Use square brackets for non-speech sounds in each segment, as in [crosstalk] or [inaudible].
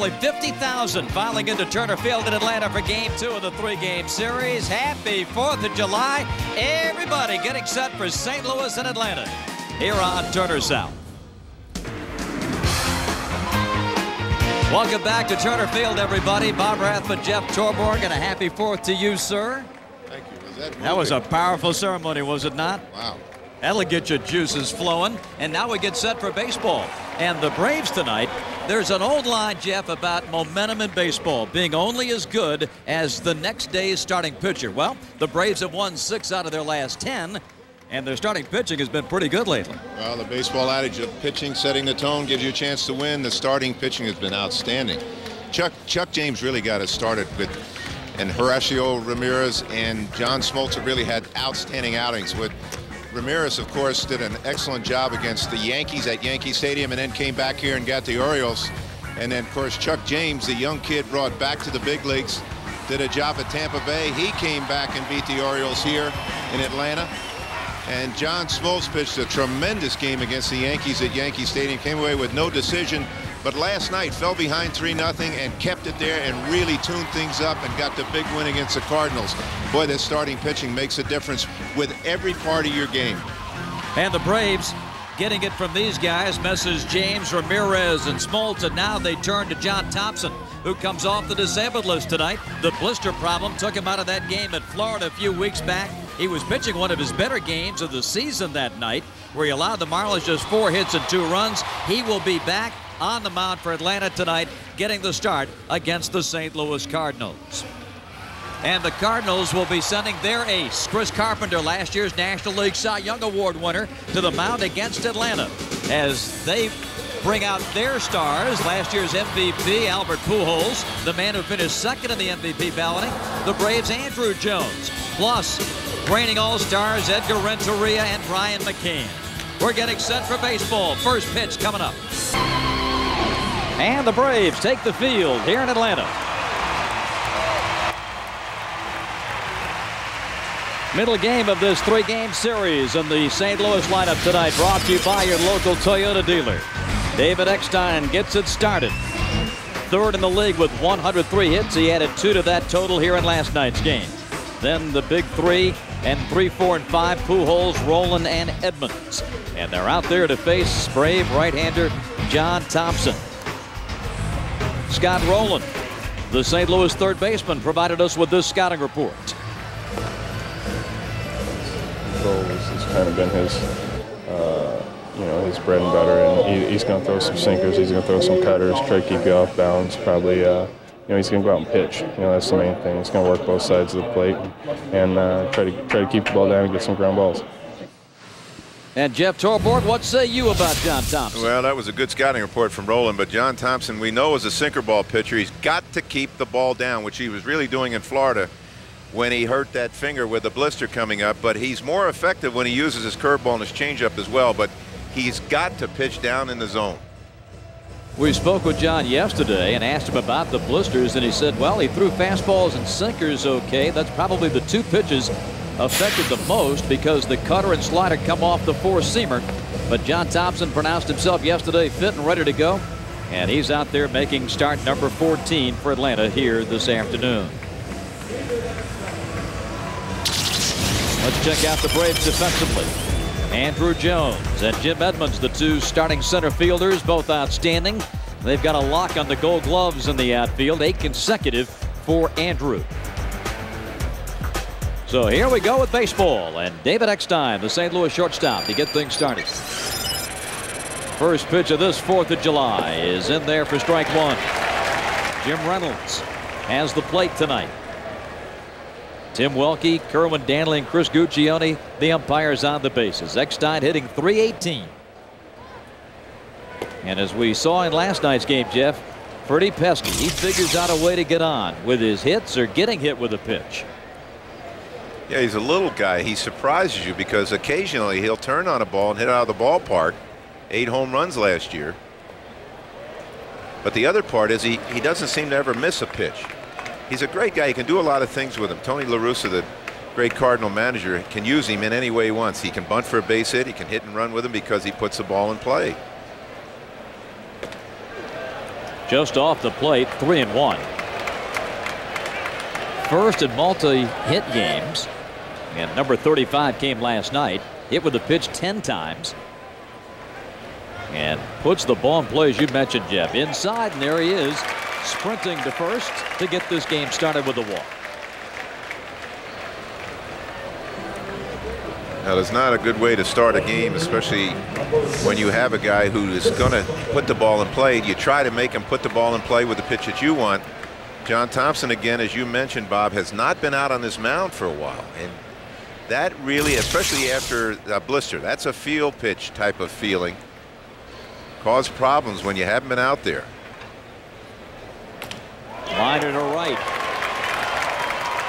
nearly 50,000 filing into Turner Field in Atlanta for game two of the three-game series. Happy 4th of July. Everybody getting set for St. Louis and Atlanta here on Turner South. Welcome back to Turner Field, everybody. Bob Rathbun, Jeff Torborg, and a happy 4th to you, sir. Thank you. Was that, That was a powerful ceremony, was it not? Wow. That'll get your juices flowing. And now we get set for baseball. And the Braves tonight, there's an old line, Jeff, about momentum in baseball being only as good as the next day's starting pitcher. Well, the Braves have won six out of their last 10, and their starting pitching has been pretty good lately. Well, the baseball adage of pitching setting the tone gives you a chance to win. The starting pitching has been outstanding. Chuck Chuck James really got us started with, and Horacio Ramirez and John Smoltz have really had outstanding outings. With Ramirez, of course, did an excellent job against the Yankees at Yankee Stadium, and then came back here and got the Orioles. And then, of course, Chuck James, the young kid brought back to the big leagues, did a job at Tampa Bay. He came back and beat the Orioles here in Atlanta. And John Smoltz pitched a tremendous game against the Yankees at Yankee Stadium. Came away with no decision. But last night fell behind 3 0 and kept it there and really tuned things up and got the big win against the Cardinals. Boy, that starting pitching makes a difference with every part of your game. And the Braves getting it from these guys, Messrs. James, Ramirez, and Smoltz, and now they turn to John Thompson, who comes off the disabled list tonight. The blister problem took him out of that game at Florida a few weeks back. He was pitching one of his better games of the season that night, where he allowed the Marlins just four hits and two runs. He will be back on the mound for Atlanta tonight, getting the start against the St. Louis Cardinals. And the Cardinals will be sending their ace, Chris Carpenter, last year's National League Cy Young Award winner, to the mound against Atlanta as they bring out their stars. Last year's MVP, Albert Pujols, the man who finished second in the MVP balloting. The Braves' Andruw Jones, plus reigning All-Stars Edgar Renteria and Brian McCann. We're getting set for baseball. First pitch coming up. And the Braves take the field here in Atlanta. Middle game of this three-game series in the St. Louis lineup tonight brought to you by your local Toyota dealer. David Eckstein gets it started. Third in the league with 103 hits. He added two to that total here in last night's game. Then the big three and three, four, and five, Pujols, Rolen, and Edmonds. And they're out there to face Brave right-hander John Thompson. Scott Rolen, the St. Louis third baseman, provided us with this scouting report. Goals has kind of been his, uh, you know, his bread and butter, and he, he's going to throw some sinkers, he's going to throw some cutters, try to keep you off balance, probably. Uh, you know, he's going to go out and pitch. You know, that's the main thing. He's going to work both sides of the plate and uh, try to try to keep the ball down and get some ground balls. And Jeff Torborg, what say you about John Thompson? Well, that was a good scouting report from Rolen, but John Thompson, we know, is a sinker ball pitcher. He's got to keep the ball down, which he was really doing in Florida when he hurt that finger with the blister coming up. But he's more effective when he uses his curveball and his changeup as well. But he's got to pitch down in the zone. We spoke with John yesterday and asked him about the blisters, and he said, well, he threw fastballs and sinkers okay. That's probably the two pitches affected the most because the cutter and slider come off the four-seamer. But John Thompson pronounced himself yesterday fit and ready to go, and he's out there making start number 14 for Atlanta here this afternoon. Let's check out the Braves defensively. Andruw Jones and Jim Edmonds, the two starting center fielders, both outstanding. They've got a lock on the gold gloves in the outfield, eight consecutive for Andruw. So here we go with baseball, and David Eckstein, the St. Louis shortstop, to get things started. First pitch of this 4th of July is in there for strike one. Jim Reynolds has the plate tonight. Tim Welke, Kerwin Danley, and Chris Guccione, the umpires on the bases. Eckstein hitting 318. And as we saw in last night's game, Jeff, pretty pesky. He figures out a way to get on with his hits or getting hit with a pitch. Yeah, he's a little guy. He surprises you because occasionally he'll turn on a ball and hit out of the ballpark. Eight home runs last year. But the other part is he, he doesn't seem to ever miss a pitch. He's a great guy. He can do a lot of things with him. Tony La Russa, the great Cardinal manager, can use him in any way he wants. He can bunt for a base hit. He can hit and run with him because he puts the ball in play. Just off the plate, three and one. First in multi-hit games. And number 35 came last night. Hit with the pitch 10 times. And puts the ball in play, as you mentioned, Jeff. Inside, and there he is, sprinting to first to get this game started with a walk. Now, it's not a good way to start a game, especially when you have a guy who is going to put the ball in play. You try to make him put the ball in play with the pitch that you want. John Thompson, again, as you mentioned, Bob, has not been out on this mound for a while. And that really, especially after a blister, that's a field pitch type of feeling. Cause problems when you haven't been out there. Line to right.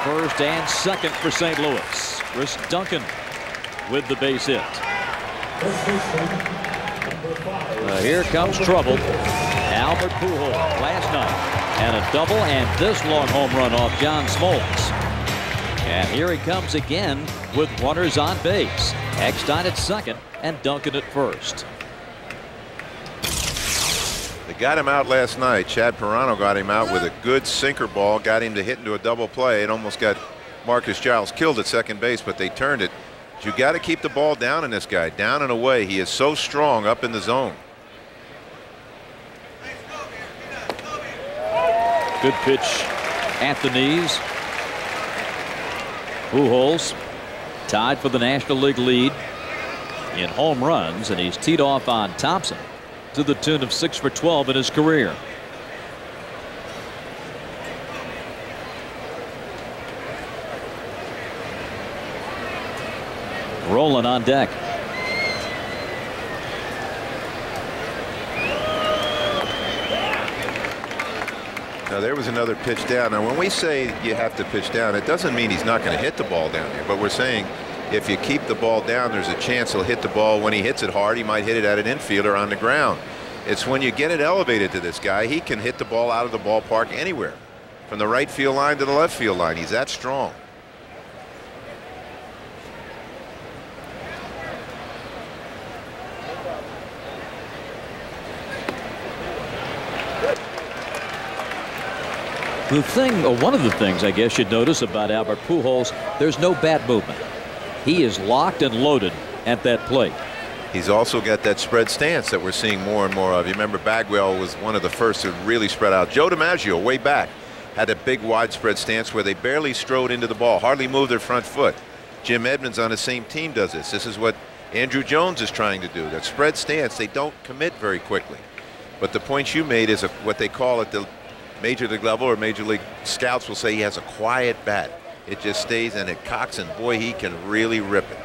First and second for St. Louis. Chris Duncan with the base hit. Uh, here comes trouble. Albert Pujols last night and a double and this long home run off John Smoltz. And here he comes again with runners on base. Eckstein at second and Duncan at first. They got him out last night. Chad Paronto got him out with a good sinker ball, got him to hit into a double play. It almost got Marcus Giles killed at second base, but they turned it. You got to keep the ball down in this guy, down and away. He is so strong up in the zone. Good pitch at the knees. Pujols tied for the National League lead in home runs, and he's teed off on Thompson to the tune of 6 for 12 in his career. Rolen on deck. There was another pitch down. Now when we say you have to pitch down, it doesn't mean he's not going to hit the ball down there. But we're saying if you keep the ball down, there's a chance he'll hit the ball. When he hits it hard, he might hit it at an infielder on the ground. It's when you get it elevated to this guy, he can hit the ball out of the ballpark anywhere, from the right field line to the left field line. He's that strong. The thing, or one of the things I guess you'd notice about Albert Pujols, there's no bat movement. He is locked and loaded at that plate. He's also got that spread stance that we're seeing more and more of. You remember Bagwell was one of the first to really spread out. Joe DiMaggio way back had a big widespread stance where they barely strode into the ball, hardly moved their front foot. Jim Edmonds on the same team does this. This is what Andruw Jones is trying to do. That spread stance, they don't commit very quickly. But the point you made is a, what they call at the major league level or major league scouts will say he has a quiet bat. It just stays and it cocks and boy he can really rip it.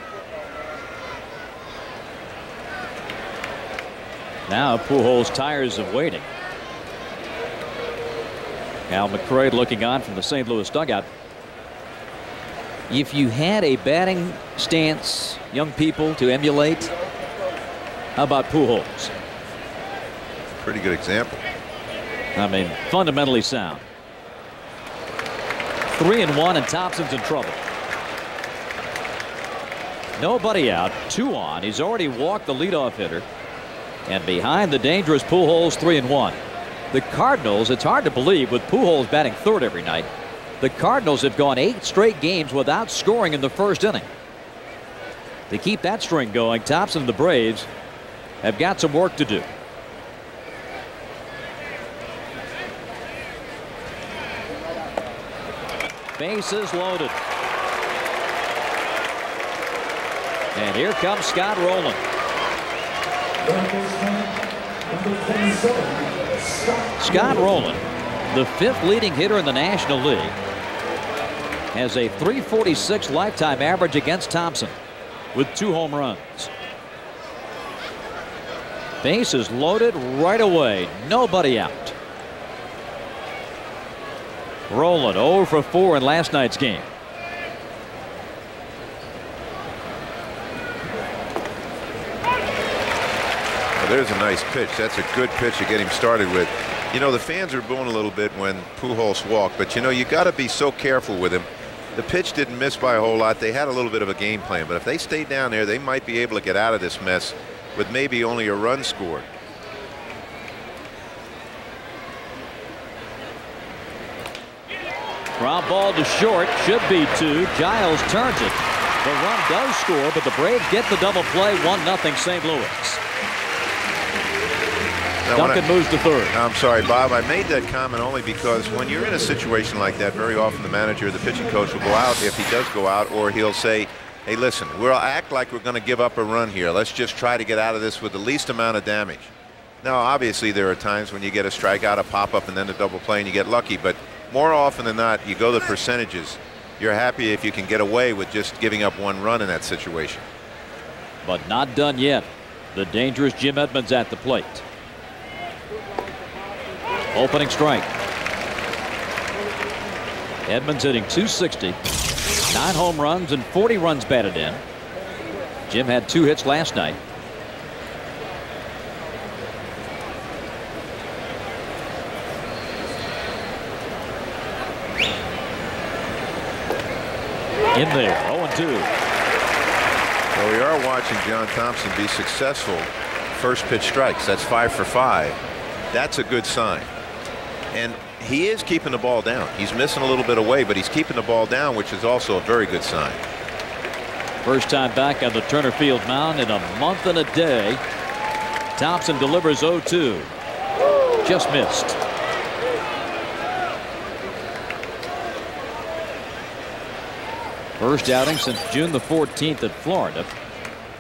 Now Pujols tires of waiting. Hal McRae looking on from the St. Louis dugout. If you had a batting stance, young people to emulate, how about Pujols? Pretty good example. I mean, fundamentally sound. Three and one, and Thompson's in trouble. Nobody out, two on. He's already walked the leadoff hitter. And behind the dangerous Pujols, three and one. The Cardinals, it's hard to believe with Pujols batting third every night. The Cardinals have gone eight straight games without scoring in the first inning. To keep that string going, Thompson and the Braves have got some work to do. Bases loaded. And here comes Scott Rolen. Scott Rolen, the fifth leading hitter in the National League, has a 346 lifetime average against Thompson with two home runs. Base is loaded right away. Nobody out. Rolen 0 for 4 in last night's game. There's a nice pitch. That's a good pitch to get him started with. You know, the fans are booing a little bit when Pujols walked, but you know, you got to be so careful with him. The pitch didn't miss by a whole lot. They had a little bit of a game plan, but if they stayed down there, they might be able to get out of this mess with maybe only a run scored. Ground ball to short. Should be two. Giles turns it. The run does score, but the Braves get the double play. 1-0 St. Louis. Now, Duncan I, moves to third. I'm sorry, Bob. I made that comment only because when you're in a situation like that, very often the manager, the pitching coach will go out if he does go out, or he'll say, hey, listen, we'll act like we're going to give up a run here. Let's just try to get out of this with the least amount of damage. Now, obviously, there are times when you get a strikeout, a pop-up, and then a double play, and you get lucky. But more often than not, you go the percentages. You're happy if you can get away with just giving up one run in that situation. But not done yet. The dangerous Jim Edmonds at the plate. Opening strike. Edmonds hitting 260. Nine home runs and 40 runs batted in. Jim had two hits last night. In there, 0-2. Well, we are watching John Thompson be successful first pitch strikes. That's five for five. That's a good sign. And he is keeping the ball down. He's missing a little bit away, but he's keeping the ball down, which is also a very good sign. First time back on the Turner Field mound in a month and a day. Thompson delivers 0-2. Just missed. First outing since June the 14th at Florida.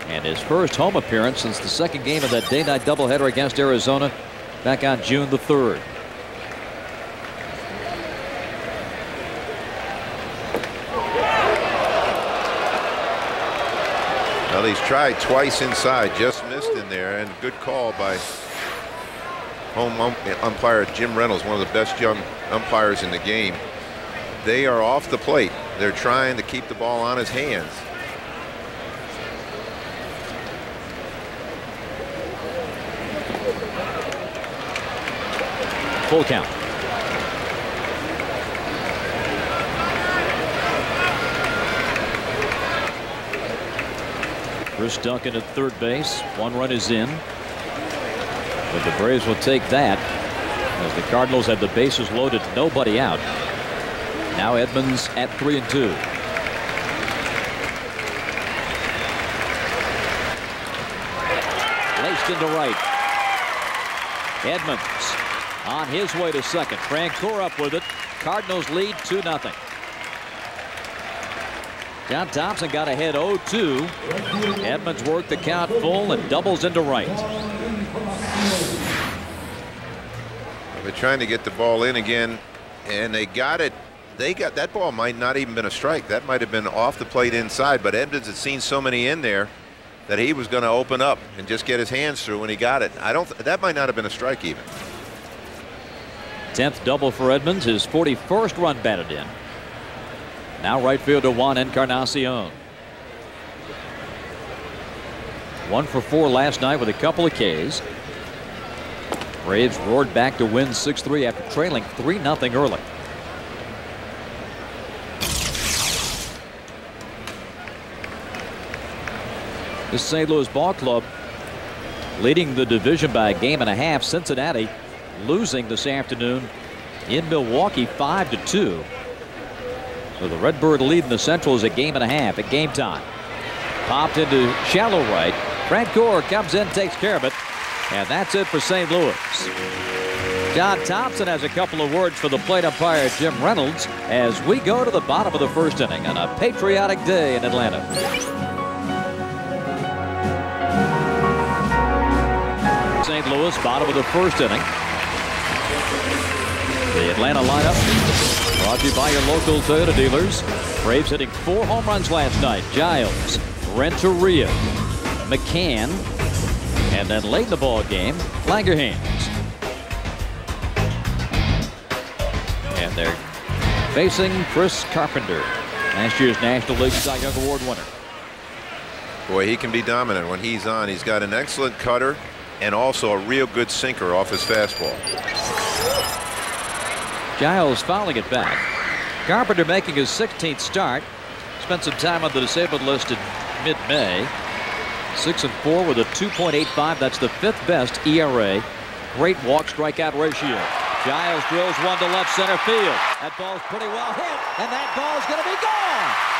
And his first home appearance since the second game of that day-night doubleheader against Arizona back on June the 3rd. Well, he's tried twice inside, just missed in there, and good call by home um, umpire Jim Reynolds, one of the best young umpires in the game. They are off the plate. They're trying to keep the ball on his hands. Full count. Chris Duncan at third base. One run is in. But the Braves will take that as the Cardinals have the bases loaded, nobody out. Now Edmonds at three and two. Laced into right. Edmonds on his way to second. Francoeur up with it. Cardinals lead 2 0. John Thompson got ahead 0-2. Edmonds worked the count full and doubles into right. They're trying to get the ball in again, and they got it. They got that ball might not even been a strike. That might have been off the plate inside, but Edmonds had seen so many in there that he was going to open up and just get his hands through when he got it. I don't. That might not have been a strike even. 10th double for Edmonds, his 41st run batted in. Now right fielder Juan Encarnacion. One for four last night with a couple of Ks. Braves roared back to win 6-3 after trailing 3-0 early. The St. Louis Ball Club leading the division by a game and a half. Cincinnati losing this afternoon in Milwaukee 5 to 2. So the Redbird lead in the Central is a game and a half at game time. Popped into shallow right. Francoeur comes in, takes care of it. And that's it for St. Louis. John Thompson has a couple of words for the plate umpire Jim Reynolds as we go to the bottom of the first inning on a patriotic day in Atlanta. St. Louis, bottom of the first inning. The Atlanta lineup brought to you by your local Toyota dealers. Braves hitting four home runs last night. Giles, Renteria, McCann, and then late in the ball game, Langerhans. And they're facing Chris Carpenter, last year's National League Cy Young Award winner. Boy, he can be dominant when he's on. He's got an excellent cutter and also a real good sinker off his fastball. Giles fouling it back. Carpenter making his 16th start. Spent some time on the disabled list in mid-May. 6 and 4 with a 2.85. That's the fifth best ERA. Great walk strikeout ratio. Giles drills one to left center field. That ball's pretty well hit, and that ball's going to be gone.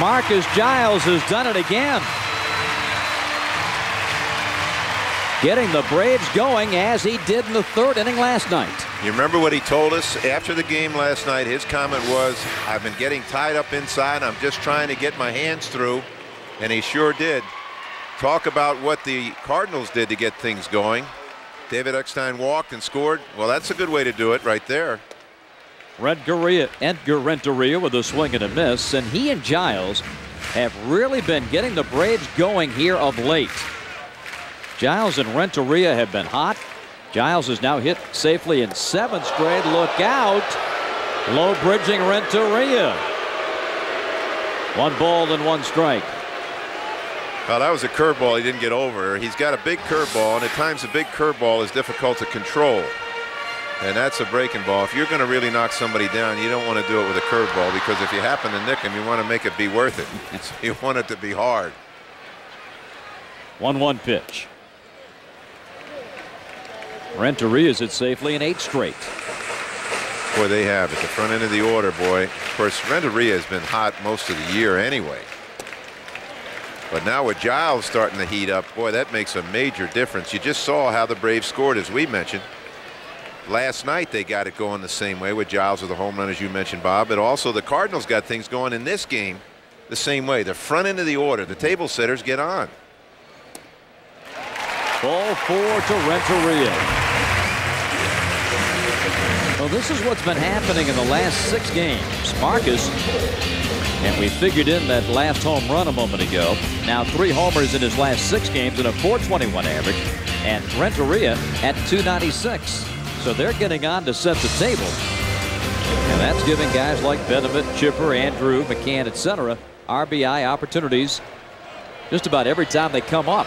Marcus Giles has done it again. Getting the Braves going as he did in the third inning last night. You remember what he told us after the game last night? His comment was, I've been getting tied up inside. I'm just trying to get my hands through. And he sure did. Talk about what the Cardinals did to get things going. David Eckstein walked and scored. Well, that's a good way to do it right there. Renteria, Edgar Renteria with a swing and a miss, and he and Giles have really been getting the Braves going here of late. Giles and Renteria have been hot. Giles is now hit safely in seventh straight. Look out. Low bridging Renteria. One ball and one strike. Well, that was a curveball he didn't get over. He's got a big curveball, and at times a big curveball is difficult to control. And that's a breaking ball. If you're going to really knock somebody down, you don't want to do it with a curveball because if you happen to nick him, you want to make it be worth it. [laughs] so you want it to be hard. 1 1 pitch. Renteria is it safely in eight straight. Boy, they have at the front end of the order, boy. Of course, Renteria has been hot most of the year anyway. But now with Giles starting to heat up, boy, that makes a major difference. You just saw how the Braves scored, as we mentioned. Last night they got it going the same way with Giles with the home run, as you mentioned, Bob. But also the Cardinals got things going in this game the same way. The front end of the order, the table setters get on. Ball four to Renteria. Well, this is what's been happening in the last six games. Marcus, and we figured in that last home run a moment ago. Now three homers in his last six games and a 421 average. And Renteria at 296. So they're getting on to set the table. And that's giving guys like Betemit, Chipper, Andruw, McCann, etc. RBI opportunities just about every time they come up.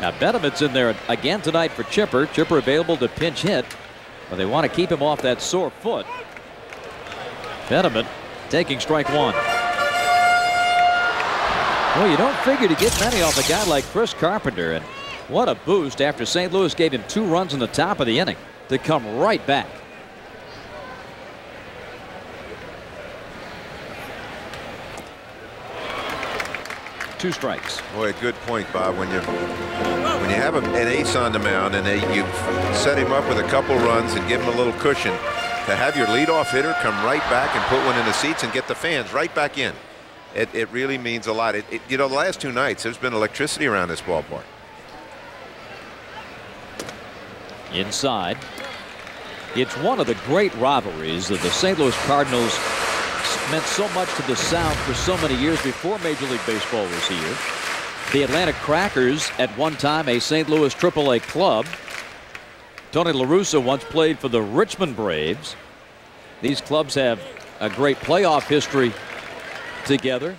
Now Betemit's in there again tonight for Chipper. Chipper available to pinch hit. But they want to keep him off that sore foot. Betemit taking strike one. Well, you don't figure to get many off a guy like Chris Carpenter. And what a boost after St. Louis gave him two runs in the top of the inning to come right back. Two strikes. Boy, a good point, Bob. When you when you have an ace on the mound and they, you set him up with a couple runs and give him a little cushion, to have your leadoff hitter come right back and put one in the seats and get the fans right back in, it, it really means a lot. It, it, you know, the last two nights there's been electricity around this ballpark. Inside. It's one of the great rivalries that the St. Louis Cardinals meant so much to the South for so many years before Major League Baseball was here. The Atlanta Crackers, at one time a St. Louis AAA club. Tony La Russa once played for the Richmond Braves. These clubs have a great playoff history together.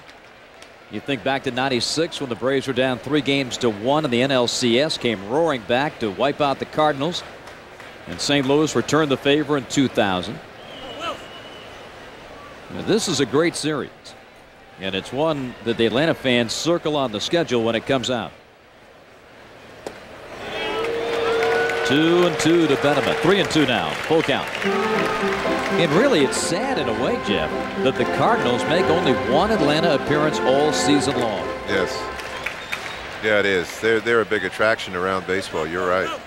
You think back to 96 when the Braves were down three games to one and the NLCS came roaring back to wipe out the Cardinals. And St. Louis returned the favor in 2000. Now, this is a great series. And it's one that the Atlanta fans circle on the schedule when it comes out. Two and two to Betemit. Three and two now. Full count. And really, it's sad in a way, Jeff, that the Cardinals make only one Atlanta appearance all season long. Yes. Yeah, it is. They're, they're a big attraction around baseball. You're right.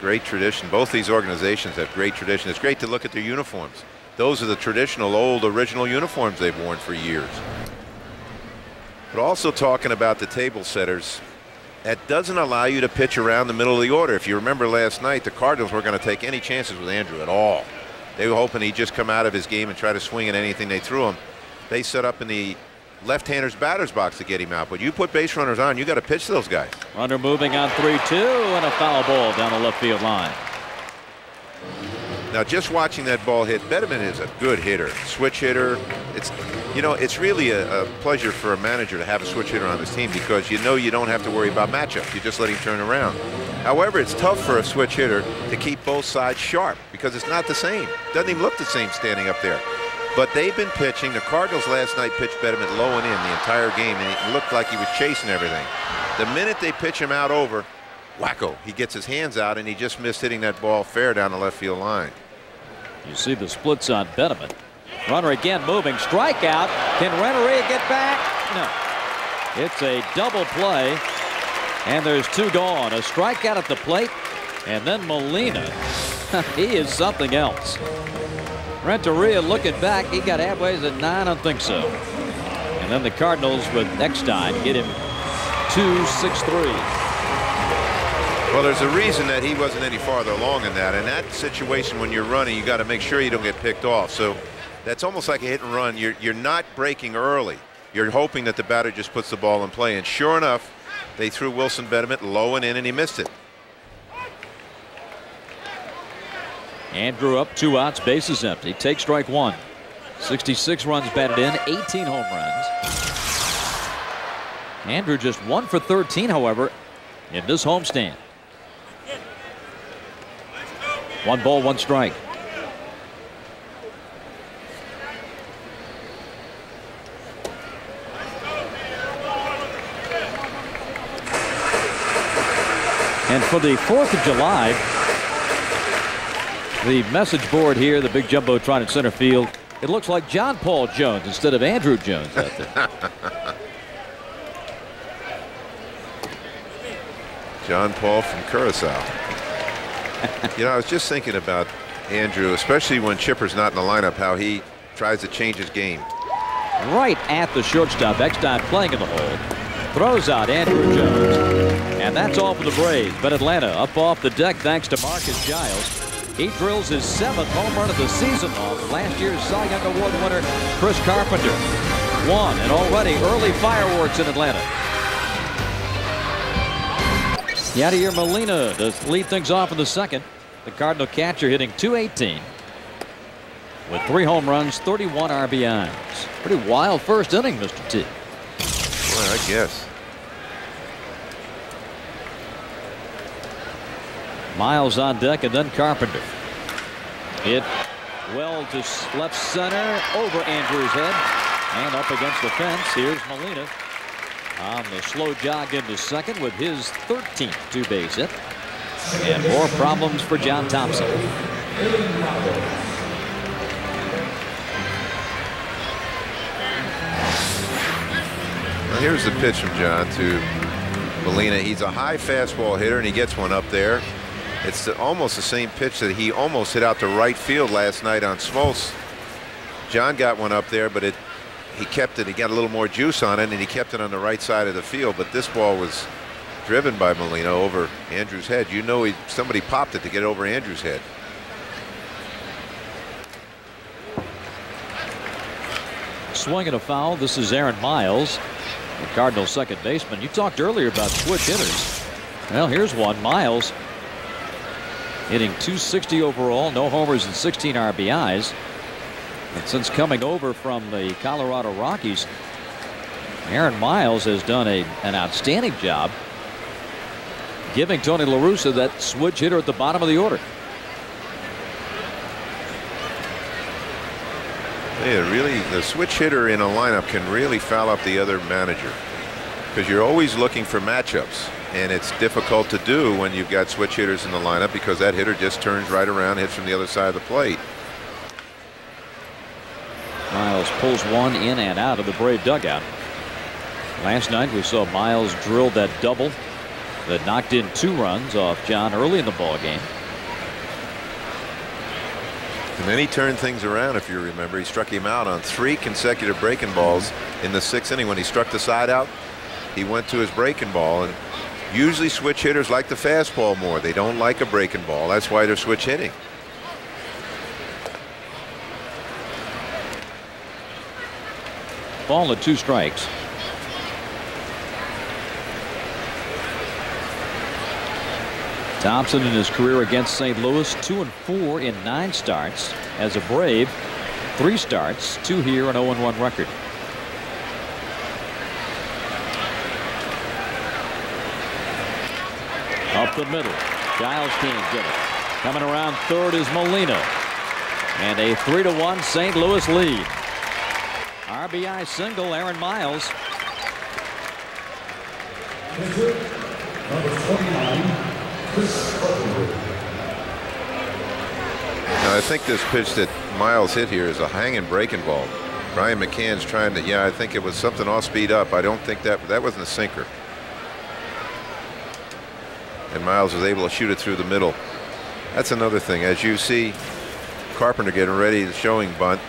Great tradition. Both these organizations have great tradition. It's great to look at their uniforms. Those are the traditional, old, original uniforms they've worn for years. But also talking about the table setters, that doesn't allow you to pitch around the middle of the order. If you remember last night, the Cardinals weren't going to take any chances with Andruw at all. They were hoping he'd just come out of his game and try to swing at anything they threw him. They set up in the left-hander's batter's box to get him out. But you put base runners on, you got to pitch those guys. Runner moving on 3-2 and a foul ball down the left field line. Now, just watching that ball hit, Betemit is a good hitter, switch hitter. It's, you know, it's really a, a, pleasure for a manager to have a switch hitter on his team because you know you don't have to worry about matchups. You just let him turn around. However, it's tough for a switch hitter to keep both sides sharp because it's not the same. Doesn't even look the same standing up there. But they've been pitching. The Cardinals last night pitched Betemit low and in the entire game, and it looked like he was chasing everything. The minute they pitch him out over, wacko, he gets his hands out, and he just missed hitting that ball fair down the left field line. You see the splits on Betemit. Runner again moving. Strikeout. Can Renteria get back? No. It's a double play. And there's two gone. A strikeout at the plate. And then Molina. [laughs] he is something else. Renteria looking back. He got halfway at nine. I don't think so. And then the Cardinals with Eckstein get him two six three. Well, there's a reason that he wasn't any farther along in that. In that situation, when you're running, you got to make sure you don't get picked off. So that's almost like a hit and run. You're, you're not breaking early. You're hoping that the batter just puts the ball in play. And sure enough, they threw Wilson Betemit low and in, and he missed it. Andruw up two outs, bases empty. Take strike one. 66 runs batted in, 18 home runs. Andruw just one for 13, however, in this homestand. One ball, one strike. And for the 4th of July, the message board here, the big jumbo jumbotron in center field, it looks like John Paul Jones instead of Andruw Jones out there. [laughs] John Paul from Curacao. You know, I was just thinking about Andruw, especially when Chipper's not in the lineup, how he tries to change his game. Right at the shortstop. Eckstein playing in the hole. Throws out Andruw Jones. And that's all for the Braves. But Atlanta up off the deck thanks to Marcus Giles. He drills his seventh home run of the season off last year's Cy Young Award winner Chris Carpenter. One and already early fireworks in Atlanta. Yadier Molina does lead things off in the second. The Cardinal catcher hitting 218 with three home runs, 31 RBIs. Pretty wild first inning, Mr. T. Well, I guess. Miles on deck and then Carpenter. It well to left center over Andruw's head and up against the fence. Here's Molina on the slow jog into second with his 13th two base hit. And more problems for John Thompson. Here's the pitch from John to Molina. He's a high fastball hitter, and he gets one up there. It's almost the same pitch that he almost hit out to right field last night on Smoltz. John got one up there, but it he kept it. He got a little more juice on it, and he kept it on the right side of the field. But this ball was driven by Molina over Andruw's head. You know, he, somebody popped it to get over Andruw's head. Swing and a foul. This is Aaron Miles, the Cardinals' second baseman. You talked earlier about switch hitters. Well, here's one. Miles hitting 260 overall, no homers and 16 RBIs. And since coming over from the Colorado Rockies, Aaron Miles has done a, an outstanding job giving Tony La Russa that switch hitter at the bottom of the order. Yeah, really, the switch hitter in a lineup can really foul up the other manager because you're always looking for matchups and it's difficult to do when you've got switch hitters in the lineup because that hitter just turns right around, hits from the other side of the plate. Miles pulls one in and out of the Brave dugout. Last night we saw Miles drill that double that knocked in two runs off John early in the ball game. And then he turned things around, if you remember. He struck him out on three consecutive breaking balls in the sixth inning. When he struck the side out, he went to his breaking ball. And usually switch hitters like the fastball more. They don't like a breaking ball. That's why they're switch hitting. Ball at two strikes. Thompson in his career against St. Louis, two and four in nine starts as a Brave, three starts, two here, an 0-1 record. Up the middle. Giles can't get it. Coming around third is Molina. And a 3 to 1 St. Louis lead. RBI single, Aaron Miles. Now, I think this pitch that Miles hit here is a hanging breaking ball. Brian McCann's trying to, yeah, I think it was something off speed up. I don't think that, that wasn't a sinker. And Miles was able to shoot it through the middle. That's another thing. As you see Carpenter getting ready, to showing bunt.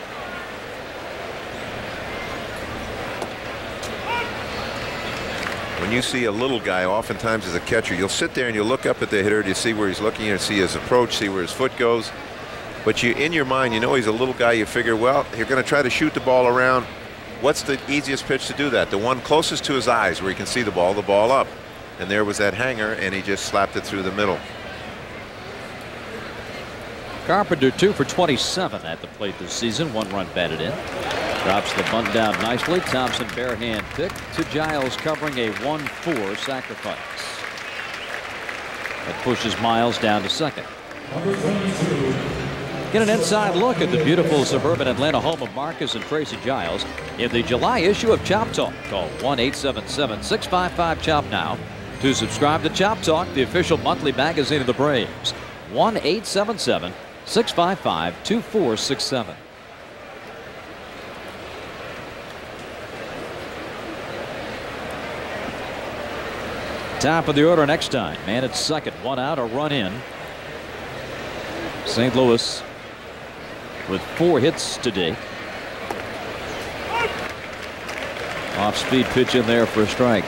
When you see a little guy, oftentimes as a catcher, you'll sit there and you'll look up at the hitter you see where he's looking and see his approach, see where his foot goes. But you, in your mind, you know he's a little guy. You figure, well, you're going to try to shoot the ball around. What's the easiest pitch to do that? The one closest to his eyes where he can see the ball, the ball up. And there was that hanger, and he just slapped it through the middle. Carpenter two for 27 at the plate this season. One run batted in. Drops the bunt down nicely. Thompson bare hand pick to Giles covering a 1-4 sacrifice. That pushes Miles down to second. Get an inside look at the beautiful suburban Atlanta home of Marcus and Tracy Giles in the July issue of Chop Talk. Call 1-877-655-CHOP now to subscribe to Chop Talk, the official monthly magazine of the Braves. 1-877-655-2467. Top of the order next time. Man at second. One out, a run in. St. Louis with four hits today. Off speed pitch in there for a strike.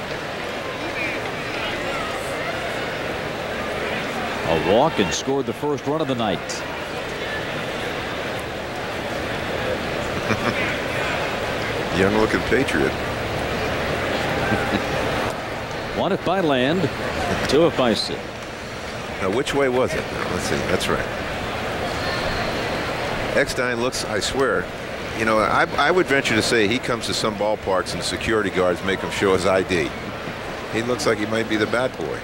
A walk and scored the first run of the night. [laughs] Young looking Patriot. [laughs] One if by land, two if by sea. Now, which way was it? Let's see. That's right. Eckstein looks, I swear, you know, I, I would venture to say he comes to some ballparks and security guards make him show his ID. He looks like he might be the bad boy.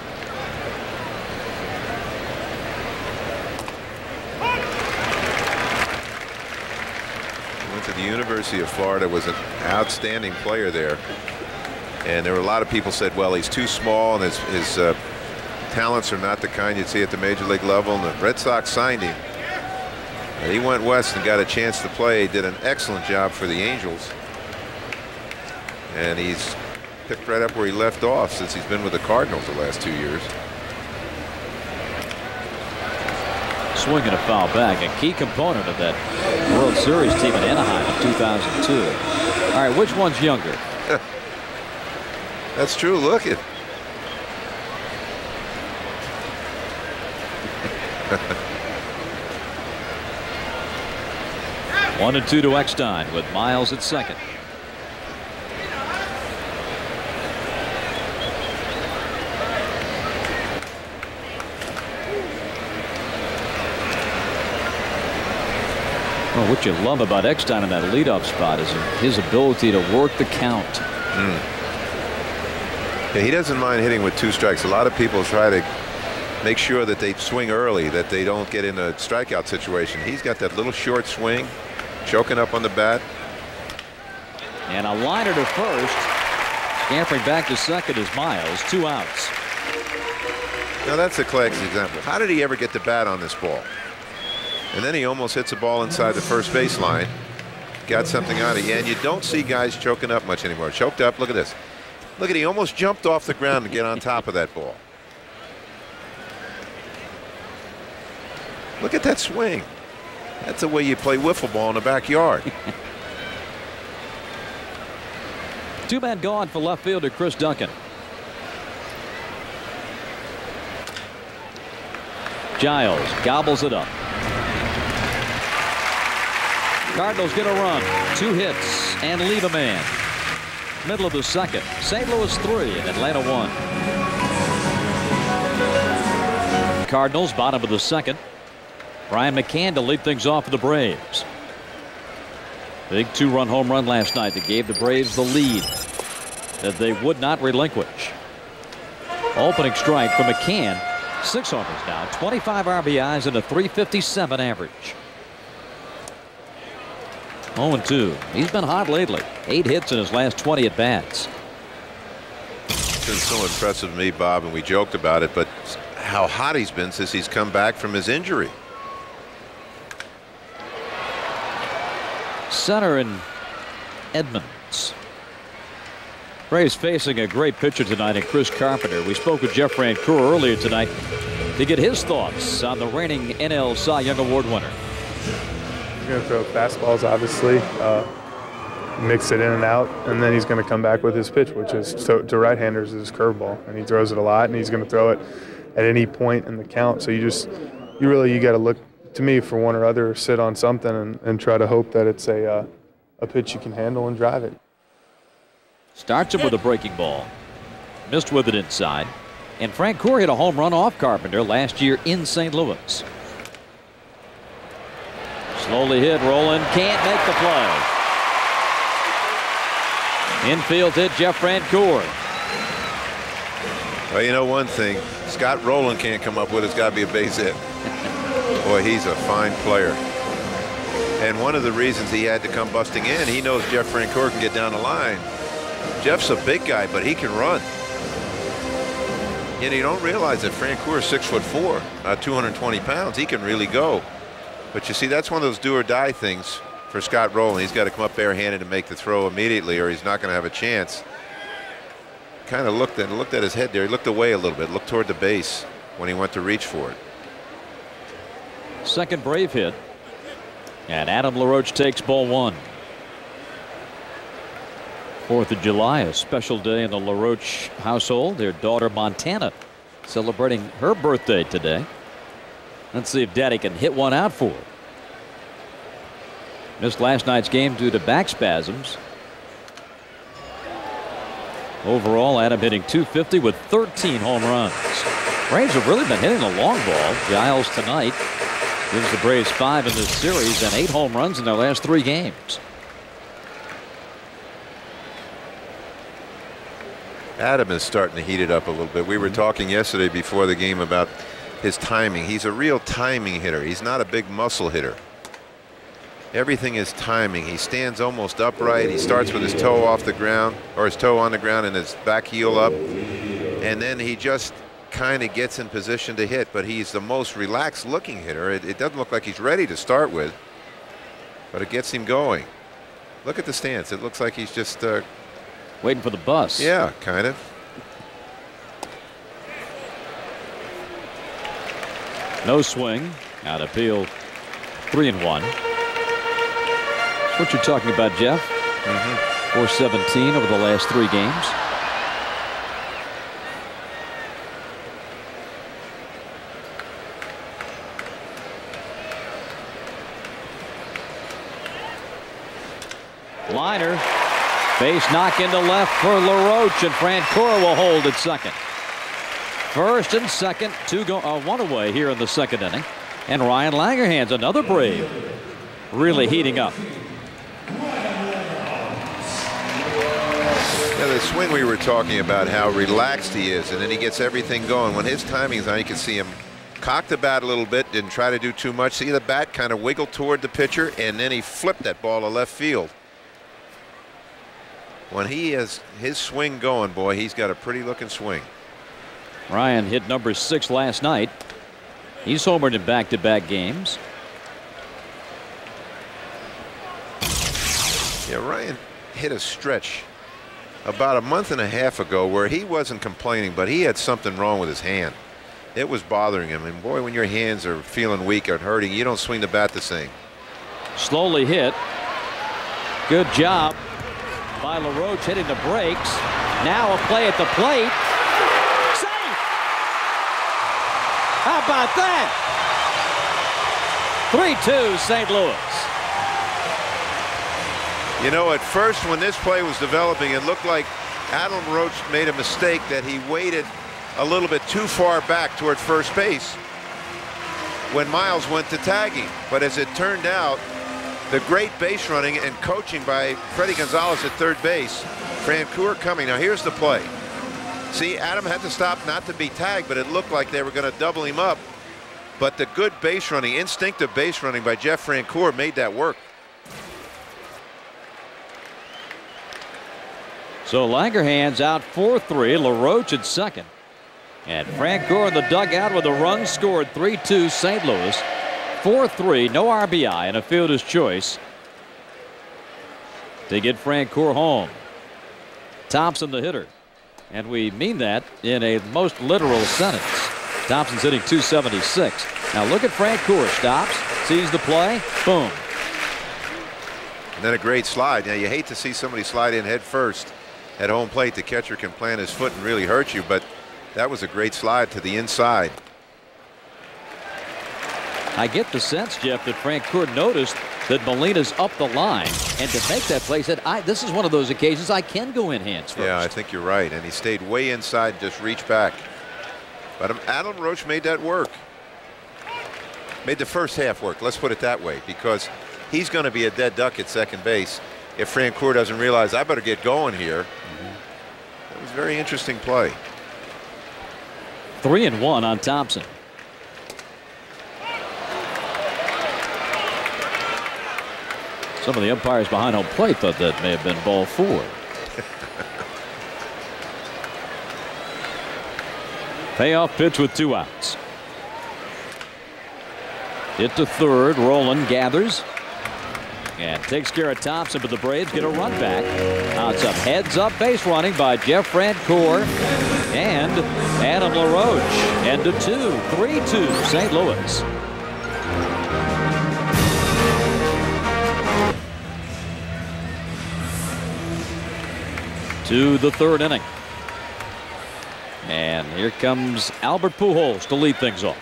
He went to the University of Florida, was an outstanding player there. And there were a lot of people said, well, he's too small and his, his uh, talents are not the kind you'd see at the major league level. And the Red Sox signed him. And he went west and got a chance to play. He Did an excellent job for the Angels. And he's picked right up where he left off since he's been with the Cardinals the last two years. Swinging a foul back, a key component of that World Series team in Anaheim in 2002. All right, which one's younger? [laughs] That's true. Look at. [laughs] One and two to Eckstein with Miles at second. Well, what you love about Eckstein in that leadoff spot is his ability to work the count. Mm. Yeah, he doesn't mind hitting with two strikes. A lot of people try to make sure that they swing early, that they don't get in a strikeout situation. He's got that little short swing, choking up on the bat. And a liner to first. Scampering back to second is Miles. Two outs. Now that's a classic example. How did he ever get the bat on this ball? And then he almost hits a ball inside the first base line. Got something out of it. And you don't see guys choking up much anymore. Choked up. Look at this. Look at he almost jumped off the ground to get on top of that ball. Look at that swing. That's the way you play wiffle ball in the backyard. [laughs] Two men gone for left fielder Chris Duncan. Giles gobbles it up. Cardinals get a run, two hits, and leave a man. Middle of the second, St. Louis three and Atlanta one. Cardinals, bottom of the second. Brian McCann to lead things off for the Braves. Big two-run home run last night that gave the Braves the lead that they would not relinquish. Opening strike for McCann. Six homers now, 25 RBIs and a 357 average. 0 2. He's been hot lately. Eight hits in his last 20 at bats. It's been so impressive to me, Bob, and we joked about it, but how hot he's been since he's come back from his injury. Center in Edmonds. Braves facing a great pitcher tonight in Chris Carpenter. We spoke with Jeff Francoeur earlier tonight to get his thoughts on the reigning NL Cy Young Award winner. He's going to throw fastballs, obviously, uh, mix it in and out, and then he's going to come back with his pitch, which is to, to right-handers is his curveball, and he throws it a lot, and he's going to throw it at any point in the count. So you just, you really, you got to look to me for one or other, sit on something, and, and try to hope that it's a uh, a pitch you can handle and drive it. Starts him with a breaking ball, missed with it inside, and Frank Francoeur hit a home run off Carpenter last year in St. Louis. Slowly hit, Rolen can't make the play. Infield hit Jeff Francoeur. Well, you know one thing, Scott Rolen can't come up with it's got to be a base hit. Boy, he's a fine player. And one of the reasons he had to come busting in, he knows Jeff Francoeur can get down the line. Jeff's a big guy, but he can run. Know, you don't realize that Francoeur is six foot four, uh, 220 pounds. He can really go. But you see, that's one of those do or die things for Scott Rolen. He's got to come up barehanded and make the throw immediately, or he's not going to have a chance. Kind of looked at looked at his head there. He looked away a little bit, looked toward the base when he went to reach for it. Second brave hit. And Adam LaRoche takes ball one. Fourth of July, a special day in the LaRoche household. Their daughter Montana celebrating her birthday today. Let's see if Daddy can hit one out for. Missed last night's game due to back spasms. Overall, Adam hitting 250 with 13 home runs. Braves have really been hitting the long ball. Giles tonight gives the Braves five in this series and eight home runs in their last three games. Adam is starting to heat it up a little bit. We were talking yesterday before the game about his timing. He's a real timing hitter. He's not a big muscle hitter. Everything is timing. He stands almost upright. He starts with his toe off the ground or his toe on the ground and his back heel up. And then he just kind of gets in position to hit. But he's the most relaxed looking hitter. It, it doesn't look like he's ready to start with, but it gets him going. Look at the stance. It looks like he's just uh, Waiting for the bus. yeah, kind of. No swing. Out appeal. Three and one. What you're talking about, Jeff? Mm-hmm. 417 over the last three games. Liner. Base knock into left for LaRoche, and Francoeur will hold at second. First and second, two go uh, one away here in the second inning. And Ryan Langerhans, another Brave, really heating up. Yeah, the swing we were talking about, how relaxed he is, and then he gets everything going. When his timing's on, you can see him cock the bat a little bit, didn't try to do too much. See the bat kind of wiggle toward the pitcher, and then he flipped that ball to left field. When he has his swing going, boy, he's got a pretty looking swing. Ryan hit number six last night. He's homered in back-to-back games. Yeah, Ryan hit a stretch about a month and a half ago where he wasn't complaining, but he had something wrong with his hand. It was bothering him. And boy, when your hands are feeling weak or hurting, you don't swing the bat the same. Slowly hit. Good job by LaRoche hitting the brakes. Now a play at the plate. Safe! How about that? 3-2 St. Louis. You know, at first when this play was developing, it looked like Adam LaRoche made a mistake that he waited a little bit too far back toward first base. when Miles went to tagging. But as it turned out, the great base running and coaching by Fredi Gonzalez at third base, Francoeur coming. Now here's the play. See, Adam had to stop not to be tagged, but it looked like they were going to double him up. But the good base running, instinctive base running by Jeff Francoeur made that work. So Langerhans out 4-3. LaRoche at second. And Francoeur in the dugout with a run scored 3-2 St. Louis. 4-3, no RBI and a fielder's choice to get Francoeur home. Thomson the hitter. And we mean that in a most literal sentence. Thomson's hitting 276. Now look at Frank Francoeur. Stops, sees the play, boom. And then a great slide. Now you hate to see somebody slide in head first at home plate. The catcher can plant his foot and really hurt you, but that was a great slide to the inside. I get the sense, Jeff, that Frank Francoeur noticed that Molina's up the line, and to make that play said, I, this is one of those occasions I can go in hands first. Yeah, I think you're right. And he stayed way inside and just reached back. But Adam LaRoche made that work. Made the first half work, let's put it that way, because he's going to be a dead duck at second base if Francoeur doesn't realize I better get going here. Mm-hmm. That was a very interesting play. Three and one on Thomson. Some of the umpires behind home plate thought that may have been ball four. Payoff pitch with two outs. Hit to third. Rolen gathers. And takes care of Thomson, but the Braves get a run back. Now it's up heads up base running by Jeff Francoeur and Adam LaRoche. And to two, 3-2 St. Louis. To the third inning. And here comes Albert Pujols to lead things off.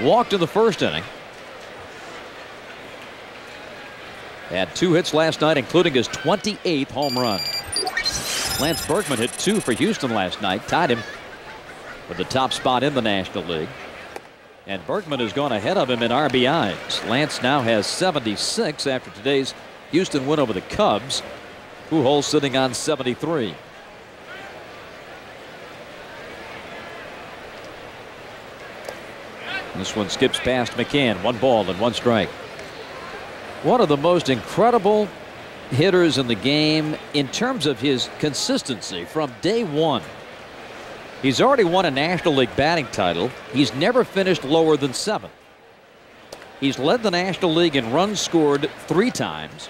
Walked in the first inning. Had two hits last night, including his 28th home run. Lance Berkman hit two for Houston last night, tied him for the top spot in the National League. And Berkman has gone ahead of him in RBIs. Lance now has 76 after today's Houston win over the Cubs. Pujols sitting on 73. This one skips past McCann. One ball and one strike. One of the most incredible hitters in the game in terms of his consistency from day one. He's already won a National League batting title. He's never finished lower than seventh. He's led the National League in runs scored three times.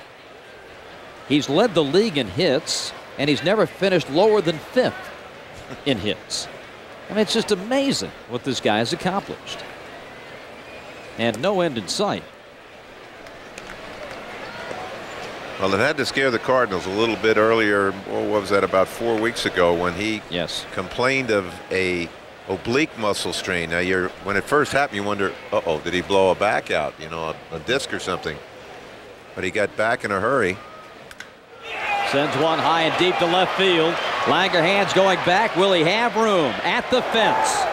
He's led the league in hits, and he's never finished lower than fifth in hits. I mean, it's just amazing what this guy has accomplished. And no end in sight. Well, it had to scare the Cardinals a little bit earlier. What was that? About four weeks ago, when he yes complained of a oblique muscle strain. Now, you're when it first happened, you wonder, uh oh, did he blow a back out? You know, a, a disc or something. But he got back in a hurry. Sends one high and deep to left field. Langerhans going back. Will he have room at the fence?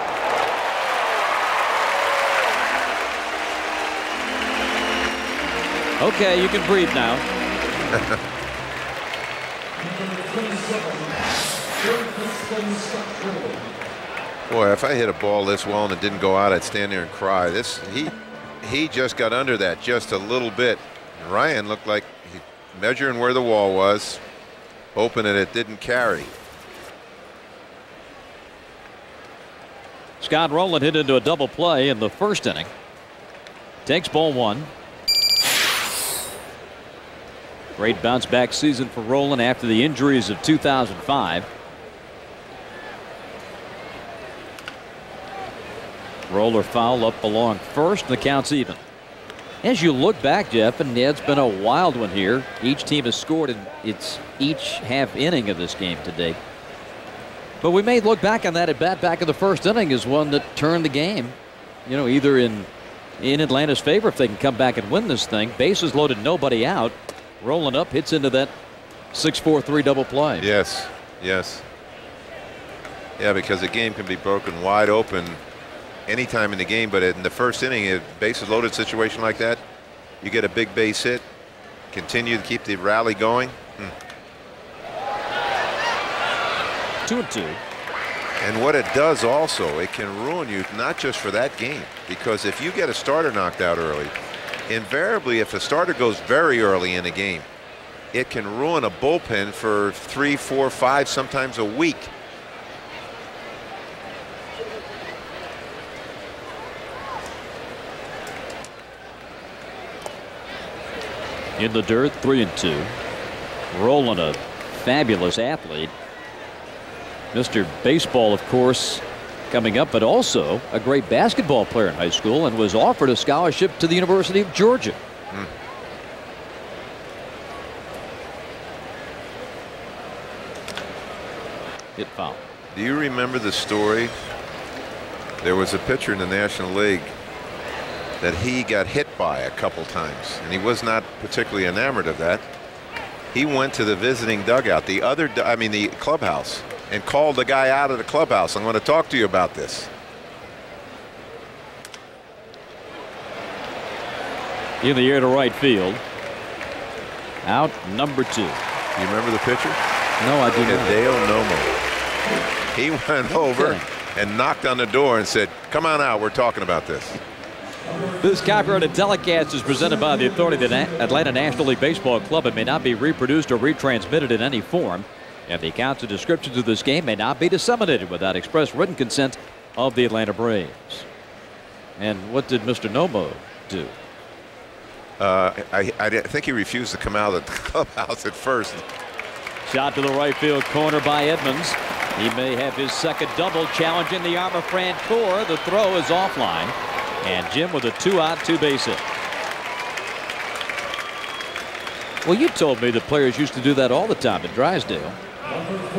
Okay, you can breathe now. [laughs] Boy, if I hit a ball this well and it didn't go out, I'd stand there and cry. This he he just got under that just a little bit. Ryan looked like he measuring where the wall was, open and it didn't carry. Scott Rolen hit into a double play in the first inning. Takes ball one. Great bounce back season for Rolen after the injuries of 2005. Roller foul up along first, and the count's even. As you look back, Jeff, and it's been a wild one here. Each team has scored in its each half inning of this game today. But we may look back on that at bat back in the first inning as one that turned the game. You know, either in in Atlanta's favor if they can come back and win this thing. Bases loaded, nobody out. Rolen up, hits into that 6-4-3 double play. Yes, yes. Yeah, because the game can be broken wide open anytime in the game, but in the first inning, a bases loaded situation like that, you get a big base hit, continue to keep the rally going. Hmm. Two and two. And what it does also, it can ruin you not just for that game, because if you get a starter knocked out early, invariably if a starter goes very early in a game, it can ruin a bullpen for three, four, five, sometimes a week. In the dirt, three and two. Rolen, a fabulous athlete. Mr. Baseball, of course, coming up, but also a great basketball player in high school and was offered a scholarship to the University of Georgia. Hmm. Hit foul. Do you remember the story? There was a pitcher in the National League that he got hit by a couple times, and he was not particularly enamored of that. He went to the visiting dugout, the other, I mean, the clubhouse, and called the guy out of the clubhouse. I'm going to talk to you about this. In the air to right field. Out number two. You remember the pitcher? No, I do not. Dale Nomo. He went over and knocked on the door and said, come on out, we're talking about this. This copyrighted telecast is presented by the authority of the Atlanta National League Baseball Club and may not be reproduced or retransmitted in any form. And the accounts and descriptions of this game may not be disseminated without express written consent of the Atlanta Braves. And what did Mr. Nomo do? Uh, I, I think he refused to come out of the [laughs] clubhouse at first. Shot to the right field corner by Edmonds. He may have his second double challenge in the arm of Francoeur. The throw is offline. And Jim with a two out, two base hit. Well, you told me the players used to do that all the time at Drysdale.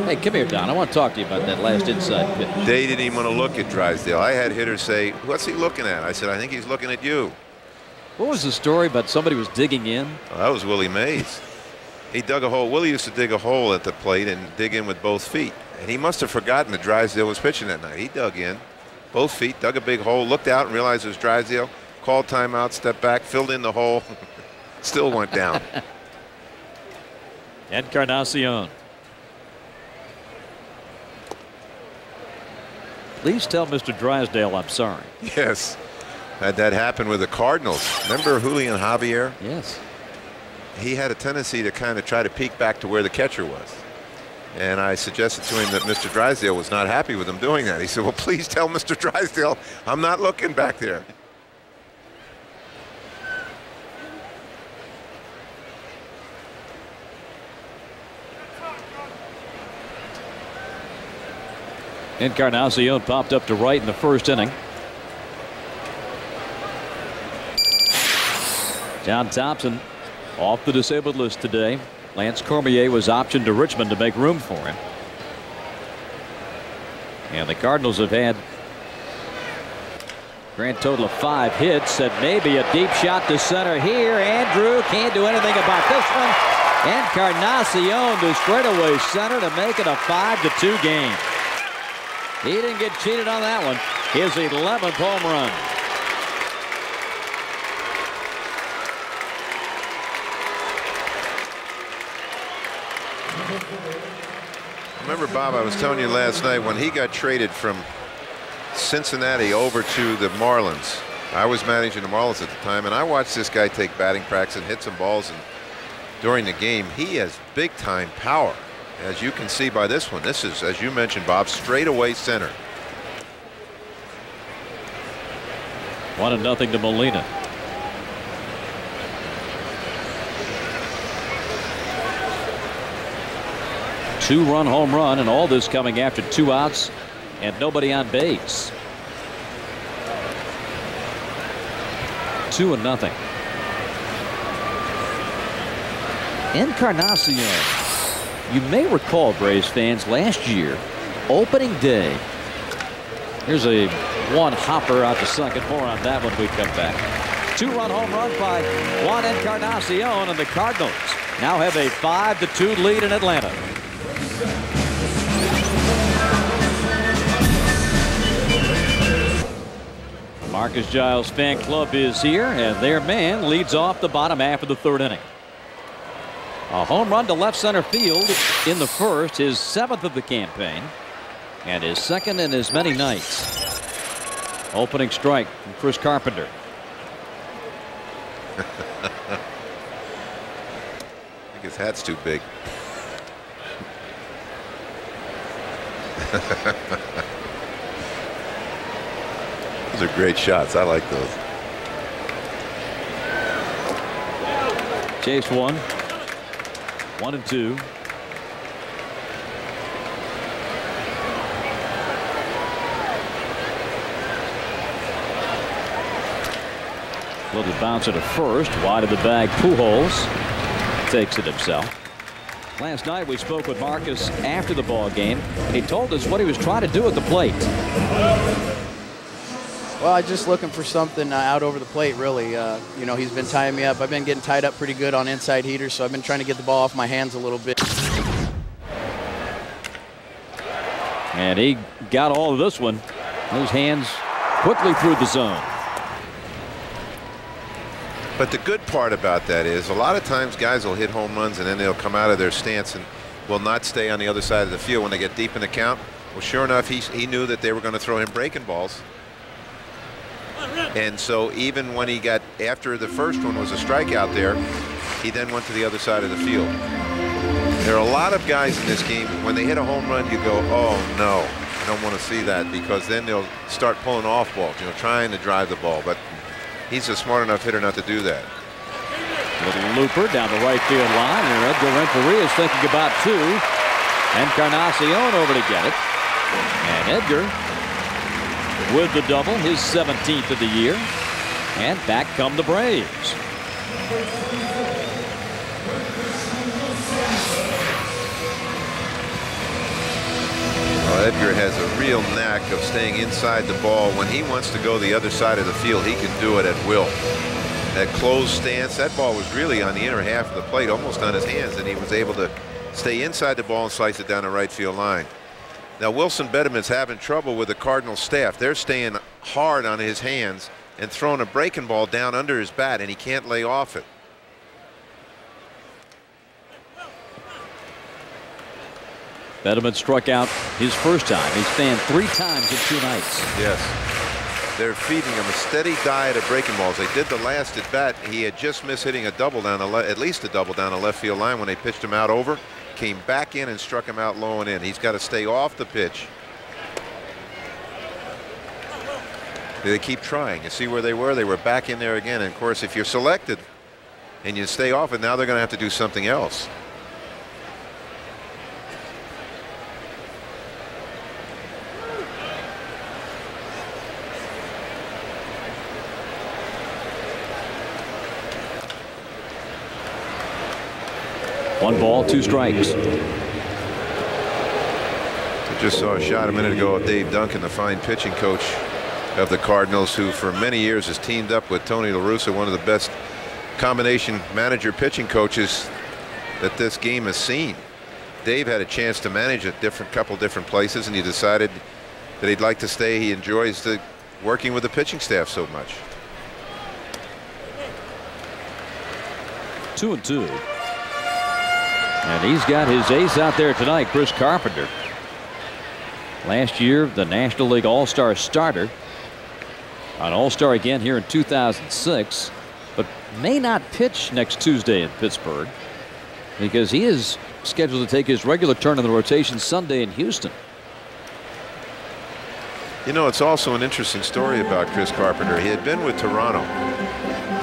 Hey, come here, Don. I want to talk to you about that last inside pitch. They didn't even want to look at Drysdale. I had hitters say, What's he looking at? I said, I think he's looking at you. What was the story about somebody was digging in? Well, that was Willie Mays. He dug a hole. Willie used to dig a hole at the plate and dig in with both feet. And he must have forgotten that Drysdale was pitching that night. He dug in, both feet, dug a big hole, looked out and realized it was Drysdale, called timeout, stepped back, filled in the hole, [laughs] still went down. [laughs] Encarnacion. Please tell Mr. Drysdale I'm sorry. Yes. Had that happen with the Cardinals. Remember Julian Javier? Yes. He had a tendency to kind of try to peek back to where the catcher was. And I suggested to him that Mr. Drysdale was not happy with him doing that. He said, well, please tell Mr. Drysdale I'm not looking back there. Encarnacion popped up to right in the first inning. John Thomson off the disabled list today. Lance Cormier was optioned to Richmond to make room for him. And the Cardinals have had grand total of five hits and maybe a deep shot to center here. Andruw can't do anything about this one. Encarnacion to straightaway center to make it a 5 to 2 game. He didn't get cheated on that one. His 11th home run. Remember, Bob, I was telling you last night when he got traded from Cincinnati over to the Marlins. I was managing the Marlins at the time, and I watched this guy take batting practice and hit some balls. And during the game, he has big time power. As you can see by this one, this is, as you mentioned, Bob, straightaway center. One and nothing to Molina. Two run home run, and all this coming after two outs and nobody on base. Two and nothing. Encarnacion you may recall, Braves fans, last year, opening day. Here's a one hopper out to second. More on that when we come back. Two-run home run by Juan Encarnacion, and the Cardinals now have a 5 to two lead in Atlanta. Marcus Giles fan club is here, and their man leads off the bottom half of the third inning. A home run to left center field in the first, his seventh of the campaign, and his second in as many nights. Opening strike from Chris Carpenter. [laughs] I think his hat's too big. [laughs] those are great shots. I like those. Chase one. One and two. Little bouncer to first. Wide of the bag. Pujols takes it himself. Last night we spoke with Marcus after the ball game. He told us what he was trying to do at the plate. Well, I'm just looking for something uh, out over the plate, really. Uh, you know, he's been tying me up. I've been getting tied up pretty good on inside heaters, so I've been trying to get the ball off my hands a little bit. And he got all of this one. Those hands quickly through the zone. But the good part about that is a lot of times guys will hit home runs and then they'll come out of their stance and will not stay on the other side of the field when they get deep in the count. Well, sure enough, he, he knew that they were going to throw him breaking balls. And so even when he got after the first one was a strikeout there, he then went to the other side of the field. There are a lot of guys in this game, when they hit a home run, you go, oh no, I don't want to see that because then they'll start pulling off balls, you know, trying to drive the ball. But he's a smart enough hitter not to do that. Little looper down the right field line, and Edgar Renteria is thinking about two. Encarnacion over to get it. And Edgar with the double, his 17th of the year. And back come the Braves. Edgar has a real knack of staying inside the ball. When he wants to go the other side of the field, he can do it at will. That closed stance, that ball was really on the inner half of the plate, almost on his hands, and he was able to stay inside the ball and slice it down the right field line. Now, Wilson Betemit's having trouble with the Cardinal staff. They're staying hard on his hands and throwing a breaking ball down under his bat, and he can't lay off it. Beteman struck out his first time. He's fanned three times in two nights. Yes. They're feeding him a steady diet of breaking balls. They did the last at bat. He had just missed hitting a double down the at least a double down the left field line when they pitched him out over. Came back in and struck him out low and in. He's got to stay off the pitch. They keep trying. You see where they were? They were back in there again. And of course, if you're selected and you stay off it, now they're going to have to do something else. One ball, two strikes. I just saw a shot a minute ago of Dave Duncan, the fine pitching coach of the Cardinals, who for many years has teamed up with Tony La Russa, one of the best combination manager pitching coaches that this game has seen. Dave had a chance to manage a different couple different places, and he decided that he'd like to stay. He enjoys the working with the pitching staff so much. Two and two. And he's got his ace out there tonight, Chris Carpenter. Last year, the National League All-Star starter. An All-Star again here in 2006, but may not pitch next Tuesday in Pittsburgh because he is scheduled to take his regular turn in the rotation Sunday in Houston. You know, it's also an interesting story about Chris Carpenter. He had been with Toronto,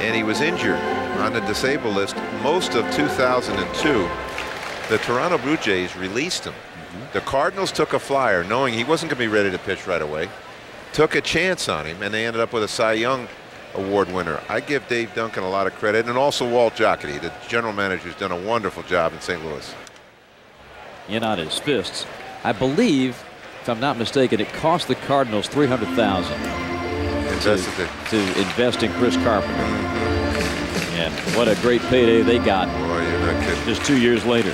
and he was injured on the disabled list most of 2002 the Toronto Blue Jays released him. Mm -hmm. The Cardinals took a flyer knowing he wasn't going to be ready to pitch right away. Took a chance on him, and they ended up with a Cy Young Award winner. I give Dave Duncan a lot of credit, and also Walt Jocketty, the general manager, has done a wonderful job in St. Louis. In on his fists. I believe, if I'm not mistaken, it cost the Cardinals 300000 to, to invest in Chris Carpenter. And what a great payday they got Boy, just two years later.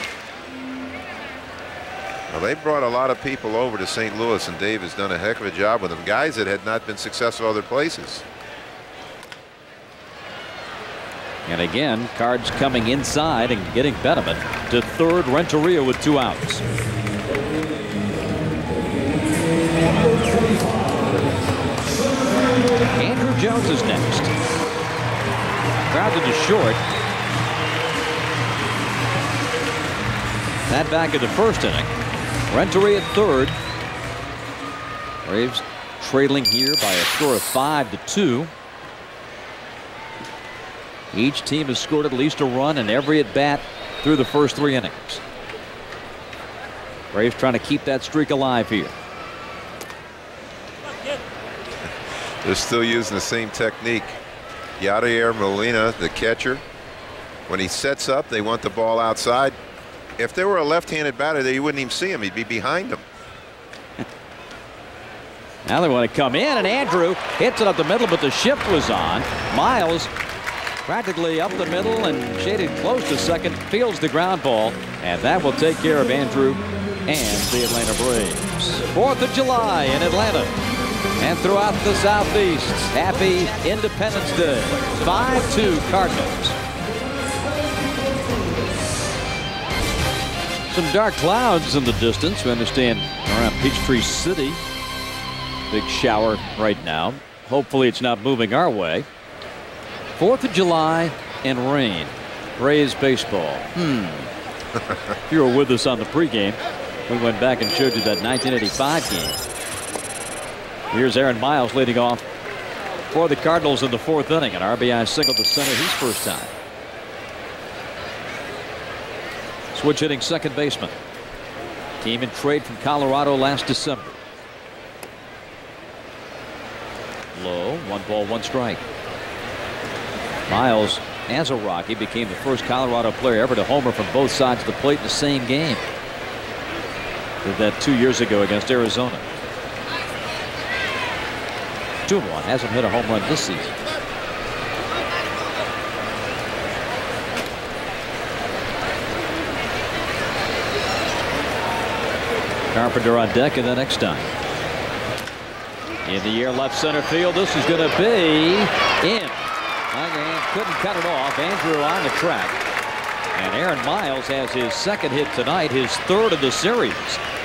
They brought a lot of people over to St. Louis, and Dave has done a heck of a job with them. Guys that had not been successful other places. And again, Cards coming inside and getting Benjamin to third. Renteria with two outs. Andruw Jones is next. Grounded to short. That back in the first inning. Renteria at third. Braves trailing here by a score of five to two. Each team has scored at least a run in every at bat through the first three innings. Braves trying to keep that streak alive here. [laughs] They're still using the same technique. Yadier Molina, the catcher, when he sets up, they want the ball outside. If there were a left-handed batter there, you wouldn't even see him. He'd be behind him. now they want to come in, and Andruw hits it up the middle, but the shift was on. Miles practically up the middle and shaded close to second, fields the ground ball, and that will take care of Andruw and the Atlanta Braves. 4th of July in Atlanta and throughout the Southeast. Happy Independence Day. 5-2 Cardinals. Some dark clouds in the distance. We understand around Peachtree City. Big shower right now. Hopefully it's not moving our way. 4th of July and rain. Braves baseball. Hmm. if [laughs] you were with us on the pregame, we went back and showed you that 1985 game. Here's Aaron Miles leading off for the Cardinals in the fourth inning. An RBI single to center his first time. Switch hitting second baseman. Team in trade from Colorado last December. Low, one ball, one strike. Miles, as a Rocky, became the first Colorado player ever to homer from both sides of the plate in the same game. Did that two years ago against Arizona. 2 1. Hasn't hit a home run this season. Carpenter on deck and the next time. In the air left center field. This is going to be in. Couldn't cut it off. Andruw on the track. And Aaron Miles has his second hit tonight, his third of the series.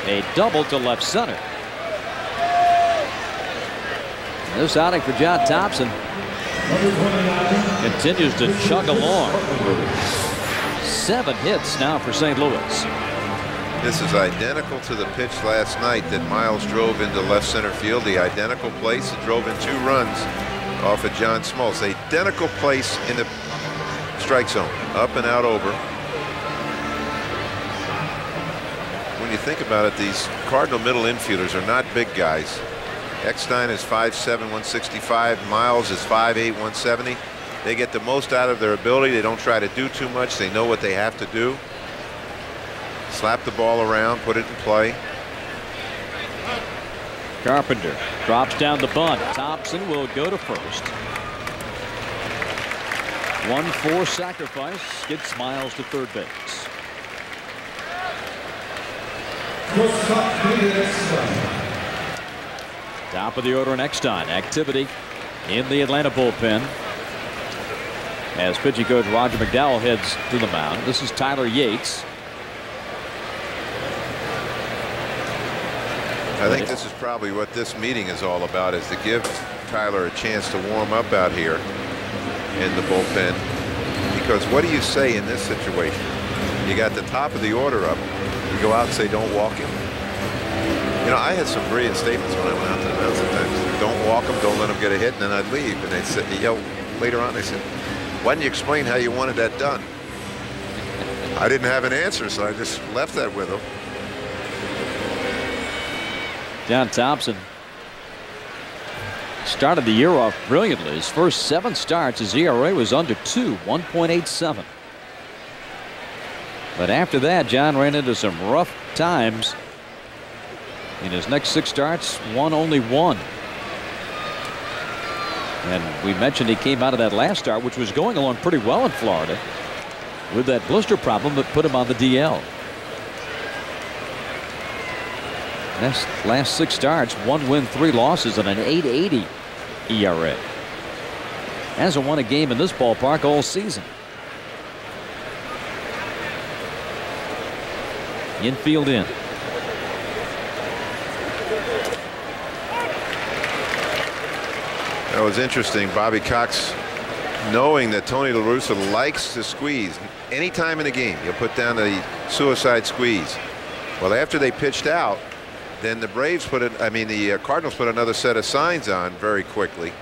A double to left center. This outing for John Thomson continues to chug along. Seven hits now for St. Louis. This is identical to the pitch last night that Miles drove into left center field. The identical place that drove in two runs off of John Smoltz. Identical place in the strike zone. Up and out over. When you think about it, these Cardinal middle infielders are not big guys. Eckstein is 5'7", 165. Miles is 5'8", 170. They get the most out of their ability. They don't try to do too much. They know what they have to do. Slap the ball around, put it in play. Carpenter drops down the bunt. Thomson will go to first. 1-4 sacrifice gets Miles to third base. Top of the order next time. Activity in the Atlanta bullpen. As pitching coach Roger McDowell heads to the mound. This is Tyler Yates. I think this is probably what this meeting is all about is to give Tyler a chance to warm up out here in the bullpen. Because what do you say in this situation? You got the top of the order up. You go out and say don't walk him. You know, I had some brilliant statements when I went out to the mound sometimes. Don't walk him, don't let him get a hit, and then I'd leave. And they said, you know, later on they said, why didn't you explain how you wanted that done? I didn't have an answer, so I just left that with them. John Thomson started the year off brilliantly. His first seven starts, his ERA was under two, 1.87. But after that, John ran into some rough times in his next six starts, won only one. And we mentioned he came out of that last start, which was going along pretty well in Florida, with that blister problem that put him on the DL. Last, last six starts, one win, three losses, and an 880 ERA. Hasn't won a game in this ballpark all season. Infield in. That was interesting. Bobby Cox, knowing that Tony La Russa likes to squeeze anytime in the game, he'll put down the suicide squeeze. Well, after they pitched out, then the Braves put it, I mean, the uh, Cardinals put another set of signs on very quickly.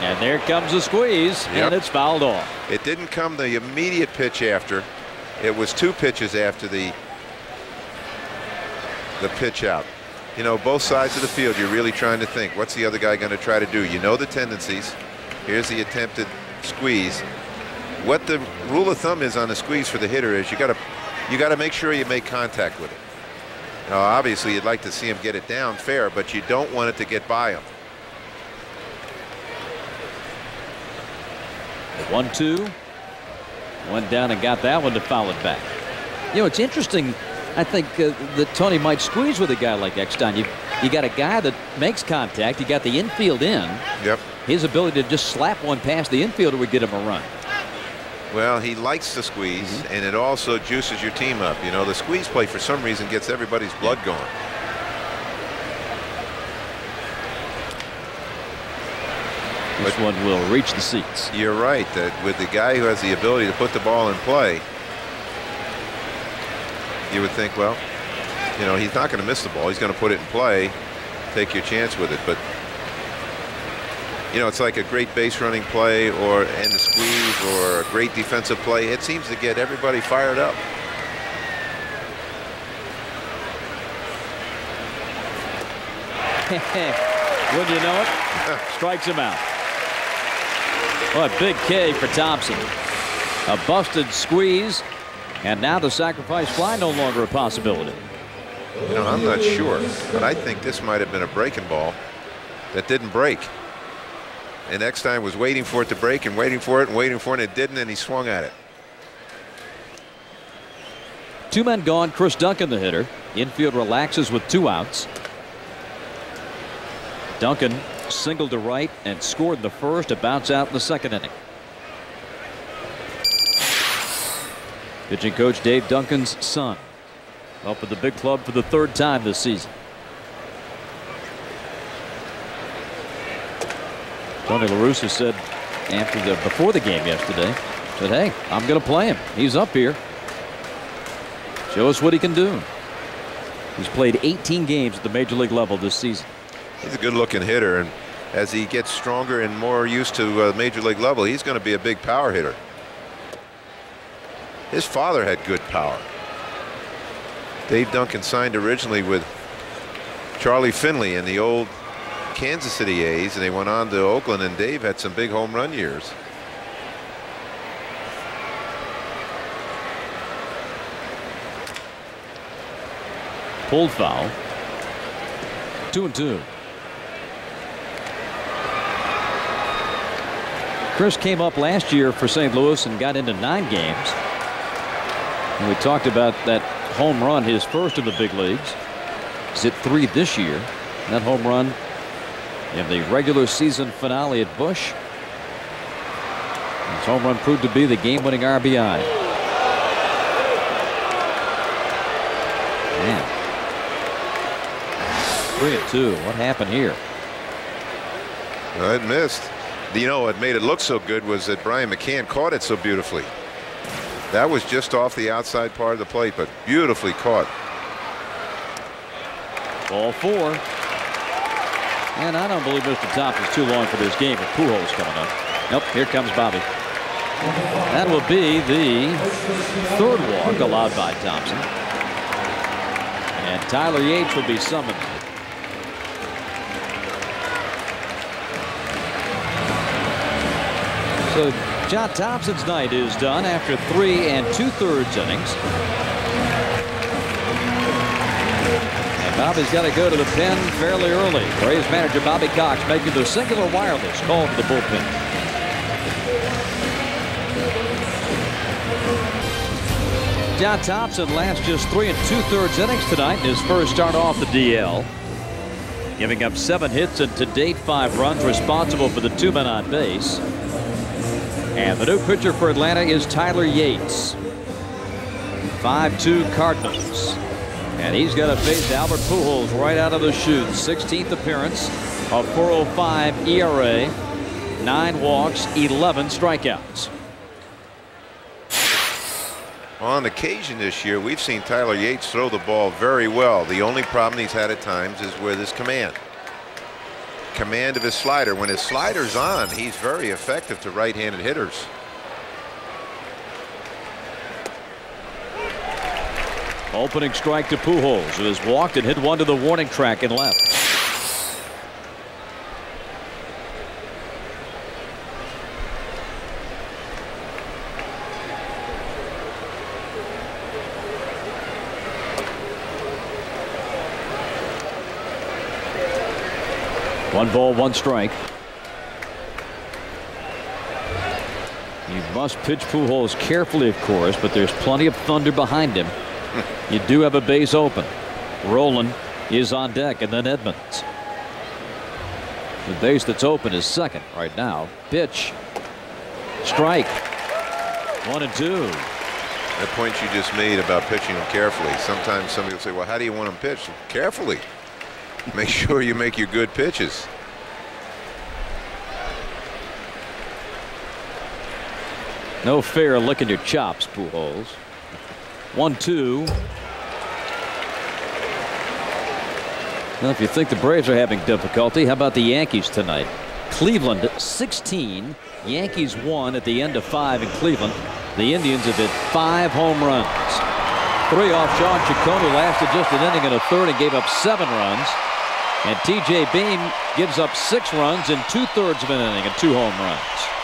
And there comes a squeeze, Yep. and it's fouled off. It didn't come the immediate pitch after. It was two pitches after the the pitch out. You know, both sides of the field, you're really trying to think, what's the other guy going to try to do? You know the tendencies. Here's the attempted squeeze. What the rule of thumb is on the squeeze for the hitter is you got to you got to make sure you make contact with it. Now, obviously, you'd like to see him get it down fair, but you don't want it to get by him. One, two. Went down and got that one to foul it back. You know, it's interesting. I think uh, that Tony might squeeze with a guy like Eckstein. You, you got a guy that makes contact. You got the infield in. Yep. His ability to just slap one past the infielder would get him a run. Well, he likes the squeeze, mm-hmm. and it also juices your team up. You know, the squeeze play for some reason gets everybody's blood going. This one will reach the seats. You're right that with the guy who has the ability to put the ball in play, you would think, well, you know, he's not going to miss the ball. He's going to put it in play, take your chance with it. But you know, it's like a great base running play or and the squeeze or a great defensive play. It seems to get everybody fired up. [laughs] Wouldn't you know it? [laughs] Strikes him out. What a big K for Thomson. A busted squeeze, and now the sacrifice fly no longer a possibility. You know, I'm not sure, but I think this might have been a breaking ball that didn't break. And Eckstein was waiting for it to break and waiting for it and waiting for it, and it didn't, and he swung at it. Two men gone. Chris Duncan, the hitter. Infield relaxes with two outs. Duncan singled to right and scored the first to bounce out in the second inning. Pitching coach Dave Duncan's son. Up at the big club for the third time this season. Tony La Russa said after the before the game yesterday said hey I'm going to play him he's up here show us what he can do he's played 18 games at the major league level this season He's a good looking hitter, and as he gets stronger and more used to uh, major league level, he's going to be a big power hitter. His father had good power. Dave Duncan signed originally with Charlie Finley in the old Kansas City A's, and they went on to Oakland, and Dave had some big home run years. pulled foul two and two Chris came up last year for St. Louis and got into nine games and we talked about that home run his first in the big leagues he's hit three this year that home run in the regular season finale at Busch his home run proved to be the game-winning RBI man Three and two. What happened here? Well, it missed. You know what made it look so good was that Brian McCann caught it so beautifully. That was just off the outside part of the plate, but beautifully caught. Ball four. And I don't believe Mr. Thomson's too long for this game with Pujols coming up. Nope, here comes Bobby. That will be the third walk allowed by Thomson. And Tyler Yates will be summoned. So John Thomson's night is done after three and two-thirds innings. Bobby's got to go to the pen fairly early. Braves manager Bobby Cox making the singular wireless call to the bullpen. John Thomson lasts just three and two-thirds innings tonight in his first start off the DL. Giving up seven hits and to date five runs responsible for the two men on base. And the new pitcher for Atlanta is Tyler Yates. 5-2 Cardinals. And he's got to face Albert Pujols right out of the chute. 16th appearance, oh a 4.05 ERA, nine walks, 11 strikeouts. On occasion this year, we've seen Tyler Yates throw the ball very well. The only problem he's had at times is with his command. Command of his slider. When his slider's on, he's very effective to right-handed hitters. Opening strike to Pujols, who has walked and hit one to the warning track and left. One ball, one strike. You must pitch Pujols carefully, of course, but there's plenty of thunder behind him. You do have a base open. Rolen is on deck, and then Edmonds. The base that's open is second right now. Pitch. Strike. One and two. That point you just made about pitching them carefully. Sometimes somebody will say, well, how do you want them pitched? Carefully. Make [laughs] sure you make your good pitches. No fair licking your chops, Pujols. One, two. Now, if you think the Braves are having difficulty, how about the Yankees tonight? Cleveland 16, Yankees 1 at the end of 5 in Cleveland. The Indians have hit 5 home runs. Three off Shawn Chacon, who lasted just an inning and a third and gave up 7 runs. And TJ Beam gives up 6 runs in two-thirds of an inning and 2 home runs.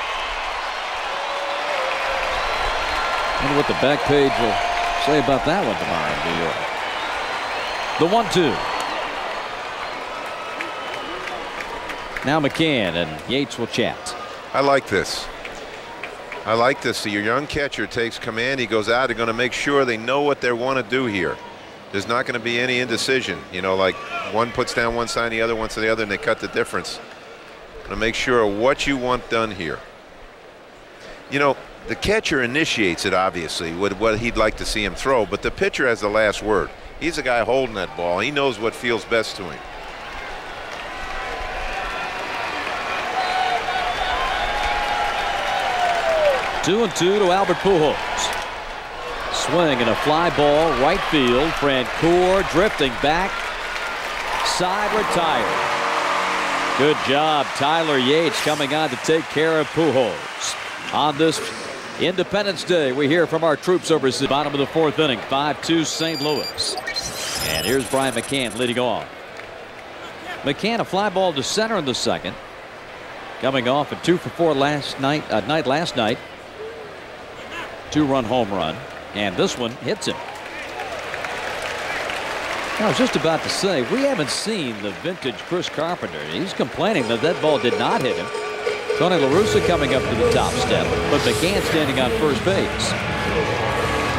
wonder what the back page will say about that one tomorrow in New York. The one-two. Now McCann and Yates will chat. I like this. I like this. So Your young catcher takes command. He goes out. They're going to make sure they know what they want to do here. There's not going to be any indecision. You know, like one puts down one side, the other wants to the other, and they cut the difference. Going To make sure what you want done here. You know, the catcher initiates it, obviously, with what he'd like to see him throw, but the pitcher has the last word. He's the guy holding that ball. He knows what feels best to him. Two and two to Albert Pujols. Swing and a fly ball, right field. Francoeur drifting back. Side retired. Good job, Tyler Yates coming on to take care of Pujols. On this Independence Day, we hear from our troops overseas. the bottom of the fourth inning, 5-2 St. Louis. And here's Brian McCann leading off. McCann a fly ball to center in the second. Coming off a two for four last night, uh, night last night two-run home run, and this one hits him. I was just about to say, we haven't seen the vintage Chris Carpenter. He's complaining that that ball did not hit him. Tony La Russa coming up to the top step, but McCann standing on first base.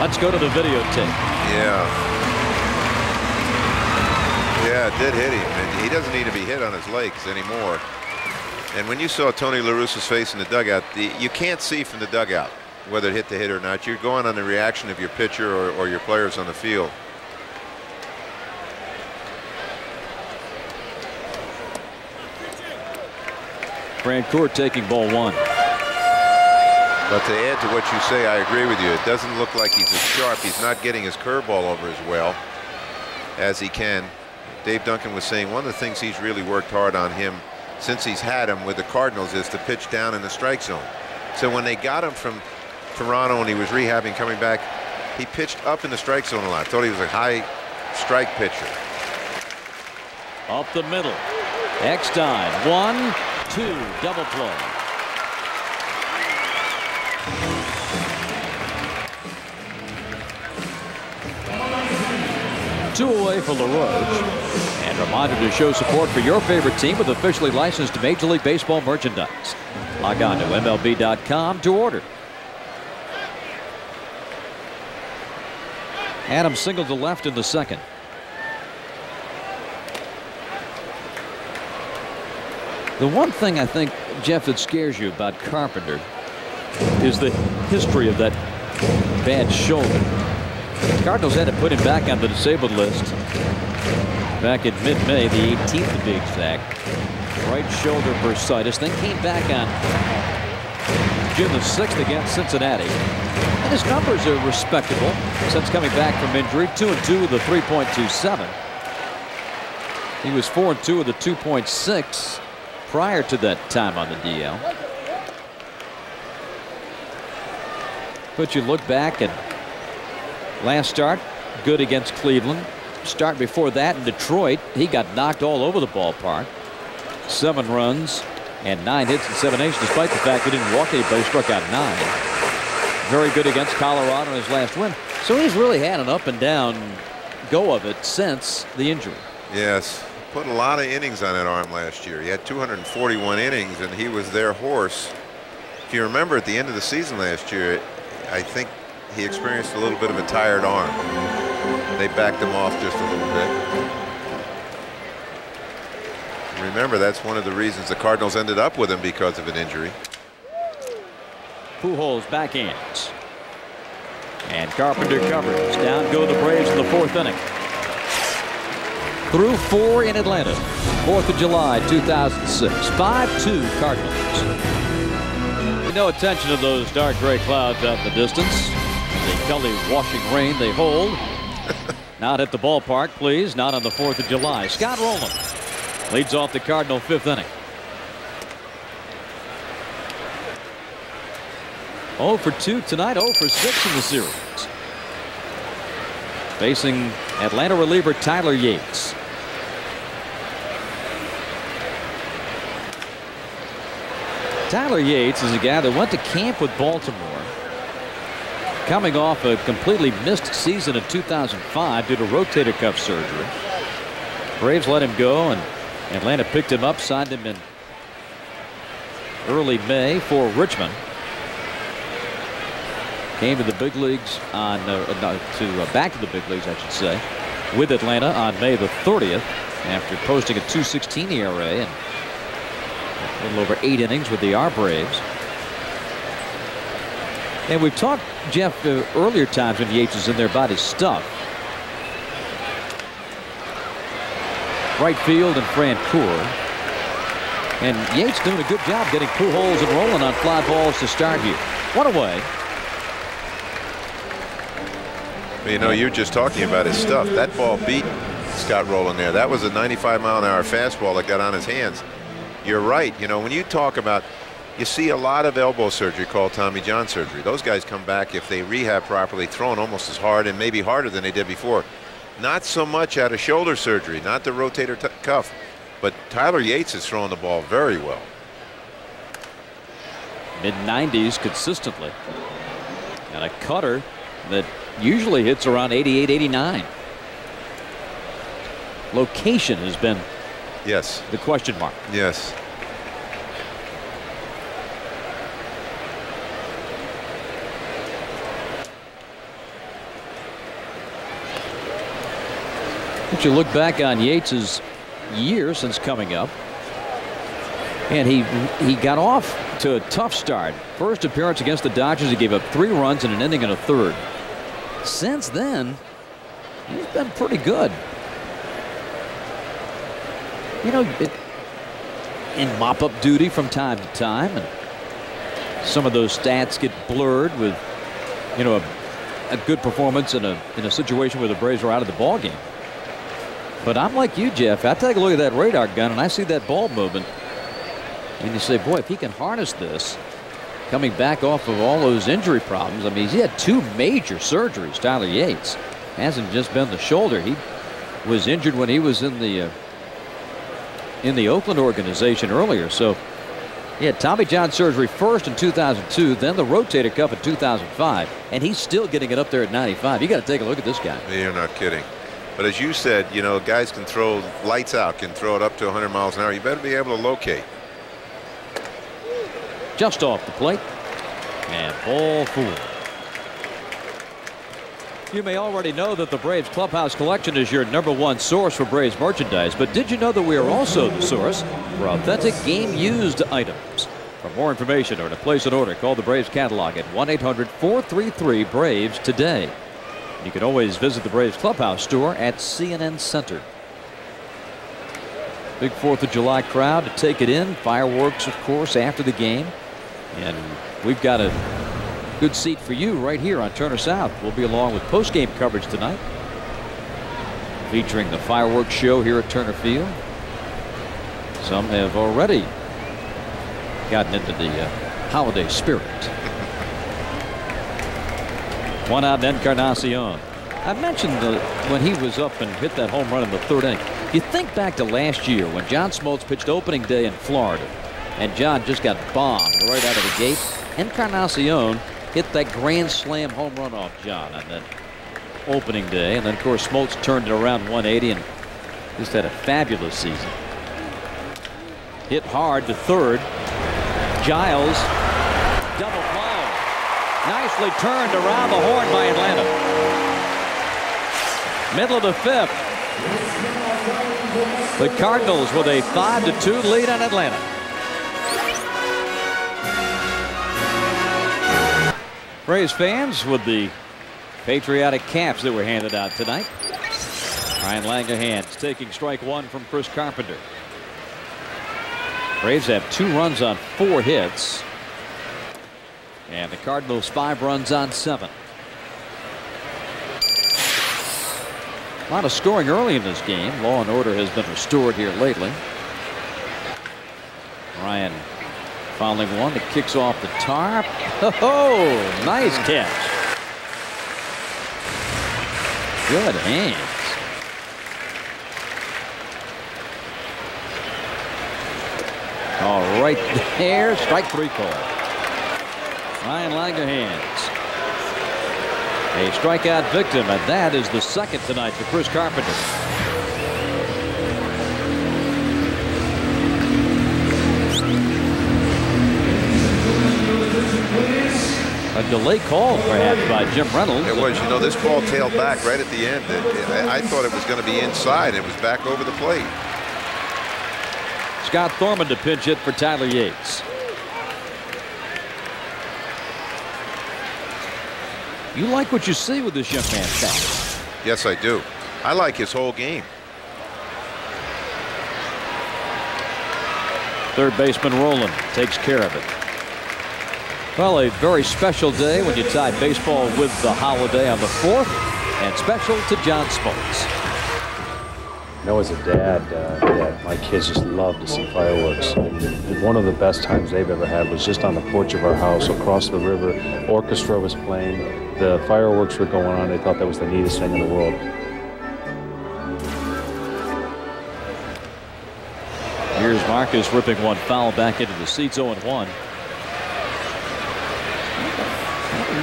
Let's go to the videotape. Yeah. Yeah, it did hit him, he doesn't need to be hit on his legs anymore. And when you saw Tony La Russa's face in the dugout, the, you can't see from the dugout whether it hit the hit or not. You're going on the reaction of your pitcher or, or your players on the field. Francoeur taking ball one. But to add to what you say, I agree with you. It doesn't look like he's as sharp. He's not getting his curveball over as well as he can. Dave Duncan was saying one of the things he's really worked hard on him since he's had him with the Cardinals is to pitch down in the strike zone. So when they got him from Toronto and he was rehabbing coming back, he pitched up in the strike zone a lot. Thought he was a high strike pitcher. Up the middle. Eckstein. One, two, double play. Two away for LaRoche. And reminder to show support for your favorite team with officially licensed Major League Baseball merchandise. Log on to MLB.com to order. Adams singled to left in the second. The one thing I think, Jeff, that scares you about Carpenter is the history of that bad shoulder. Cardinals had to put him back on the disabled list back in mid-May, the 18th to be exact. Right shoulder bursitis, then came back on June the 6th against Cincinnati. And his numbers are respectable since coming back from injury. 2 and 2 with a 3.27. He was 4 and 2 with a 2.6 prior to that time on the DL. But you look back at last start, good against Cleveland. Start before that in Detroit, he got knocked all over the ballpark. Seven runs and nine hits and seven eighths, despite the fact he didn't walk anybody, struck out nine. Very good against Colorado in his last win. So he's really had an up and down go of it since the injury. Yes, put a lot of innings on that arm last year. He had 241 innings, and he was their horse. If you remember at the end of the season last year, I think he experienced a little bit of a tired arm. They backed him off just a little bit. Remember, that's one of the reasons the Cardinals ended up with him because of an injury. Pujols backhands. And Carpenter covers. Down go the Braves in the fourth inning. Through four in Atlanta. 4th of July 2006. 5-2 Cardinals. No attention to those dark gray clouds out in the distance. The gully washing rain they hold. [laughs] Not at the ballpark, please. Not on the 4th of July. Scott Rolen leads off the Cardinal fifth inning. 0 for 2 tonight, 0 for 6 in the series. Facing Atlanta reliever Tyler Yates. Tyler Yates is a guy that went to camp with Baltimore. Coming off a completely missed season in 2005 due to rotator cuff surgery. Braves let him go and Atlanta picked him up, signed him in early May for Richmond. Came to the big leagues on uh, to uh, back to the big leagues, I should say, with Atlanta on May the 30th after posting a 2.16 ERA and a little over eight innings with the R Braves. And we've talked, Jeff, uh, earlier times when Yates is in there about his stuff. Right field and Francoeur. And Yates doing a good job getting Pujols and Rolen on fly balls to start here. One away. You know, you're just talking about his stuff. That ball beat Scott Rolen there. That was a 95 mile an hour fastball that got on his hands. You're right. You know, when you talk about, you see a lot of elbow surgery called Tommy John surgery. Those guys come back if they rehab properly, throwing almost as hard and maybe harder than they did before. Not so much out of shoulder surgery, not the rotator cuff, but Tyler Yates is throwing the ball very well. Mid 90s consistently. And a cutter that usually hits around 88, 89. Location has been yes the question mark. Yes. But you look back on Yates's year since coming up, and he he got off to a tough start. First appearance against the Dodgers, he gave up three runs in an inning and a third. Since then, he's been pretty good. You know, it, in mop-up duty from time to time, and some of those stats get blurred with, you know, a, a good performance in a in a situation where the Braves are out of the ball game. But I'm like you, Jeff. I take a look at that radar gun and I see that ball moving. And you say, boy, if he can harness this, coming back off of all those injury problems. I mean, he had two major surgeries, Tyler Yates. Hasn't just been the shoulder. He was injured when he was in the uh, in the Oakland organization earlier. So he had Tommy John surgery first in 2002, then the rotator cuff in 2005, and he's still getting it up there at 95. You got to take a look at this guy. You're not kidding. But as you said, you know, guys can throw lights out, can throw it up to 100 miles an hour. You better be able to locate. Just off the plate. And ball four. You may already know that the Braves Clubhouse Collection is your number one source for Braves merchandise, but did you know that we are also the source for authentic game used items? For more information or to place an order, call the Braves catalog at 1 800 433 Braves today. You can always visit the Braves Clubhouse store at CNN Center. Big 4th of July crowd to take it in. Fireworks, of course, after the game. And we've got a good seat for you right here on Turner South. We'll be along with post-game coverage tonight. Featuring the fireworks show here at Turner Field. Some have already gotten into the uh, holiday spirit. [laughs] One out in Encarnacion. I mentioned the, when he was up and hit that home run in the third inning. You think back to last year when John Smoltz pitched opening day in Florida, and John just got bombed right out of the gate. Encarnacion hit that grand slam home run off John on that opening day, and then of course Smoltz turned it around 180 and just had a fabulous season. Hit hard to third. Giles double play. Nicely turned around the horn by Atlanta. Middle of the fifth. The Cardinals with a 5 to 2 lead on Atlanta. Braves fans with the patriotic caps that were handed out tonight. Ryan Langerhans taking strike one from Chris Carpenter. Braves have two runs on four hits. And the Cardinals five runs on seven. A lot of scoring early in this game. Law and order has been restored here lately. Ryan fouling one that kicks off the tarp. Oh, nice catch. Good hands. All right there, strike three call. Ryan Langerhans. A strikeout victim, and that is the second tonight for Chris Carpenter. Delay call, perhaps, by Jim Reynolds. It was, you know, this ball tailed back right at the end. I, I thought it was going to be inside. It was back over the plate. Scott Thorman to pinch hit for Tyler Yates. You like what you see with this young man, Pat? Yes, I do. I like his whole game. Third baseman Rolen takes care of it. Well, a very special day when you tie baseball with the holiday on the 4th, and special to John Smoltz. I know as a dad uh, that my kids just love to see fireworks. And one of the best times they've ever had was just on the porch of our house across the river. Orchestra was playing. The fireworks were going on. They thought that was the neatest thing in the world. Here's Marcus ripping one foul back into the seats 0 1.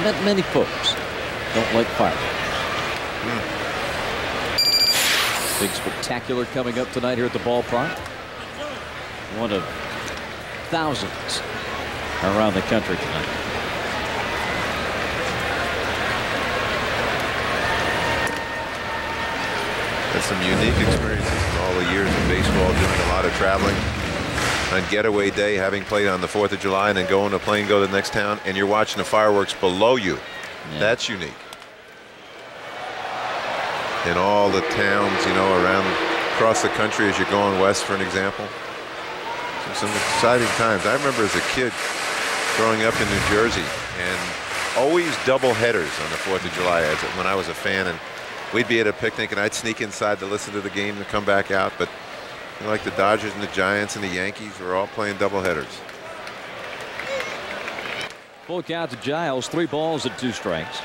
Not many folks don't like fireworks. Big spectacular coming up tonight here at the ballpark. One of thousands around the country tonight. That's some unique experiences in all the years of baseball, doing a lot of traveling. On getaway day, having played on the 4th of July and then going to plane, go to the next town, and you're watching the fireworks below you. Yeah. That's unique. In all the towns, you know, around across the country as you're going west, for an example. So some exciting times. I remember as a kid growing up in New Jersey and always double headers on the 4th of July as when I was a fan. And we'd be at a picnic and I'd sneak inside to listen to the game and come back out. But know, like the Dodgers and the Giants and the Yankees were all playing double headers. Full count to Giles, three balls and two strikes.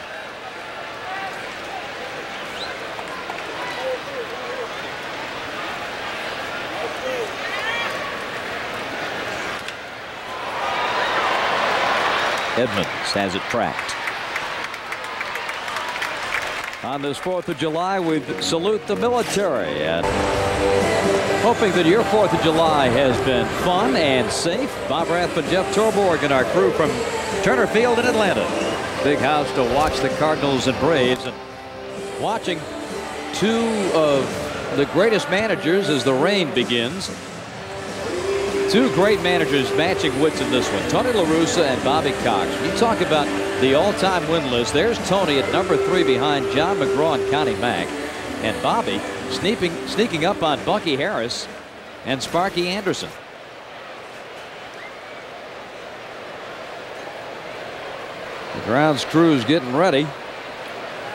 Edmonds has it tracked. On this 4th of July, we salute the military and hoping that your 4th of July has been fun and safe. Bob Rathbun, Jeff Torborg, and our crew from Turner Field in Atlanta. Big house to watch the Cardinals and Braves. And watching two of the greatest managers as the rain begins. Two great managers matching wits in this one. Tony La Russa and Bobby Cox. You talk about the all-time win list. There's Tony at number three behind John McGraw and Connie Mack. And Bobby sneaking, sneaking up on Bucky Harris and Sparky Anderson. The grounds crew's getting ready.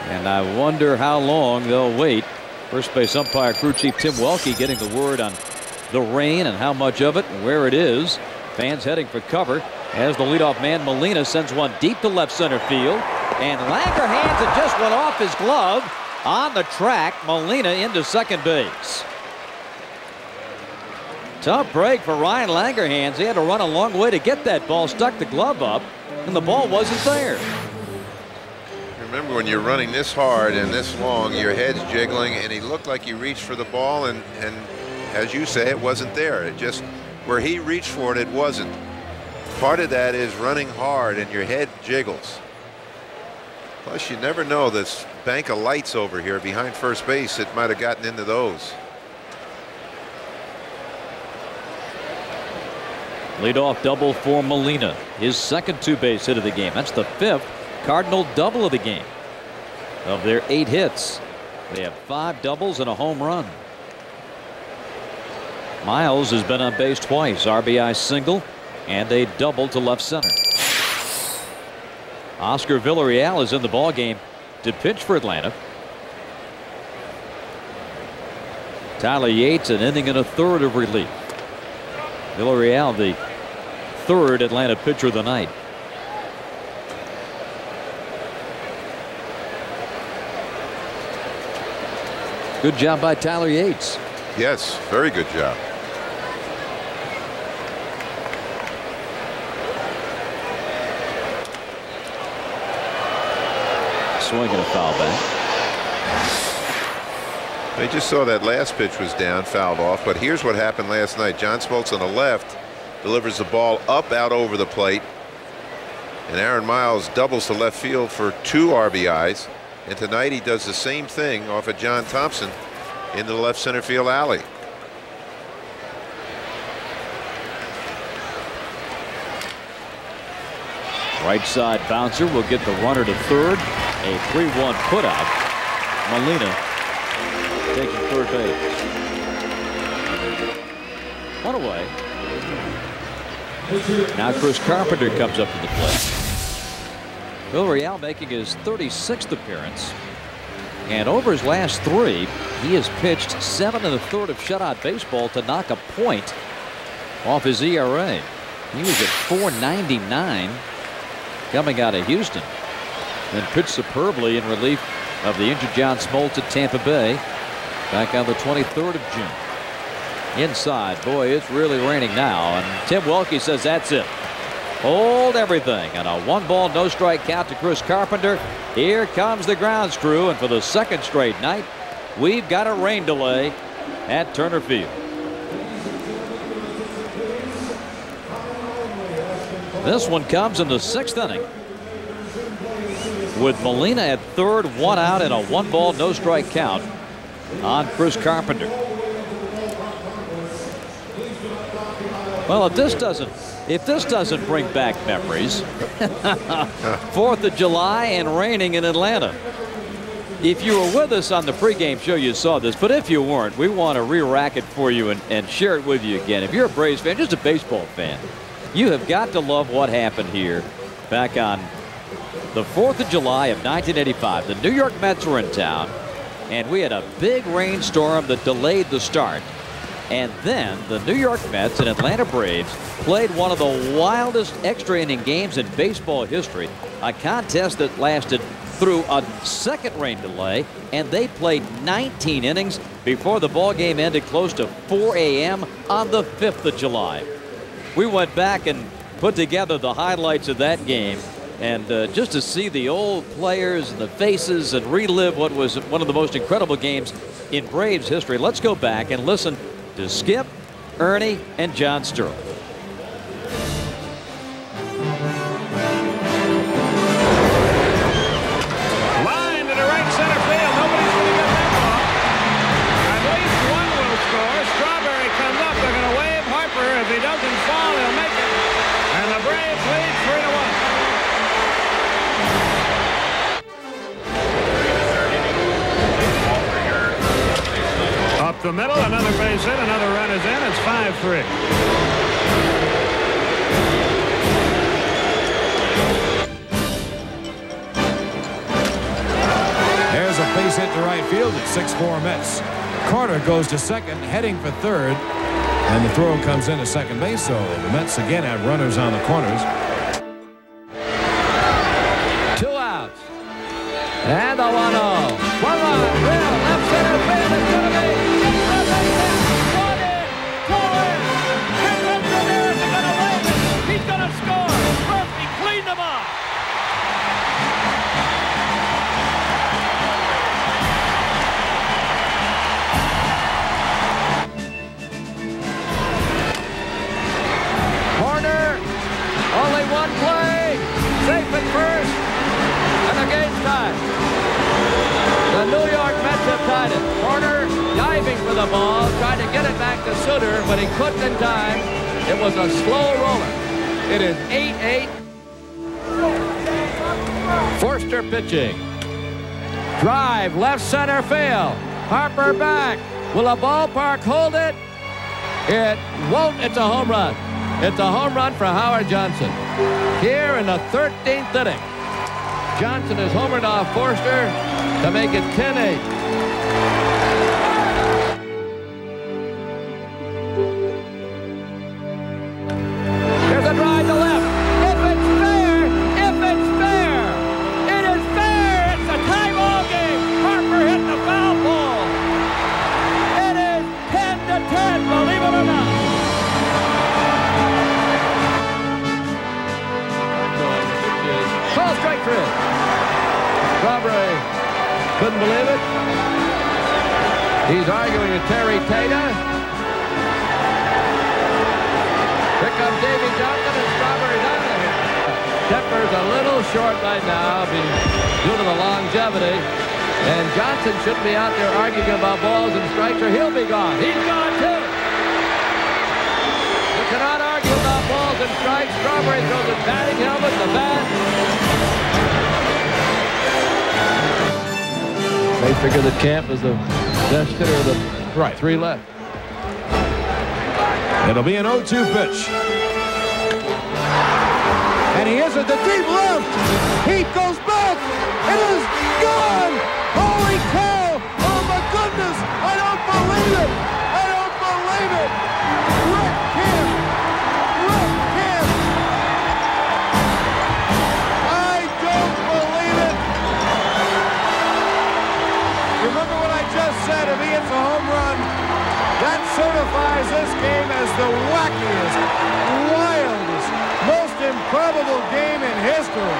And I wonder how long they'll wait. First base umpire crew chief Tim Welke getting the word on the rain and how much of it and where it is. Fans heading for cover as the leadoff man Molina sends one deep to left center field. And Langerhans it just went off his glove on the track. Molina into second base. Tough break for Ryan Langerhans. He had to run a long way to get that ball, stuck the glove up, and the ball wasn't there. Remember when you're running this hard and this long, your head's jiggling, and he looked like he reached for the ball, and, and as you say, it wasn't there. It just, where he reached for it, it wasn't. Part of that is running hard and your head jiggles. Plus, you never know this bank of lights over here behind first base. It might have gotten into those. Leadoff double for Molina. His second two base hit of the game. That's the fifth Cardinal double of the game. Of their eight hits, they have five doubles and a home run. Miles has been on base twice, RBI single and a double to left center. Oscar Villarreal is in the ball game to pitch for Atlanta. Tyler Yates an inning and a third of relief. Villarreal the third Atlanta pitcher of the night. Good job by Tyler Yates. Yes, very good job. Swinging a foul back. They just saw that last pitch was down, fouled off. But here's what happened last night. John Smoltz on the left delivers the ball up out over the plate. And Aaron Miles doubles to left field for two RBIs. And tonight he does the same thing off of John Thomson into the left center field alley. Right side bouncer will get the runner to third. A 3-1 putout. Molina taking third base. One away. Now Chris Carpenter comes up to the plate. Villarreal making his 36th appearance. And over his last three, he has pitched seven and a third of shutout baseball to knock a point off his ERA. He was at 499 coming out of Houston. Then pitched superbly in relief of the injured John Smoltz at Tampa Bay back on the 23rd of June. Inside, boy, it's really raining now. And Tim Welke says that's it. Hold everything. And a one ball, no strike count to Chris Carpenter. Here comes the grounds crew. And for the second straight night, we've got a rain delay at Turner Field. This one comes in the sixth inning. With Molina at third, one out, and a one ball, no strike count on Chris Carpenter. Well, if this doesn't if this doesn't bring back memories, [laughs] Fourth of July and raining in Atlanta. If you were with us on the pregame show, you saw this. But if you weren't, we want to re-rack it for you and, and share it with you again. If you're a Braves fan, just a baseball fan, you have got to love what happened here back on the 4th of July of 1985. The New York Mets were in town, and we had a big rainstorm that delayed the start. And then the New York Mets and Atlanta Braves played one of the wildest extra inning games in baseball history. A contest that lasted through a second rain delay, and they played 19 innings before the ball game ended close to 4 a.m. on the 5th of July. We went back and put together the highlights of that game. And uh, just to see the old players and the faces and relive what was one of the most incredible games in Braves history, let's go back and listen to Skip, Ernie, and John Sterling. The middle. Another base hit. Another run is in. It's 5-3. There's a base hit to right field at 6-4 Mets. Carter goes to second, heading for third. And the throw comes in to second base, so the Mets again have runners on the corners. Left center field. Harper back. Will a ballpark hold it? It won't. It's a home run. It's a home run for Howard Johnson. Here in the 13th inning. Johnson is homered off Forster to make it 10-8. Three left. It'll be an 0-2 pitch. And he is at the deep left. The wackiest, wildest, most improbable game in history.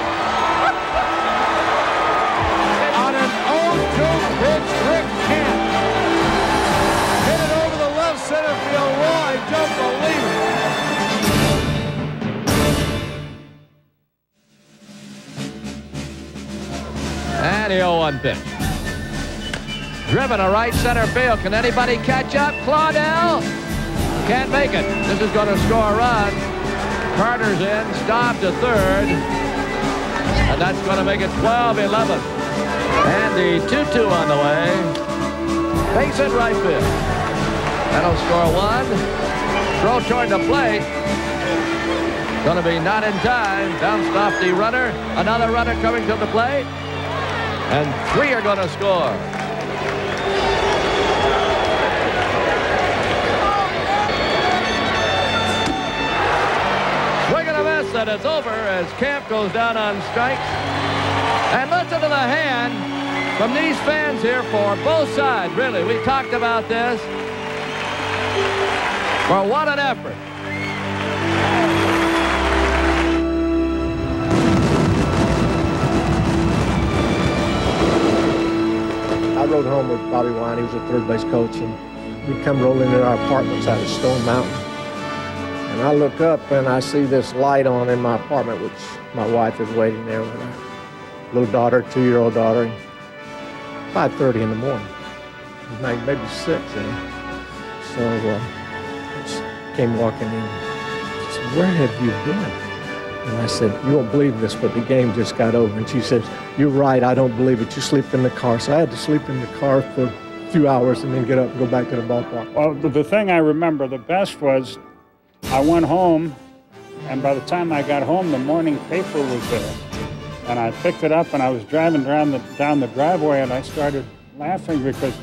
On an 0-2 pitch, Rick Camp hit it over the left center field wall. I don't believe it. And the 0-1 pitch. Driven to right center field. Can anybody catch up? Claudell can't make it. This is going to score a run. Carter's in, stopped to third. And that's going to make it 12-11. And the 2-2 on the way. Base hit right field. That'll score one. Throw toward the plate. Going to be not in time. Bounced off the runner. Another runner coming to the plate. And three are going to score. And it's over as Camp goes down on strikes. And listen to the hand from these fans here for both sides, really. We talked about this. For what an effort. I rode home with Bobby Wine. He was a third base coach, and we come rolling into our apartments out of Stone Mountain. And I look up and I see this light on in my apartment, which my wife is waiting there with her little daughter, two-year-old daughter. 5:30 in the morning, maybe maybe six. So uh, she came walking in. She said, "Where have you been?" And I said, you won't believe this, but the game just got over. And she says, you're right, I don't believe it. You sleep in the car. So I had to sleep in the car for a few hours and then get up and go back to the ballpark. Well, the thing I remember the best was I went home, and by the time I got home, the morning paper was there. And I picked it up, and I was driving down the, down the driveway, and I started laughing because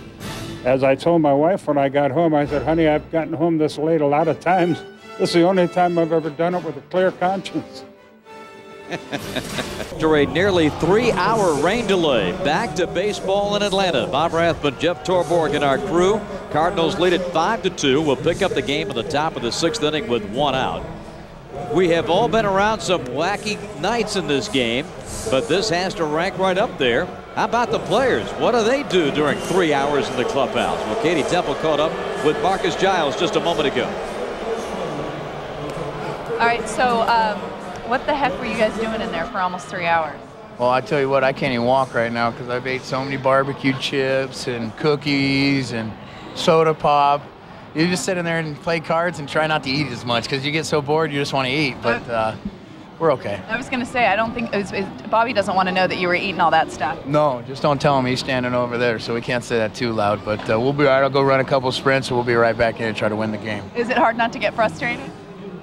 as I told my wife when I got home, I said, honey, I've gotten home this late a lot of times. This is the only time I've ever done it with a clear conscience. [laughs] After a nearly three-hour rain delay, back to baseball in Atlanta. Bob Rathbun, Jeff Torborg, and our crew. Cardinals lead it five to two. We'll pick up the game at the top of the sixth inning with one out. We have all been around some wacky nights in this game, but this has to rank right up there. How about the players? What do they do during three hours in the clubhouse? Well, Katie Temple caught up with Marcus Giles just a moment ago. All right, so um, what the heck were you guys doing in there for almost three hours? Well, I tell you what, I can't even walk right now because I've ate so many barbecue chips and cookies and soda pop. You just sit in there and play cards and try not to eat as much because you get so bored you just want to eat. But uh, we're okay. I was going to say, I don't think, is, is, Bobby doesn't want to know that you were eating all that stuff. No, just don't tell him he's standing over there, so we can't say that too loud. But uh, we'll be all right. I'll go run a couple sprints, and we'll be right back in and try to win the game. Is it hard not to get frustrated?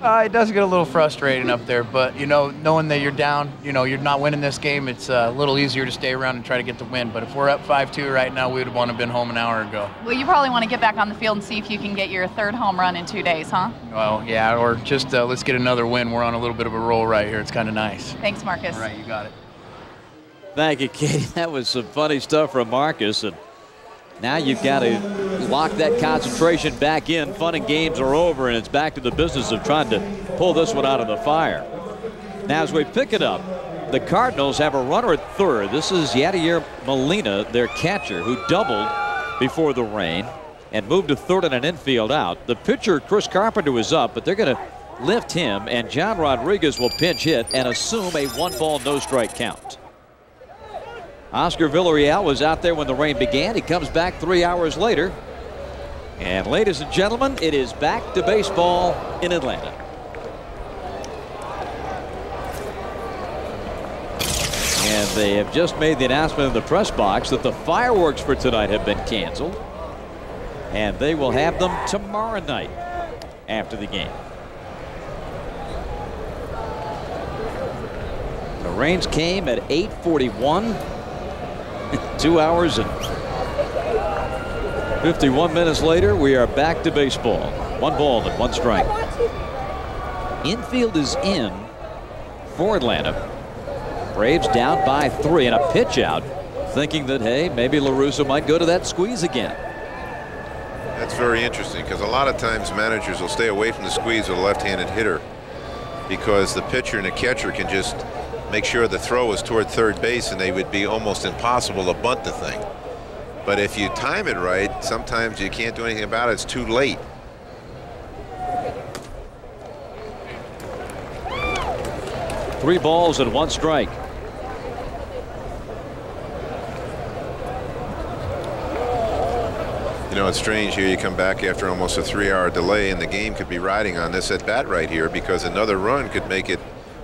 Uh, it does get a little frustrating up there, but you know, knowing that you're down, you know, you're not winning this game, it's uh, a little easier to stay around and try to get the win. But if we're up 5-2 right now, we would want to have been home an hour ago. Well, you probably want to get back on the field and see if you can get your third home run in two days, huh? Well, yeah, or just uh, let's get another win. We're on a little bit of a roll right here. It's kind of nice. Thanks, Marcus. All right, you got it. Thank you, Katie. [laughs] That was some funny stuff from Marcus. And now you've got to lock that concentration back in. Fun and games are over, and it's back to the business of trying to pull this one out of the fire. Now, as we pick it up, the Cardinals have a runner at third. This is Yadier Molina, their catcher, who doubled before the rain and moved to third and an infield out. The pitcher, Chris Carpenter, is up, but they're going to lift him, and John Rodriguez will pinch hit and assume a one ball, no strike count. Oscar Villarreal was out there when the rain began. He comes back three hours later. And ladies and gentlemen, it is back to baseball in Atlanta. And they have just made the announcement in the press box that the fireworks for tonight have been canceled. And they will have them tomorrow night after the game. The rains came at 841. [laughs] Two hours and 51 minutes later, we are back to baseball. One ball and one strike. Infield is in for Atlanta. Braves down by three and a pitch out, thinking that, hey, maybe La Russa might go to that squeeze again. That's very interesting because a lot of times managers will stay away from the squeeze with a left-handed hitter because the pitcher and the catcher can just make sure the throw is toward third base and they would be almost impossible to bunt the thing. But if you time it right, sometimes you can't do anything about it. It's too late. Three balls and one strike. You know, it's strange here. You come back after almost a three-hour delay, and the game could be riding on this at bat right here because another run could make it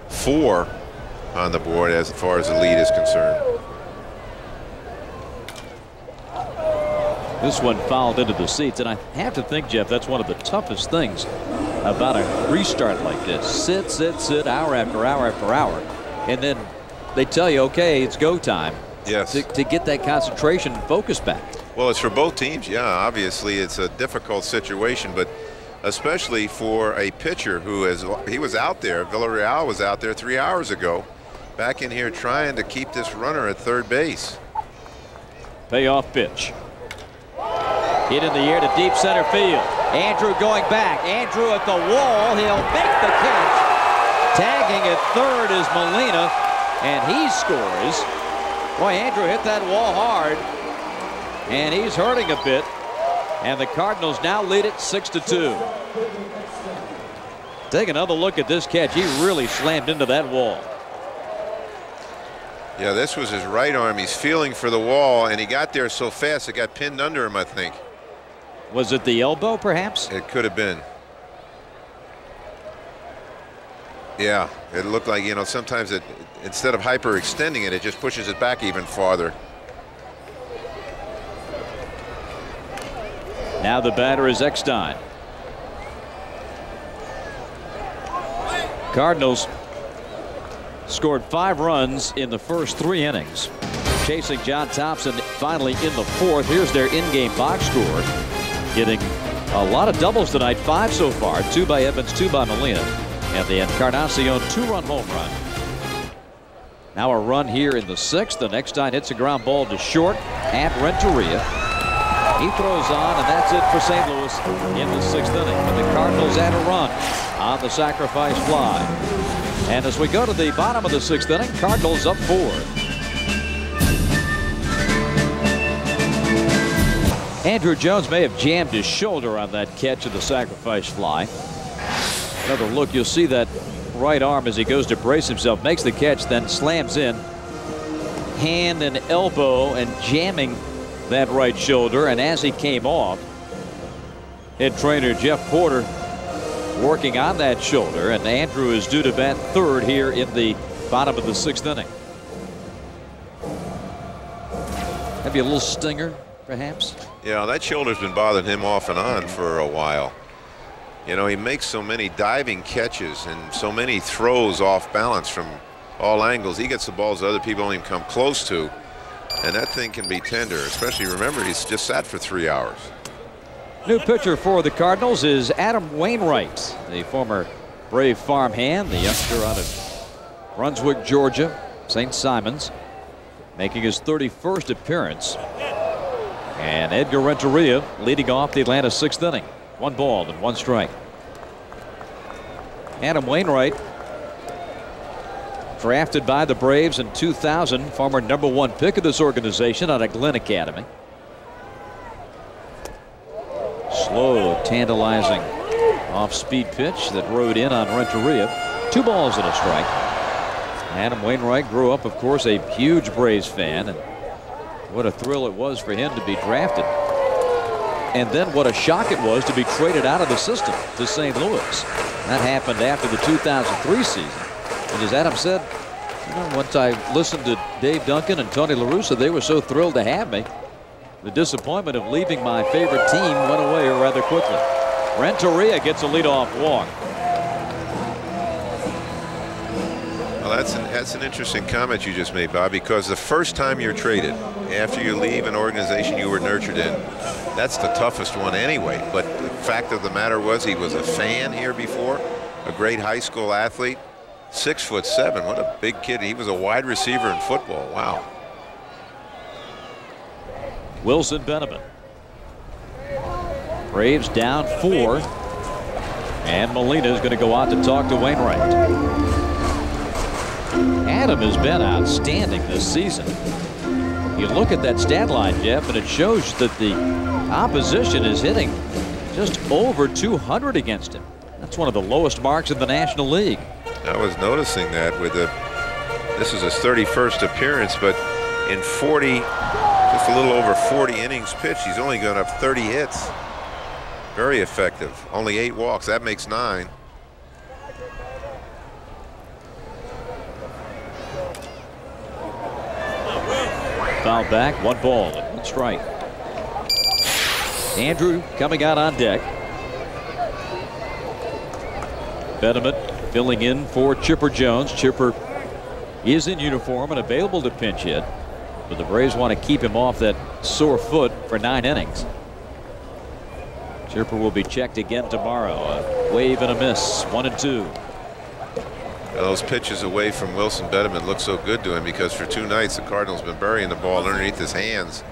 four on the board as far as the lead is concerned. This one fouled into the seats, and I have to think, Jeff, that's one of the toughest things about a restart like this. Sit, sit, sit, hour after hour after hour, and then they tell you, okay, it's go time. Yes. To, to get that concentration and focus back. Well, it's for both teams. Yeah, obviously it's a difficult situation, but especially for a pitcher who is he was out there. Villarreal was out there three hours ago, back in here trying to keep this runner at third base. Payoff pitch. Hit in the air to deep center field. Andruw going back. Andruw at the wall. He'll make the catch. Tagging at third is Molina, and he scores. Boy, Andruw hit that wall hard, and he's hurting a bit. And the Cardinals now lead it 6 to 2. Take another look at this catch. He really slammed into that wall. Yeah, this was his right arm. He's feeling for the wall, and he got there so fast it got pinned under him, I think. Was it the elbow, perhaps? It could have been. Yeah, it looked like, you know, sometimes it, instead of hyperextending it, it just pushes it back even farther. Now the batter is Eckstein. Cardinals scored five runs in the first three innings. Chasing John Thomson finally in the fourth. Here's their in-game box score. Getting a lot of doubles tonight, five so far. Two by Evans, two by Molina. And the Encarnacion two-run home run. Now a run here in the sixth. The next time hits a ground ball to short at Renteria. He throws on, and that's it for St. Louis in the sixth inning. But the Cardinals add a run on the sacrifice fly. And as we go to the bottom of the sixth inning, Cardinals up four. Andruw Jones may have jammed his shoulder on that catch of the sacrifice fly. Another look, you'll see that right arm as he goes to brace himself, makes the catch, then slams in. Hand and elbow and jamming that right shoulder. And as he came off, head trainer Jeff Porter working on that shoulder. And Andruw is due to bat third here in the bottom of the sixth inning. Maybe a little stinger, perhaps. Yeah, that shoulder's been bothering him off and on for a while. You know, he makes so many diving catches and so many throws off balance from all angles. He gets the balls that other people don't even come close to. And that thing can be tender, especially remember he's just sat for three hours. New pitcher for the Cardinals is Adam Wainwright, the former Brave farmhand, the youngster out of Brunswick, Georgia, St. Simons, making his 31st appearance. And Edgar Renteria leading off the Atlanta sixth inning. One ball and one strike. Adam Wainwright drafted by the Braves in 2000, former number one pick of this organization out of Glynn Academy. Slow, tantalizing off-speed pitch that rode in on Renteria. Two balls and a strike. Adam Wainwright grew up, of course, a huge Braves fan, and what a thrill it was for him to be drafted. And then what a shock it was to be traded out of the system to St. Louis. That happened after the 2003 season. And as Adam said, you know, once I listened to Dave Duncan and Tony La Russa, they were so thrilled to have me. The disappointment of leaving my favorite team went away rather quickly. Renteria gets a leadoff walk. Well, that's an, that's an interesting comment you just made, Bob, because the first time you're traded, after you leave an organization you were nurtured in, that's the toughest one anyway. But the fact of the matter was he was a fan here before, a great high school athlete, six foot seven. What a big kid. He was a wide receiver in football. Wow. Wilson Betemit. Braves down four. And Molina is going to go out to talk to Wainwright. Adam has been outstanding this season. You look at that stat line, Jeff, and it shows that the opposition is hitting just over 200 against him. That's one of the lowest marks in the National League. I was noticing that with the this is his 31st appearance, but in 40, just a little over 40 innings pitched, he's only gone up 30 hits. Very effective. Only eight walks. That makes nine. Foul back, one ball, and one strike. Andruw coming out on deck. Betemit filling in for Chipper Jones. Chipper is in uniform and available to pinch hit. But the Braves want to keep him off that sore foot for nine innings. Chipper will be checked again tomorrow. A wave and a miss. One and two. Well, those pitches away from Wilson Betemit look so good to him because for two nights the Cardinals have been burying the ball underneath his hands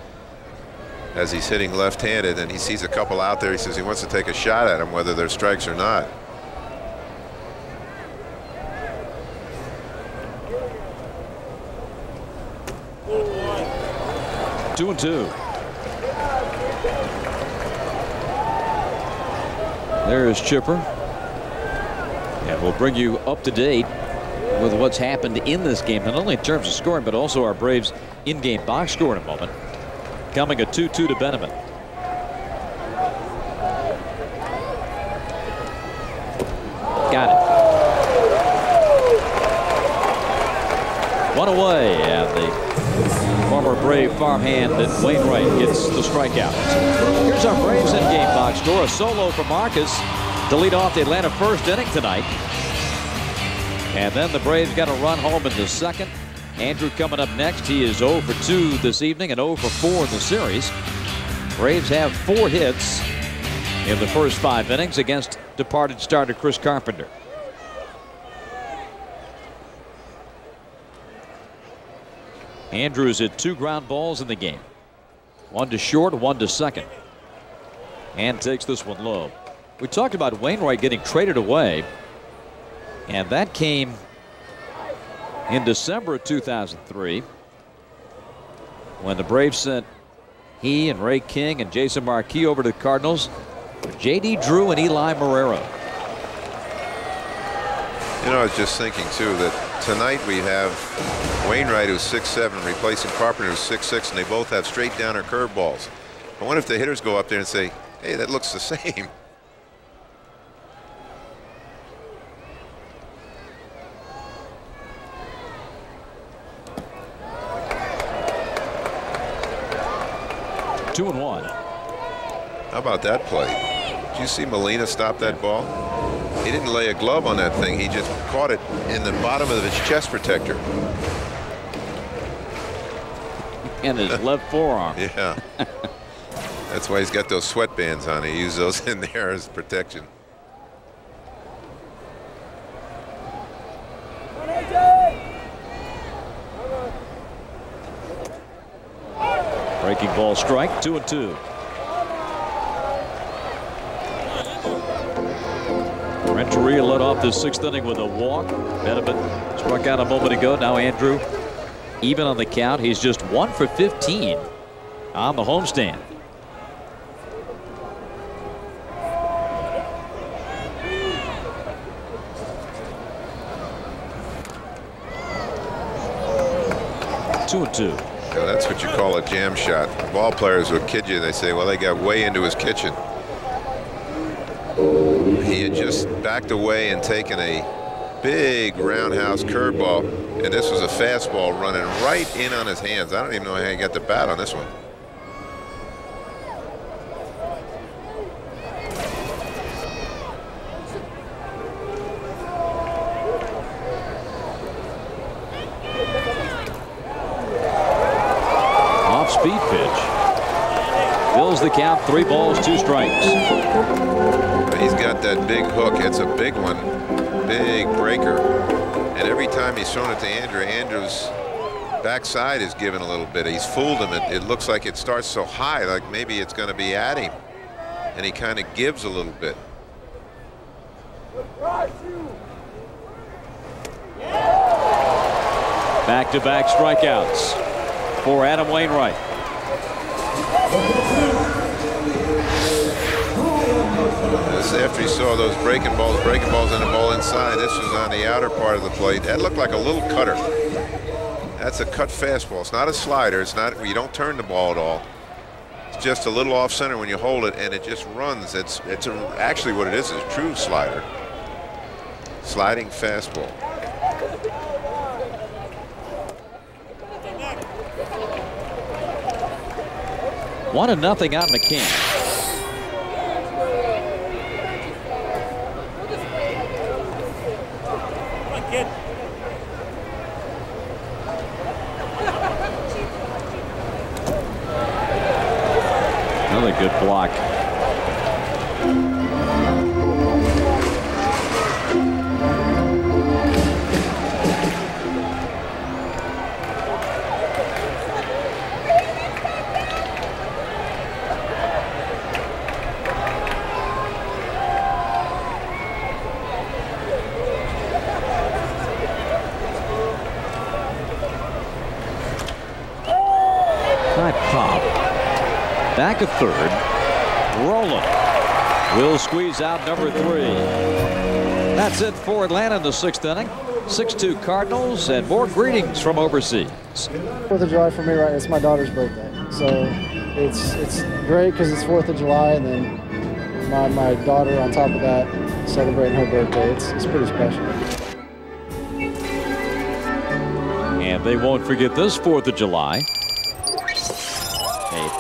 as he's hitting left-handed and he sees a couple out there he says he wants to take a shot at them whether they're strikes or not. Two and two. There is Chipper. And we'll bring you up to date with what's happened in this game, not only in terms of scoring, but also our Braves in-game box score in a moment. Coming a 2-2 to Betemit. Got it. One away, former Brave farmhand that Wainwright gets the strikeout. Here's our Braves in game box score. A solo for Marcus to lead off the Atlanta first inning tonight. And then the Braves got a run home in the second. Andruw coming up next. He is 0 for 2 this evening and 0 for 4 in the series. Braves have four hits in the first five innings against departed starter Chris Carpenter. Andruw's hit two ground balls in the game. One to short, one to second. And takes this one low. We talked about Wainwright getting traded away. And that came in December of 2003 when the Braves sent he and Ray King and Jason Marquis over to the Cardinals J.D. Drew and Eli Marrero. You know, I was just thinking too that tonight we have Wainwright who's 6'7", replacing Carpenter who's 6'6", and they both have straight downer curveballs. I wonder if the hitters go up there and say, "Hey, that looks the [laughs] same." Two and one. How about that play? Did you see Molina stop that ball? He didn't lay a glove on that thing. He just caught it in the bottom of his chest protector. And his left forearm. [laughs] Yeah. That's why he's got those sweatbands on. He uses those [laughs] in there as protection. Breaking ball strike, two and two. Renteria led off the sixth inning with a walk. Betemit struck out a moment ago. Now Andruw even on the count. He's just one for 15 on the homestand. Two and two. Yeah, that's what you call a jam shot. Ball players would kid you. They say, well, they got way into his kitchen. He had just backed away and taken a big roundhouse curveball, and this was a fastball running right in on his hands. I don't even know how he got the bat on this one. Off speed pitch. Fills the count, three balls, two strikes. He's got that big hook. It's a big one, big breaker. And every time he's thrown it to Andruw, Andruw's backside is given a little bit. He's fooled him. It, it looks like it starts so high, like maybe it's going to be at him. And he kind of gives a little bit. Back-to-back strikeouts for Adam Wainwright. After he saw those breaking balls, breaking balls and a ball inside. This was on the outer part of the plate. That looked like a little cutter. That's a cut fastball. It's not a slider. It's not. You don't turn the ball at all. It's just a little off center when you hold it, and it just runs. It's it's a, actually what it is is a true slider. Sliding fastball. One and nothing on McCann. Back of third. Rolen. Will squeeze out number three. That's it for Atlanta in the sixth inning. 6-2 Cardinals and more greetings from overseas. Fourth of July for me, right? It's my daughter's birthday, so it's it's great because it's Fourth of July, and then my my daughter on top of that celebrating her birthday. It's it's pretty special. And they won't forget this 4th of July.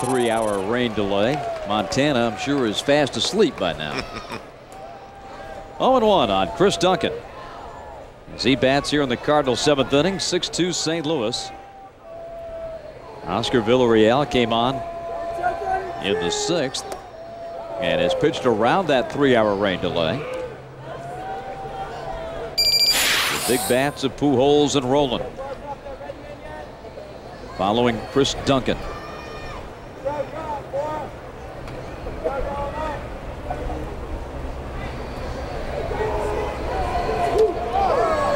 Three-hour rain delay. Montana, I'm sure, is fast asleep by now. [laughs] 0-1 on Chris Duncan. As he bats here in the Cardinals' seventh inning, 6-2 St. Louis. Oscar Villarreal came on in the sixth and has pitched around that three-hour rain delay. The big bats of Pujols and Rolen. Following Chris Duncan.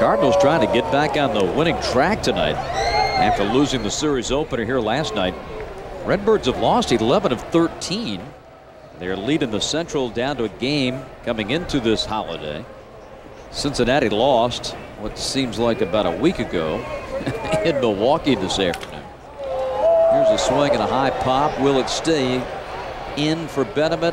Cardinals trying to get back on the winning track tonight after losing the series opener here last night. Redbirds have lost 11 of 13. They're leading the Central down to a game coming into this holiday. Cincinnati lost what seems like about a week ago [laughs] in Milwaukee this afternoon. Here's a swing and a high pop. Will it stay in for Betemit?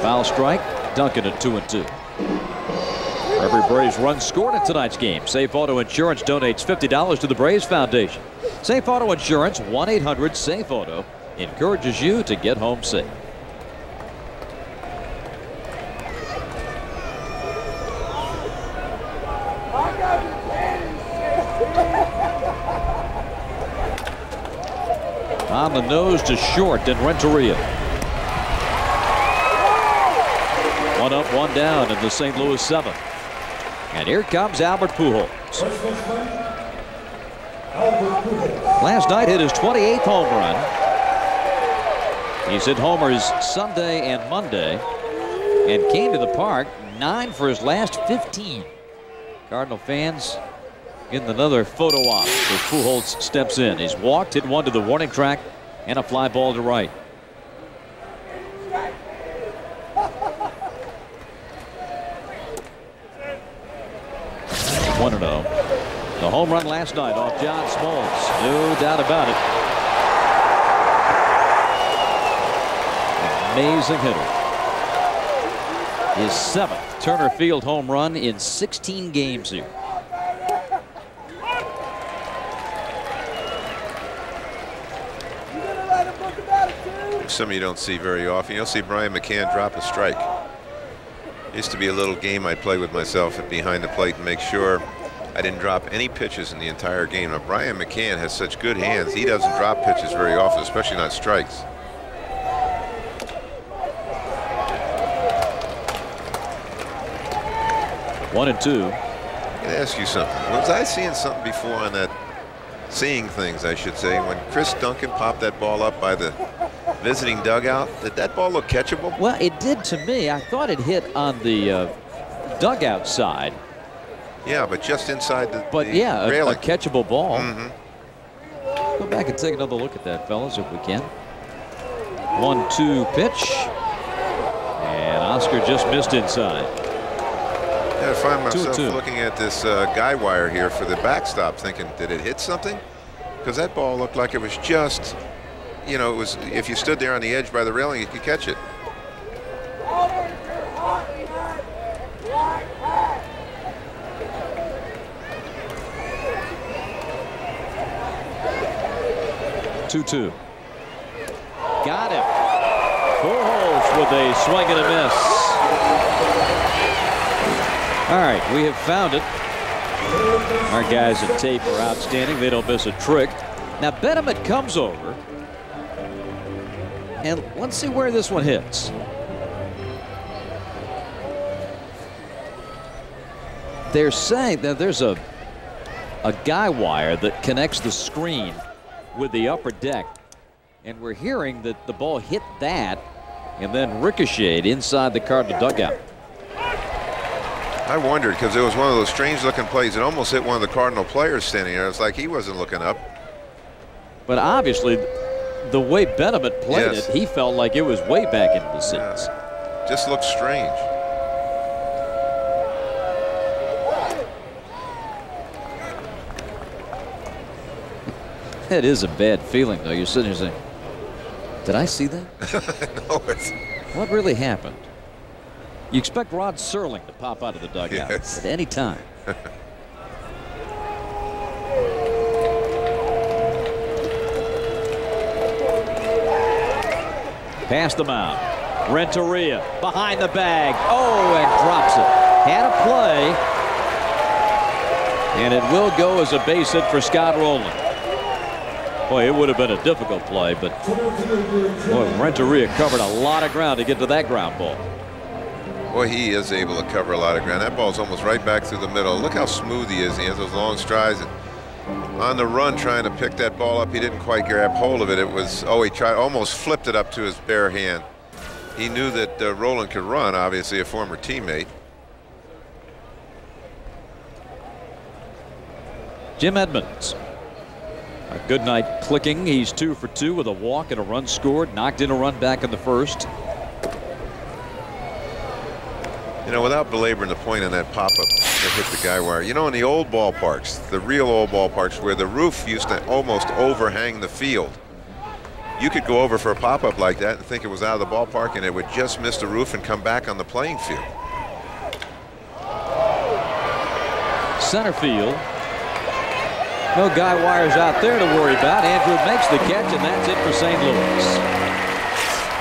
Foul strike. Duncan at 2 and 2. For every Braves run scored in tonight's game, Safe Auto Insurance donates $50 to the Braves Foundation. Safe Auto Insurance, 1 800 Safe Auto, encourages you to get home safe. On the nose to short and Renteria. One up, one down in the St. Louis seventh. And here comes Albert Pujols. Last night hit his 28th home run. He's hit homers Sunday and Monday and came to the park nine for his last 15. Cardinal fans getting another photo op as Pujols steps in. He's walked, hit one to the warning track, and a fly ball to right. One and zero. The home run last night off John Smoltz. No doubt about it. Amazing hitter. His seventh Turner Field home run in 16 games here. Some you don't see very often. You'll see Brian McCann drop a strike. Used to be a little game I play with myself at behind the plate and make sure I didn't drop any pitches in the entire game. Now, Brian McCann has such good hands. He doesn't drop pitches very often, especially not strikes. One and two. I gotta ask you something. Was I seeing something before on that? Seeing things, I should say. When Chris Duncan popped that ball up by the visiting dugout, did that ball look catchable? Well, it did to me. I thought it hit on the uh, dugout side. Yeah, but just inside the, but the yeah, a, a, catchable ball. Mm -hmm. Go back and take another look at that, fellas, if we can. One-two pitch, and Oscar just missed inside. Yeah, I find myself two two. looking at this uh, guy wire here for the backstop, thinking, did it hit something? Because that ball looked like it was just, you know, it was if you stood there on the edge by the railing, you could catch it. Two-two. Got him. Pujols with a swing and a miss. All right, we have found it. Our guys at tape are outstanding. They don't miss a trick. Now Betemit comes over. And let's see where this one hits. They're saying that there's a a guy wire that connects the screen with the upper deck. And we're hearing that the ball hit that and then ricocheted inside the Cardinal dugout. I wondered because it was one of those strange looking plays. It almost hit one of the Cardinal players standing there. It's like he wasn't looking up. But obviously, the way Betemit played Yes. it, he felt like it was way back into the seats. Just looked strange. That is a bad feeling, though. You're sitting here saying, did I see that? [laughs] no, it's, What really happened? You expect Rod Serling to pop out of the dugout Yes. at any time. [laughs] Past the mound. Renteria behind the bag. Oh, and drops it. Had a play. And it will go as a base hit for Scott Rolen. Boy, it would have been a difficult play, but boy, Renteria covered a lot of ground to get to that ground ball. Boy, he is able to cover a lot of ground. That ball's almost right back through the middle. Look how smooth he is. He has those long strides. And on the run, trying to pick that ball up, he didn't quite grab hold of it. It was, oh, he tried, almost flipped it up to his bare hand. He knew that uh, Rolen could run, obviously a former teammate. Jim Edmonds. A good night clicking. He's two for two with a walk and a run scored. Knocked in a run back in the first. You know, without belaboring the point on that pop-up that hit the guy wire, you know, in the old ballparks, the real old ballparks where the roof used to almost overhang the field, you could go over for a pop-up like that and think it was out of the ballpark and it would just miss the roof and come back on the playing field. Center field. No guy wires out there to worry about. Andruw makes the catch, and that's it for St. Louis.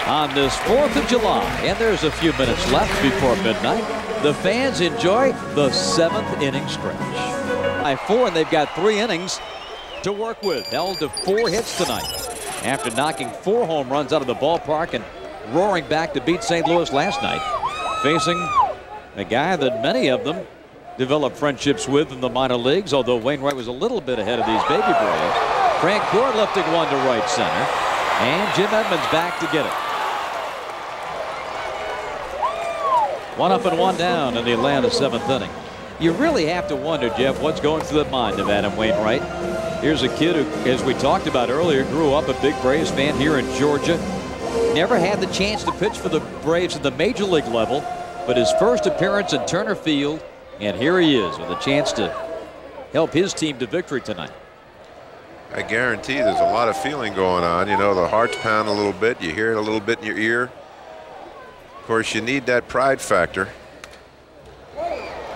On this 4th of July, and there's a few minutes left before midnight, the fans enjoy the seventh inning stretch. By four, and they've got three innings to work with. Held to four hits tonight after knocking four home runs out of the ballpark and roaring back to beat St. Louis last night. Facing a guy that many of them developed friendships with in the minor leagues, although Wainwright was a little bit ahead of these baby Braves. Francoeur lifting one to right center, and Jim Edmonds back to get it. One up and one down in the Atlanta seventh inning. You really have to wonder, Jeff, what's going through the mind of Adam Wainwright. Here's a kid who, as we talked about earlier, grew up a big Braves fan here in Georgia. Never had the chance to pitch for the Braves at the major league level, but his first appearance in Turner Field, and here he is with a chance to help his team to victory tonight. I guarantee there's a lot of feeling going on. You know, the heart's pound a little bit. You hear it a little bit in your ear. Of course, you need that pride factor.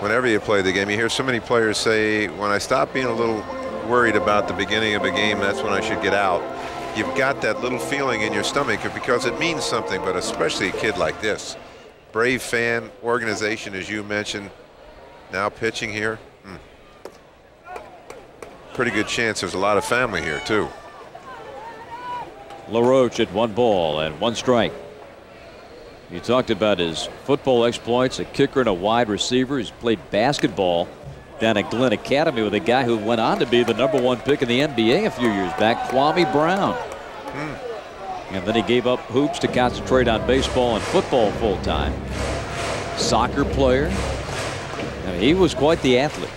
Whenever you play the game, you hear so many players say, when I stop being a little worried about the beginning of a game, that's when I should get out. You've got that little feeling in your stomach because it means something, but especially a kid like this. Brave fan, organization, as you mentioned, now pitching here. Hmm. Pretty good chance there's a lot of family here, too. LaRoche at one ball and one strike. You talked about his football exploits, a kicker and a wide receiver. He's played basketball down at Glynn Academy with a guy who went on to be the number one pick in the NBA a few years back, Kwame Brown. And then he gave up hoops to concentrate on baseball and football full time. Soccer player. He was quite the athlete.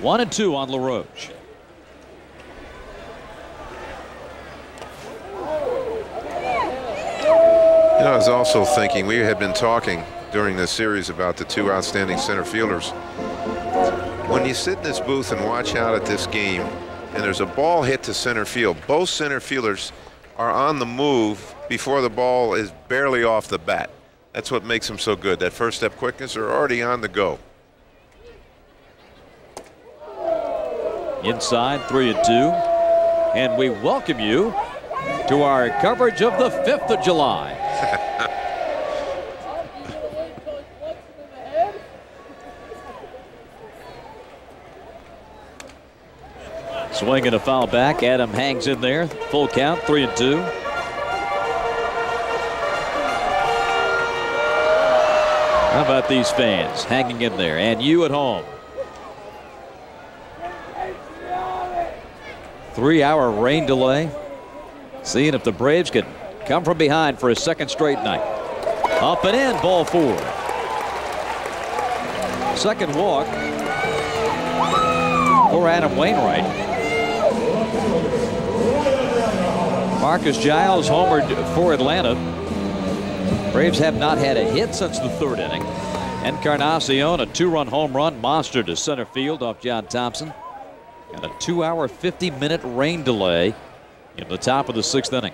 One and two on LaRoche. You know, I was also thinking, we had been talking during this series about the two outstanding center fielders. When you sit in this booth and watch out at this game, and there's a ball hit to center field, both center fielders are on the move before the ball is barely off the bat. That's what makes them so good. That first step quickness, they're already on the go. Inside, three and two. And we welcome you to our coverage of the 5th of July. [laughs] Swing and a foul back. Adam hangs in there. Full count, three and two. How about these fans hanging in there and you at home? Three hour rain delay. Seeing if the Braves can come from behind for a second straight night. Up and in, ball four. Second walk for Adam Wainwright. Marcus Giles homered for Atlanta. Braves have not had a hit since the third inning. Encarnacion, a two-run home run monster to center field off John Thomson. And a two-hour, 50-minute rain delay in the top of the sixth inning.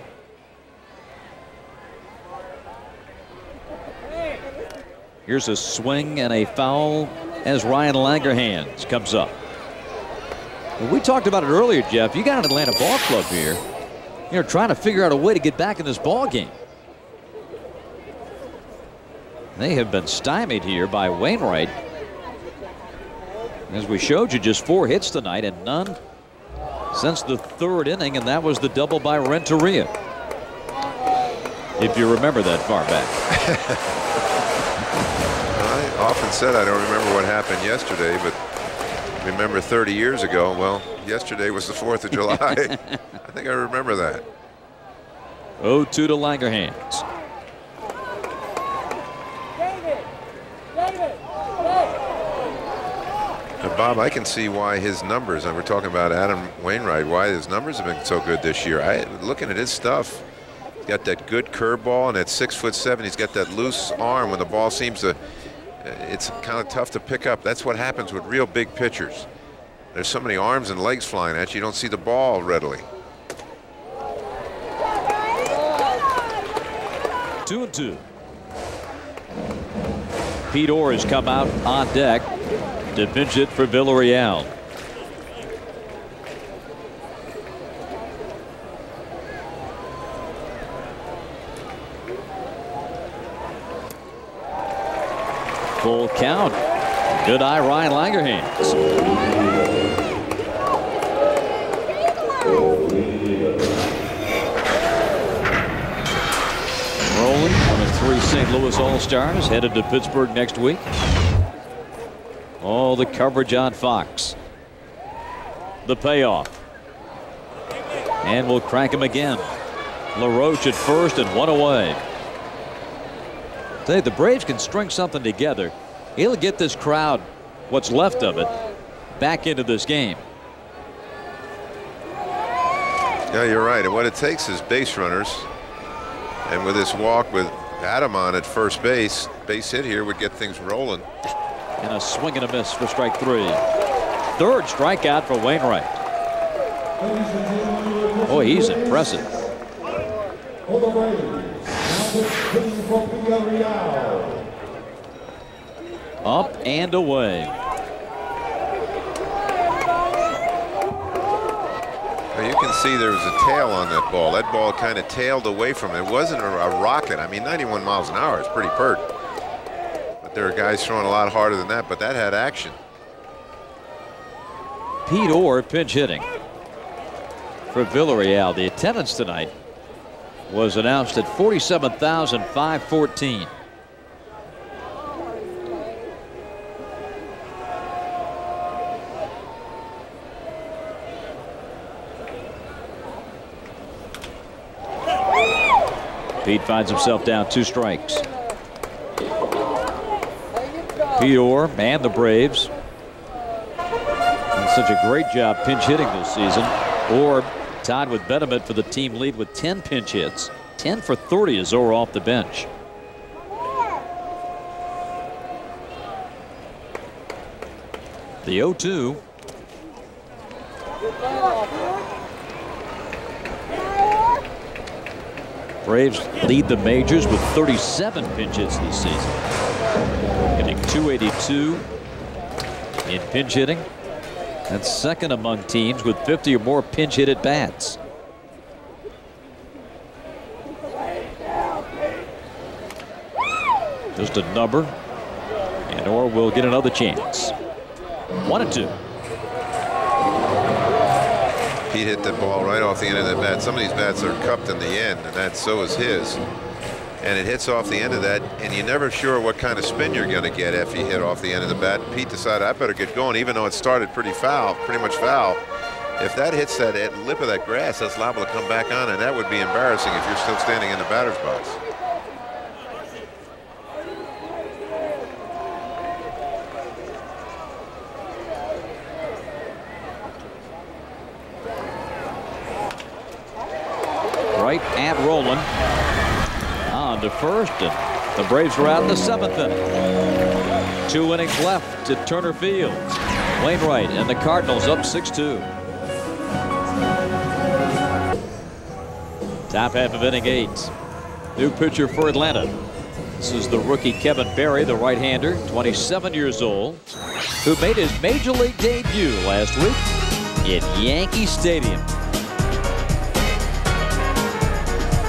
Here's a swing and a foul as Ryan Langerhans comes up. Well, we talked about it earlier, Jeff. You got an Atlanta ball club here. You're trying to figure out a way to get back in this ball game. They have been stymied here by Wainwright. As we showed you, just four hits tonight and none since the third inning, and that was the double by Renteria. If you remember that far back. [laughs] I often said I don't remember what happened yesterday, but remember 30 years ago. Well, yesterday was the 4th of July. [laughs] I think I remember that. 0-2 to Langerhans. Bob, I can see why his numbers, and we're talking about Adam Wainwright, why his numbers have been so good this year. I looking at his stuff. He's got that good curveball and at six foot seven, he's got that loose arm when the ball seems to uh, it's kind of tough to pick up. That's what happens with real big pitchers. There's so many arms and legs flying at you, you don't see the ball readily. Two and two. Pete Orr has come out on deck to pinch it for Villarreal. Full count. Good eye, Ryan Langerhans. Rolen, one of three St. Louis All-Stars, headed to Pittsburgh next week. All the coverage on Fox. The payoff. And we'll crank him again. LaRoche at first and one away. Say the Braves can string something together. He'll get this crowd, what's left of it, back into this game. Yeah, you're right. And what it takes is base runners. And with this walk with Adam on at first base, base hit here would get things rolling. And a swing and a miss for strike three. Third strikeout for Wainwright. Boy, he's impressive. Up and away. You can see there was a tail on that ball. That ball kind of tailed away from it. It wasn't a, a rocket. I mean, 91 miles an hour is pretty pert. There are guys throwing a lot harder than that, but that had action. Pete Orr pinch hitting for Villarreal. The attendance tonight was announced at 47,514. Pete finds himself down two strikes. Pete and the Braves such a great job pinch hitting this season. Orr tied with Betemit for the team lead with 10 pinch hits. 10 for 30 as Orr off the bench. The 0 2. Braves lead the majors with 37 pinch hits this season. Hitting 282 in pinch hitting. That's second among teams with 50 or more pinch hit at bats. Just a number. And Orr will get another chance. One and two. Pete hit the ball right off the end of the bat. Some of these bats are cupped in the end, and that so is his. And it hits off the end of that, and you're never sure what kind of spin you're going to get after you hit off the end of the bat. Pete decided I better get going, even though it started pretty foul, pretty much foul. If that hits that lip of that grass, that's liable to come back on, and that would be embarrassing if you're still standing in the batter's box. Right at Rolen. On to first, and the Braves are out in the seventh inning. Two innings left at Turner Field. Wainwright and the Cardinals up 6-2. Top half of inning eight. New pitcher for Atlanta. This is the rookie Kevin Barry, the right-hander, 27 years old, who made his major league debut last week in Yankee Stadium.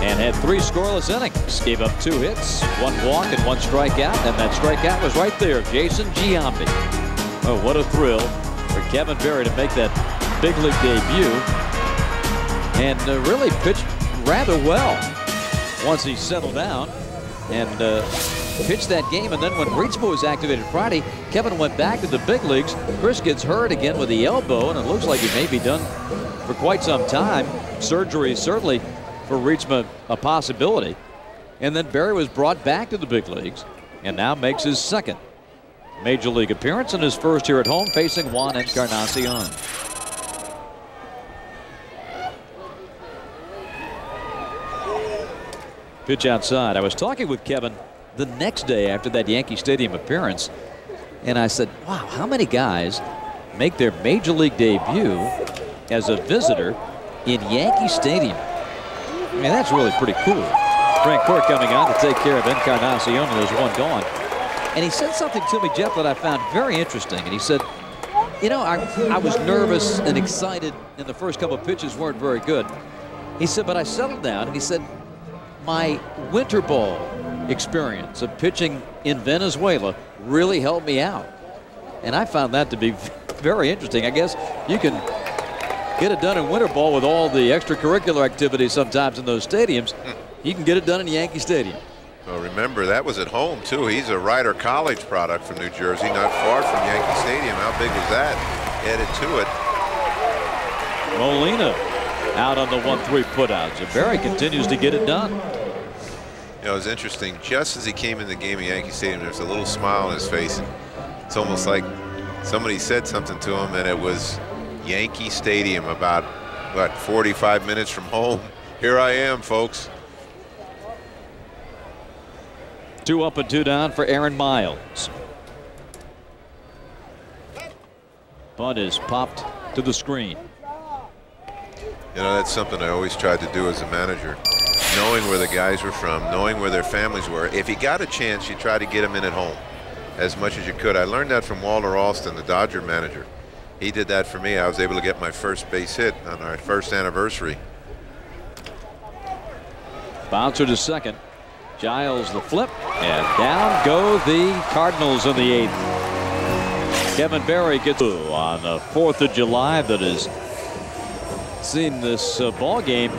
And had three scoreless innings. Gave up two hits, one walk, and one strikeout. And that strikeout was right there, Jason Giambi. Oh, what a thrill for Kevin Barry to make that big league debut. And uh, really pitched rather well once he settled down and uh, pitched that game. And then when Reitsma was activated Friday, Kevin went back to the big leagues. Chris gets hurt again with the elbow, and it looks like he may be done for quite some time. Surgery certainly for Reitsma a possibility. And then Barry was brought back to the big leagues and now makes his second major league appearance and his first here at home facing Juan Encarnacion. Pitch outside. I was talking with Kevin the next day after that Yankee Stadium appearance, and I said, wow, how many guys make their major league debut as a visitor in Yankee Stadium? I mean, that's really pretty cool. Francoeur coming on to take care of Encarnacion, there's one gone. And he said something to me, Jeff, that I found very interesting. And he said, you know, I, I was nervous and excited, and the first couple of pitches weren't very good. He said, but I settled down, and he said, my winter ball experience of pitching in Venezuela really helped me out. And I found that to be [laughs] very interesting. I guess you can get it done in winter ball with all the extracurricular activities sometimes in those stadiums. Hmm. You can get it done in Yankee Stadium. Well, remember, that was at home, too. He's a Rider College product from New Jersey, not far from Yankee Stadium. How big was that? Added to it. Molina out on the 1-3 putout. Barry continues to get it done. You know, it was interesting. Just as he came in the game at Yankee Stadium, there's a little smile on his face. It's almost like somebody said something to him, and it was Yankee Stadium about, what, 45 minutes from home. [laughs] Here I am, folks. Two up and two down for Aaron Miles. Bunt is popped to the screen. You know, that's something I always tried to do as a manager. Knowing where the guys were from, knowing where their families were. If you got a chance, you try to get them in at home as much as you could. I learned that from Walter Alston, the Dodger manager. He did that for me. I was able to get my first base hit on our first anniversary. Bouncer to second. Giles the flip, and down go the Cardinals in the eighth. Kevin Barry gets on the 4th of July that has seen this uh, ball game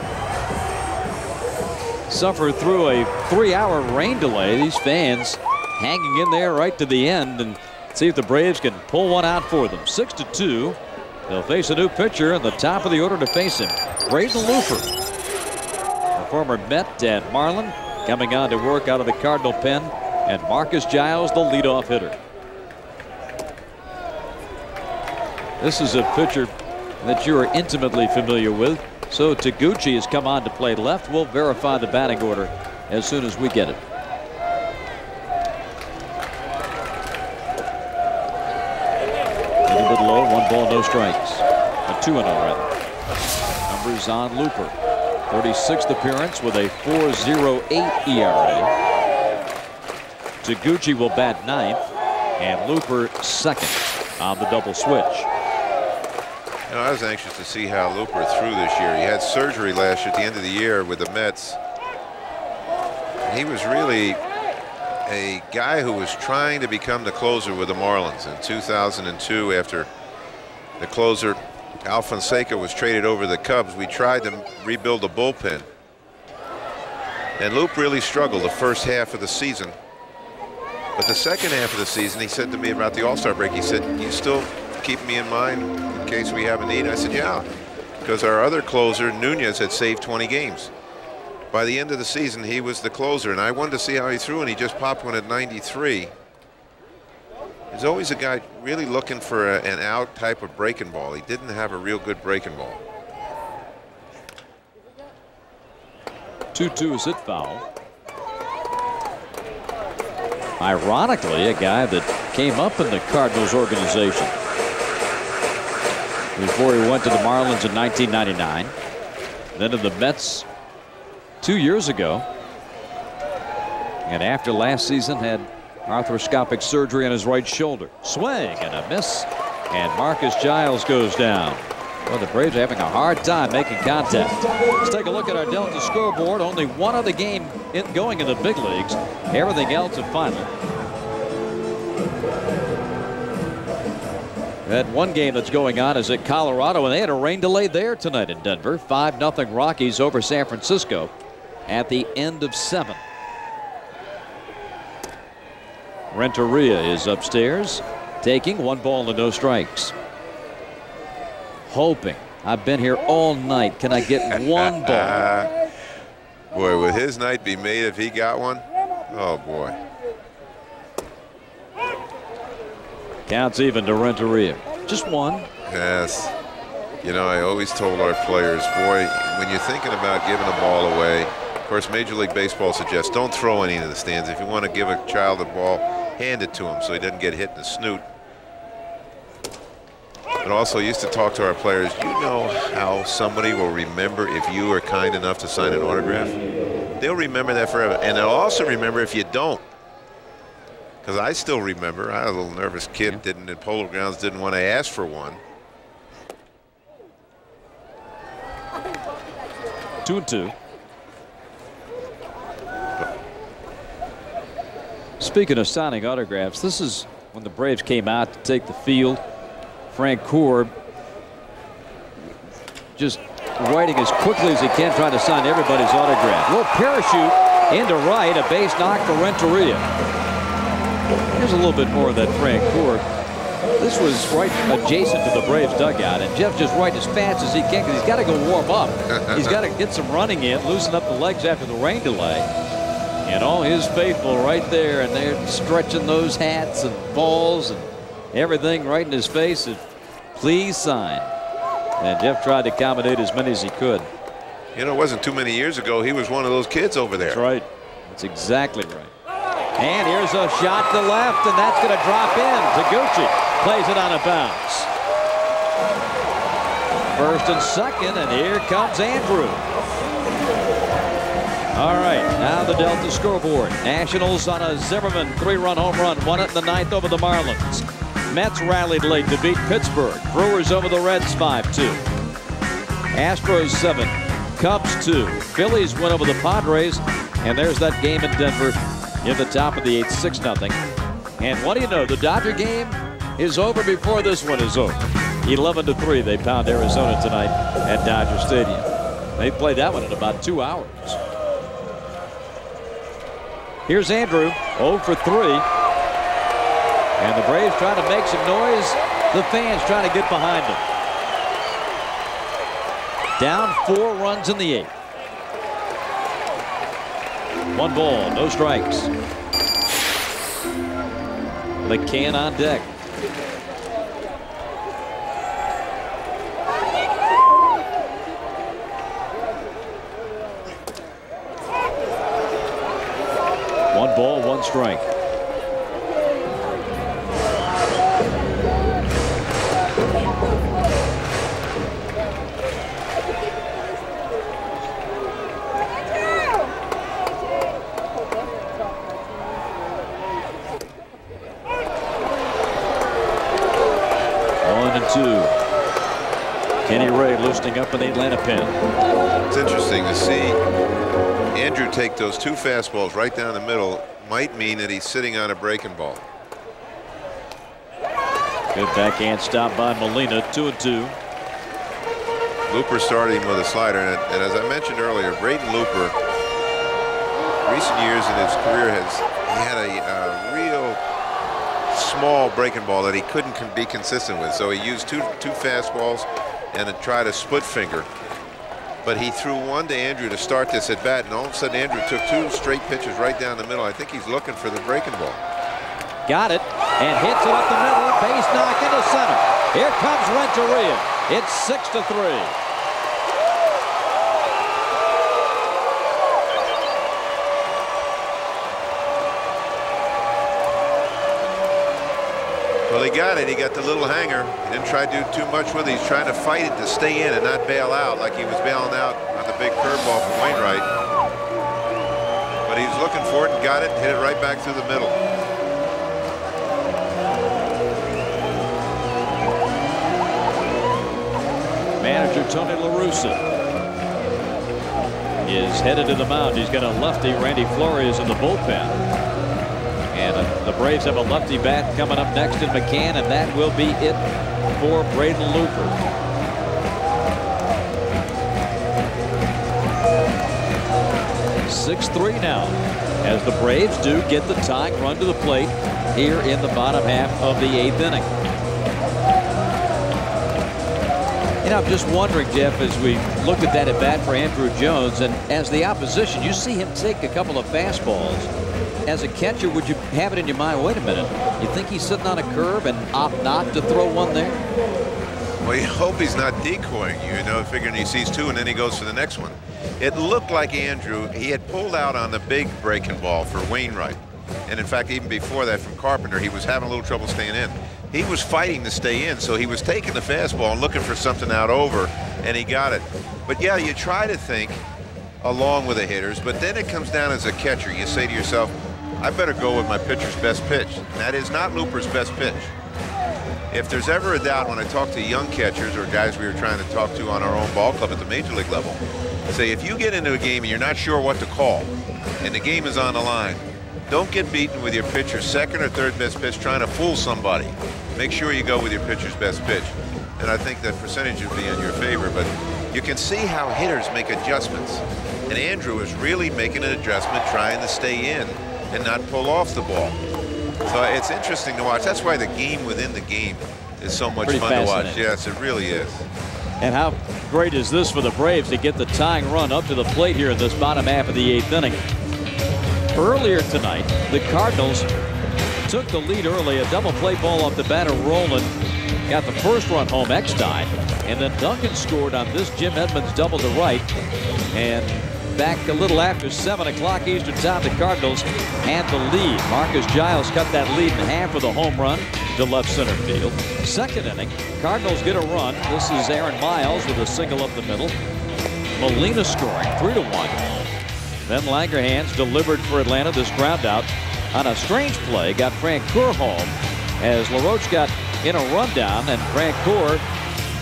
suffer through a three-hour rain delay. These fans hanging in there right to the end and see if the Braves can pull one out for them. Six to two. They'll face a new pitcher in the top of the order to face him. Braden Looper, a former Met and Marlin, coming on to work out of the Cardinal pen, and Marcus Giles, the leadoff hitter. This is a pitcher that you are intimately familiar with. So Taguchi has come on to play left. We'll verify the batting order as soon as we get it. A little bit low, one ball, no strikes. A 2 0 rather. Numbers on Looper. 36th appearance with a 4.08 ERA. Taguchi will bat ninth, and Looper second on the double switch. You know, I was anxious to see how Looper threw this year. He had surgery last year at the end of the year with the Mets. He was really a guy who was trying to become the closer with the Marlins in 2002 after the closer Alfonseca was traded over the Cubs. We tried to rebuild the bullpen. And Loop really struggled the first half of the season. But the second half of the season, he said to me about the All-Star break, he said, you still keep me in mind in case we have a need? I said, yeah, because our other closer, Nunez, had saved 20 games. By the end of the season, he was the closer, and I wanted to see how he threw, and he just popped one at 93. There's always a guy really looking for a, an out type of breaking ball. He didn't have a real good breaking ball. 2-2 is hit foul. Ironically, a guy that came up in the Cardinals organization before he went to the Marlins in 1999. Then to the Mets two years ago. And after last season had arthroscopic surgery on his right shoulder. Swing and a miss. And Marcus Giles goes down. Well, the Braves are having a hard time making contact. Let's take a look at our Delta scoreboard. Only one other game in, going in the big leagues. Everything else at final. That one game that's going on is at Colorado, and they had a rain delay there tonight in Denver. 5 0 Rockies over San Francisco at the end of seven. Renteria is upstairs, taking one ball and no strikes hoping. I've been here all night. Can I get [laughs] one ball? boy, would his night be made if he got one? Oh, boy. Counts even to Renteria. Just one. Yes. You know, I always told our players, boy, when you're thinking about giving a ball away, of course, Major League Baseball suggests don't throw any into the stands. If you want to give a child a ball, hand it to him so he doesn't get hit in the snoot but also used to talk to our players, you know how somebody will remember if you are kind enough to sign an autograph? They'll remember that forever. And they'll also remember if you don't. Because I still remember, I was a little nervous kid, yeah. didn't in Polo Grounds, didn't want to ask for one. Two and two. Speaking of signing autographs, this is when the Braves came out to take the field. Francoeur just writing as quickly as he can, trying to sign everybody's autograph. Little parachute into right, a base knock for Renteria. Here's a little bit more of that Frank Korb. This was right adjacent to the Braves dugout, and Jeff just right as fast as he can because he's got to go warm up. he's got to get some running in, loosen up the legs after the rain delay. And all his faithful right there, and they're stretching those hats and balls and everything right in his face. And Please sign. And Jeff tried to accommodate as many as he could. You know, it wasn't too many years ago. He was one of those kids over there. That's right. That's exactly right. And here's a shot to left, and that's going to drop in. Taguchi plays it on a bounce. First and second, and here comes Andruw. All right, now the Delta scoreboard. Nationals on a Zimmerman three-run home run, won it in the ninth over the Marlins. Mets rallied late to beat Pittsburgh. Brewers over the Reds 5-2. Astros 7, Cubs 2. Phillies win over the Padres. And there's that game in Denver in the top of the 8, 6 nothing. And what do you know? The Dodger game is over before this one is over. 11 to 3, they pound Arizona tonight at Dodger Stadium. They played that one in about two hours. Here's Andruw, 0 for 3. And the Braves trying to make some noise. The fans trying to get behind them. Down four runs in the eighth. One ball, no strikes. McCann on deck. One ball, one strike. up in the Atlanta pen. It's interesting to see Andruw take those two fastballs right down the middle might mean that he's sitting on a breaking ball. Good backhand stop by Molina, two and two. Looper starting with a slider, and, and as I mentioned earlier, Braden Looper, recent years in his career has he had a, a real small breaking ball that he couldn't be consistent with. So he used two two fastballs and tried a split finger. But he threw one to Andruw to start this at bat, and all of a sudden Andruw took two straight pitches right down the middle. I think he's looking for the breaking ball. Got it, and hits it up the middle, base knock into center. Here comes Renteria. It's six to three. He got it. He got the little hanger. He didn't try to do too much with it. He's trying to fight it to stay in and not bail out like he was bailing out on the big curveball from Wainwright. But But he was looking for it and got it, hit it right back through the middle. Manager Tony LaRussa is headed to the mound. He's got a lefty, Randy Flores, in the bullpen. And Braves have a lefty bat coming up next in McCann, and that will be it for Braden Looper. 6-3 now as the Braves do get the tying run to the plate here in the bottom half of the eighth inning. You know, I'm just wondering, Jeff, as we look at that at bat for Andruw Jones, and as the opposition, you see him take a couple of fastballs. As a catcher, would you have it in your mind, wait a minute, you think he's sitting on a curve and opt not to throw one there? Well, you hope he's not decoying you, you know, figuring he sees two and then he goes for the next one. It looked like Andruw, he had pulled out on the big breaking ball for Wainwright. And in fact, even before that from Carpenter, he was having a little trouble staying in. He was fighting to stay in, so he was taking the fastball and looking for something out over, and he got it. But yeah, you try to think along with the hitters, but then it comes down as a catcher. You say to yourself, I better go with my pitcher's best pitch. That is not Looper's best pitch. If there's ever a doubt when I talk to young catchers or guys we were trying to talk to on our own ball club at the major league level, say if you get into a game and you're not sure what to call and the game is on the line, don't get beaten with your pitcher's second or third best pitch trying to fool somebody. Make sure you go with your pitcher's best pitch. And I think that percentage would be in your favor. But you can see how hitters make adjustments. And Andruw is really making an adjustment, trying to stay in and not pull off the ball. So it's interesting to watch. That's why the game within the game is so much Pretty fun to watch. Yes, it really is. And how great is this for the Braves to get the tying run up to the plate here in this bottom half of the eighth inning? Earlier tonight, the Cardinals took the lead early. A double play ball off the bat of Rolen got the first run home Eckstein. And then Duncan scored on this Jim Edmonds double to right. And back a little after 7 o'clock Eastern time, the Cardinals had the lead. Marcus Giles cut that lead in half with a home run to left center field. Second inning, Cardinals get a run. This is Aaron Miles with a single up the middle. Molina scoring 3 to 1. Then Langerhans delivered for Atlanta this ground out on a strange play. Got Francoeur home as LaRoche got in a rundown and Frank Francoeur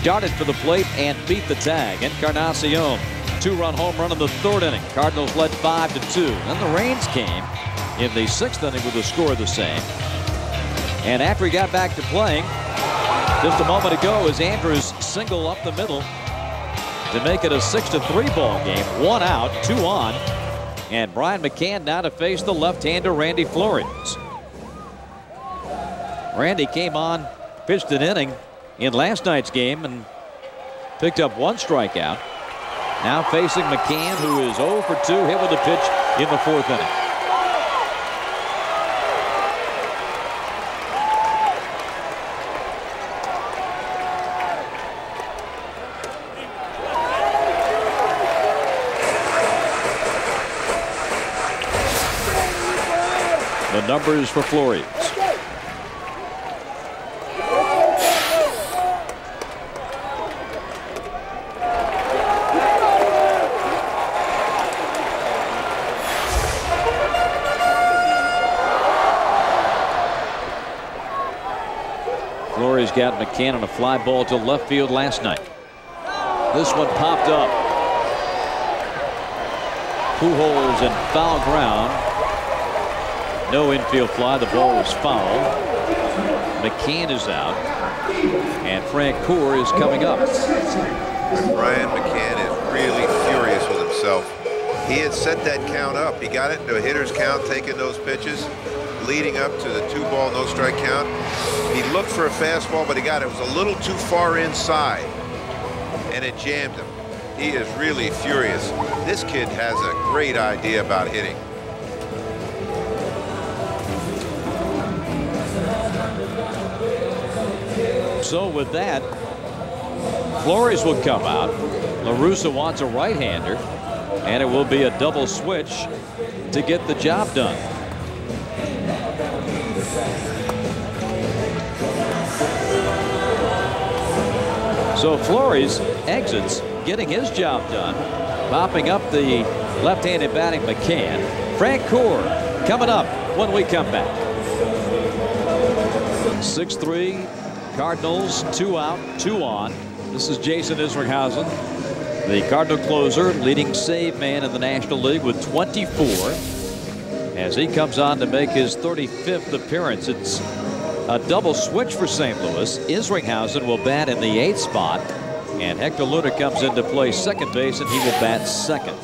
darted for the plate and beat the tag. Encarnacion, two-run home run in the third inning. Cardinals led five to two. Then the rains came in the sixth inning with the score the same. And after he got back to playing, just a moment ago, as Andruw's single up the middle to make it a six to three ball game. One out, two on. And Brian McCann now to face the left-hander Randy Flores. Randy came on, pitched an inning in last night's game and picked up one strikeout. Now facing McCann, who is 0 for 2, hit with a pitch in the fourth inning. The numbers for Flores. Got McCann on a fly ball to left field last night. This one popped up. Pujols in foul ground. No infield fly. The ball was foul. McCann is out. And Francoeur is coming up. Brian McCann is really furious with himself. He had set that count up. He got it into a hitter's count, taking those pitches, leading up to the two ball, no strike count. He looked for a fastball, but he got it. It was a little too far inside, and it jammed him. He is really furious. This kid has a great idea about hitting. So with that, Flores will come out. LaRussa wants a right-hander, and it will be a double switch to get the job done. So Flores exits, getting his job done, popping up the left-handed batting McCann. Francoeur coming up when we come back. 6-3 Cardinals, two out, two on. This is Jason Isringhausen, the Cardinal closer, leading save man in the National League with 24. As he comes on to make his 35th appearance, it's a double switch for St. Louis. Isringhausen will bat in the eighth spot, and Hector Luna comes into play second base, and he will bat second.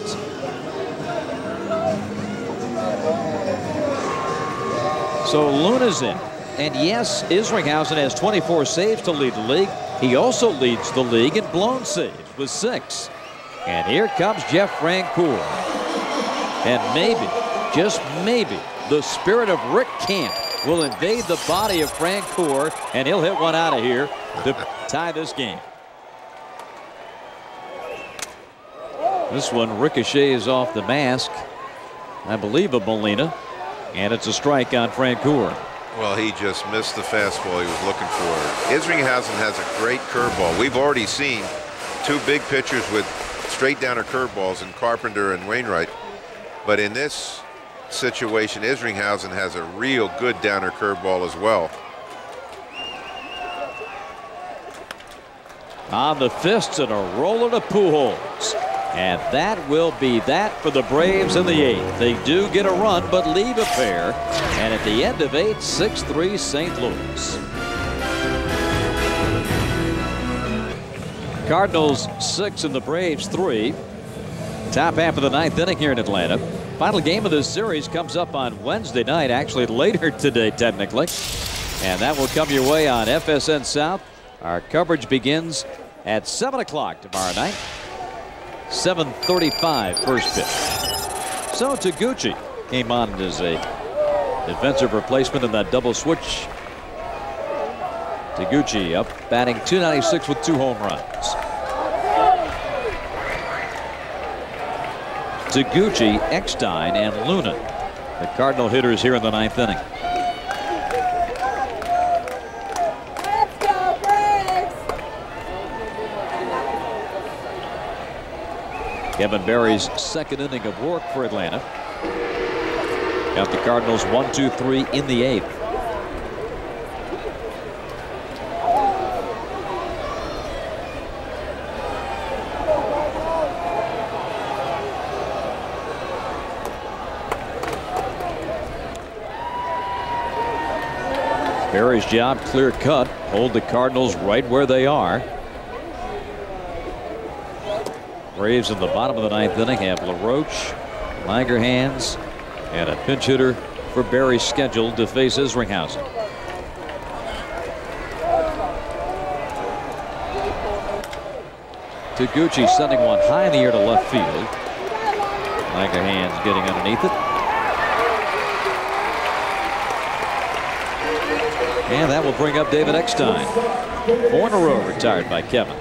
So Luna's in. And yes, Isringhausen has 24 saves to lead the league. He also leads the league in blown saves with six. And here comes Jeff Francoeur. And maybe, just maybe, the spirit of Rick Camp will invade the body of Francoeur, and he'll hit one out of here to [laughs] tie this game. This one ricochets off the mask, I believe, of Molina. And it's a strike on Francoeur. Well, he just missed the fastball he was looking for. Isringhausen has a great curveball. We've already seen two big pitchers with straight downer curveballs in Carpenter and Wainwright. But in this situation, Isringhausen has a real good downer curveball as well. On the fists and a roll of to Pujols. And that will be that for the Braves in the eighth. They do get a run, but leave a pair. And at the end of eight, 6-3 St. Louis. Cardinals six and the Braves three. Top half of the ninth inning here in Atlanta. Final game of this series comes up on Wednesday night, actually later [laughs] today, technically. And that will come your way on FSN South. Our coverage begins at 7 o'clock tomorrow night. 7.35 first pitch. So Taguchi came on as a defensive replacement in that double switch. Taguchi up batting 296 with two home runs. Taguchi, Eckstein, and Luna. The Cardinal hitters here in the ninth inning. Kevin Barry's second inning of work for Atlanta. Got the Cardinals one, two, three in the eighth. Barry's job clear cut. Hold the Cardinals right where they are. Braves in the bottom of the ninth inning have LaRoche, Langerhans, and a pinch hitter for Barry scheduled to face Isringhausen. Taguchi sending one high in the air to left field. Langerhans getting underneath it. And that will bring up David Eckstein. Four in a row retired by Kevin.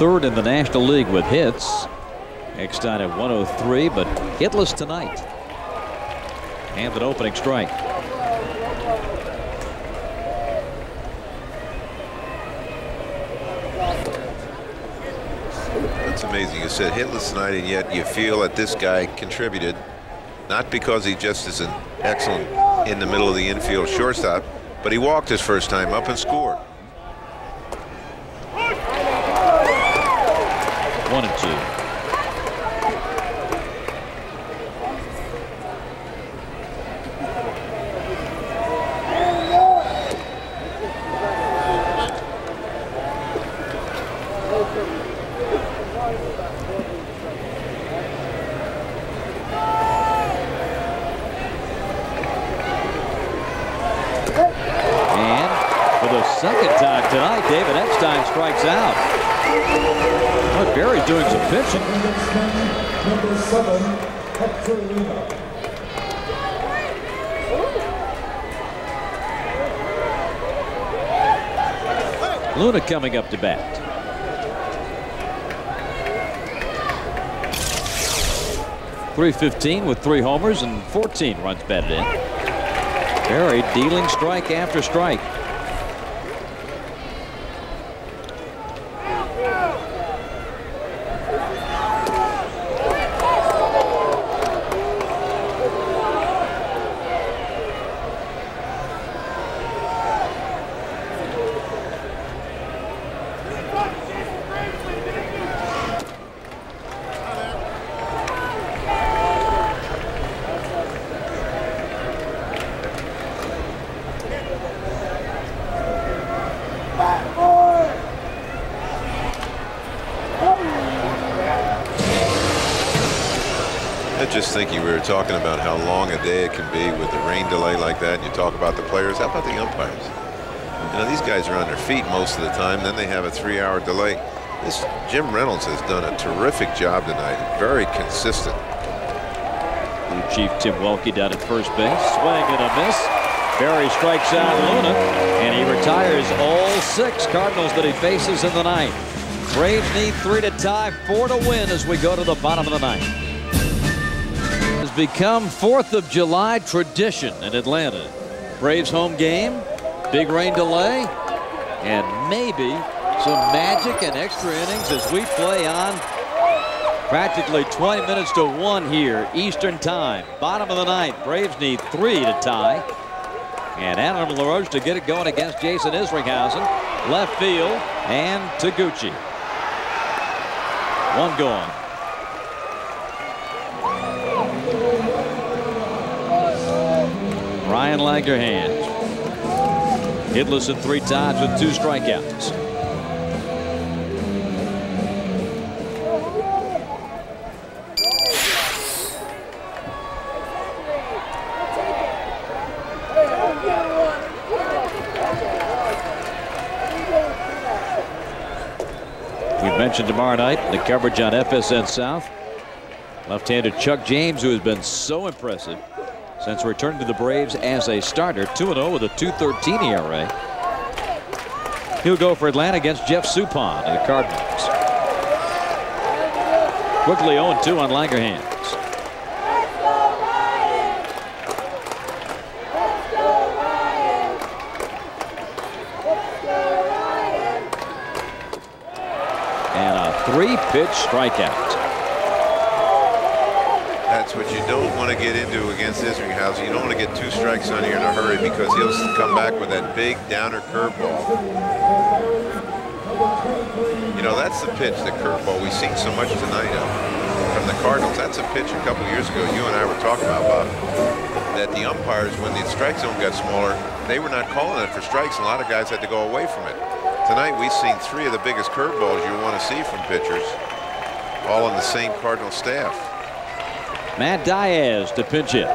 third in the National League with hits. Eckstein at 103, but hitless tonight. And an opening strike. Amazing. You said hitless tonight, and yet you feel that this guy contributed, not because he just is an excellent in the middle of the infield shortstop, but he walked his first time up and scored. one and two. And for the second time tonight, David Eckstein strikes out. But Barry's doing some pitching. Number seven, Hector Luna. Luna coming up to bat. 315 with three homers and 14 runs batted in. Barry dealing strike after strike. Were talking about how long a day it can be with a rain delay like that. And you talk about the players. How about the umpires? You know, these guys are on their feet most of the time. Then they have a three-hour delay. This Jim Reynolds has done a terrific job tonight. Very consistent. Blue Chief Tim Welke down at first base. Swing and a miss. Barry strikes out Luna, and he retires all six Cardinals that he faces in the ninth. Braves need three to tie, four to win as we go to the bottom of the ninth become 4th of July tradition in Atlanta. Braves home game, big rain delay, and maybe some magic and extra innings as we play on practically 20 minutes to one here Eastern time. Bottom of the ninth. Braves need three to tie. And Adam LaRoche to get it going against Jason Isringhausen. Left field and Taguchi. One gone. Ryan Langerhans. Hitless in three times with two strikeouts. We've mentioned tomorrow night the coverage on FSN South. Left-handed Chuck James, who has been so impressive since returning to the Braves as a starter. 2-0 with a 2.13 ERA. He'll go for Atlanta against Jeff Suppan and the Cardinals. Quickly 0-2 on Langerhans. And a three-pitch strikeout. That's what you don't want to get into against Isringhausen. You don't want to get two strikes on you in a hurry because he'll come back with that big downer curveball. You know, that's the pitch, the curveball we've seen so much tonight uh, from the Cardinals. That's a pitch a couple years ago you and I were talking about, Bob, that the umpires, when the strike zone got smaller, they were not calling it for strikes, and a lot of guys had to go away from it. Tonight we've seen three of the biggest curveballs you want to see from pitchers, all on the same Cardinal staff. Matt Diaz to pinch hit.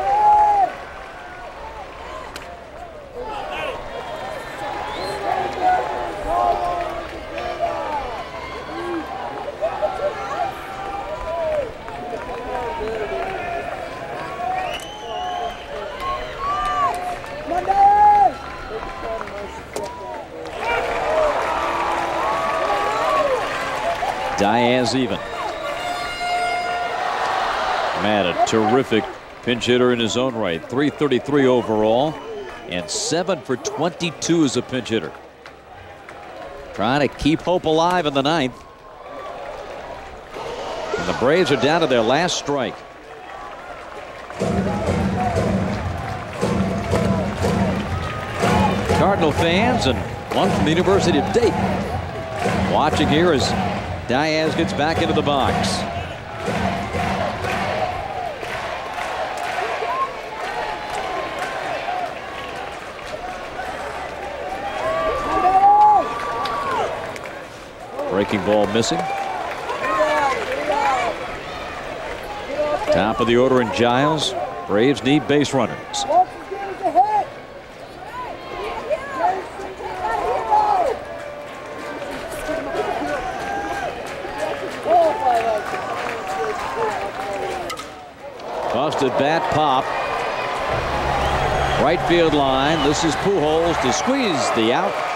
Diaz even. Matt, a terrific pinch hitter in his own right. 333 overall and 7 for 22 as a pinch hitter. Trying to keep hope alive in the ninth. And the Braves are down to their last strike. Cardinal fans and one from the University of Dayton watching here as Diaz gets back into the box. Breaking ball missing. Top of the order in Giles. Braves need base runners. Busted bat pop. Right field line. This is Pujols to squeeze the out.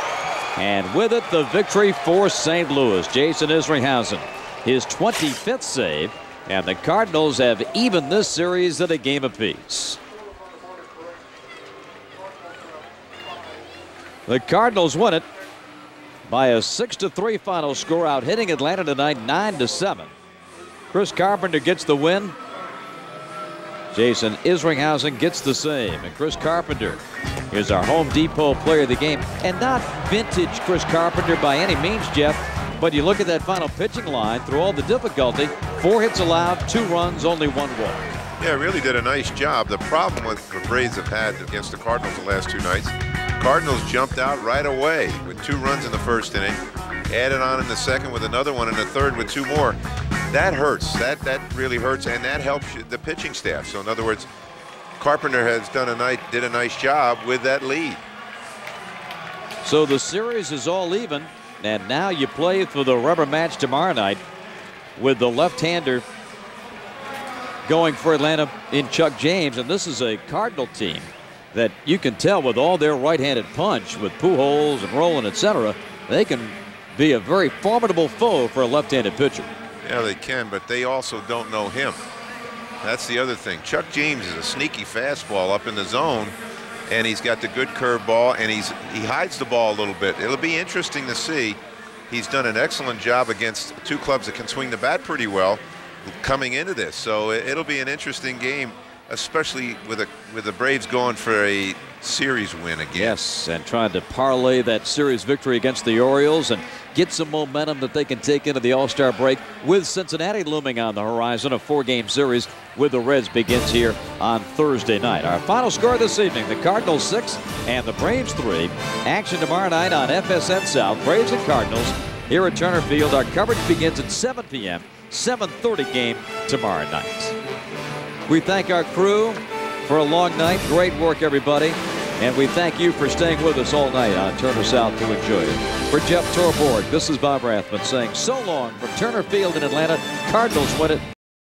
And with it, the victory for St. Louis. Jason Isringhausen, his 25th save And the Cardinals have even this series at a game apiece. The Cardinals win it by a 6-3 final score out hitting Atlanta tonight 9-7. Chris Carpenter gets the win. Jason Isringhausen gets the same. And Chris Carpenter is our Home Depot player of the game. And not vintage Chris Carpenter by any means, Jeff. But you look at that final pitching line through all the difficulty. Four hits allowed, two runs, only one walk. Yeah, really did a nice job. The problem with the Braves have had against the Cardinals the last two nights, Cardinals jumped out right away with two runs in the first inning, added on in the second with another one in the third with two more. That hurts. That that really hurts, and that helps the pitching staff. So in other words, Carpenter has done a nice did a nice job with that lead. So the series is all even, and now you play for the rubber match tomorrow night with the left-hander going for Atlanta in Chuck James, and this is a Cardinal team that you can tell with all their right-handed punch with Pujols and Rolen, etc., they can be a very formidable foe for a left-handed pitcher. Yeah, they can, but they also don't know him. That's the other thing. Chuck James is a sneaky fastball up in the zone, and he's got the good curveball, and he's he hides the ball a little bit. It'll be interesting to see. He's done an excellent job against two clubs that can swing the bat pretty well coming into this. So it'll be an interesting game, especially with a with the Braves going for a series win again. Yes, and trying to parlay that series victory against the Orioles and get some momentum that they can take into the All-Star break with Cincinnati looming on the horizon. A four-game series with the Reds begins here on Thursday night. Our final score this evening, the Cardinals six and the Braves three. Action tomorrow night on FSN South, Braves and Cardinals here at Turner Field. Our coverage begins at 7 p.m. 7.30 game tomorrow night. We thank our crew for a long night. Great work, everybody. And we thank you for staying with us all night on Turner South to enjoy it. For Jeff Torborg, this is Bob Rathbun saying so long from Turner Field in Atlanta. Cardinals win it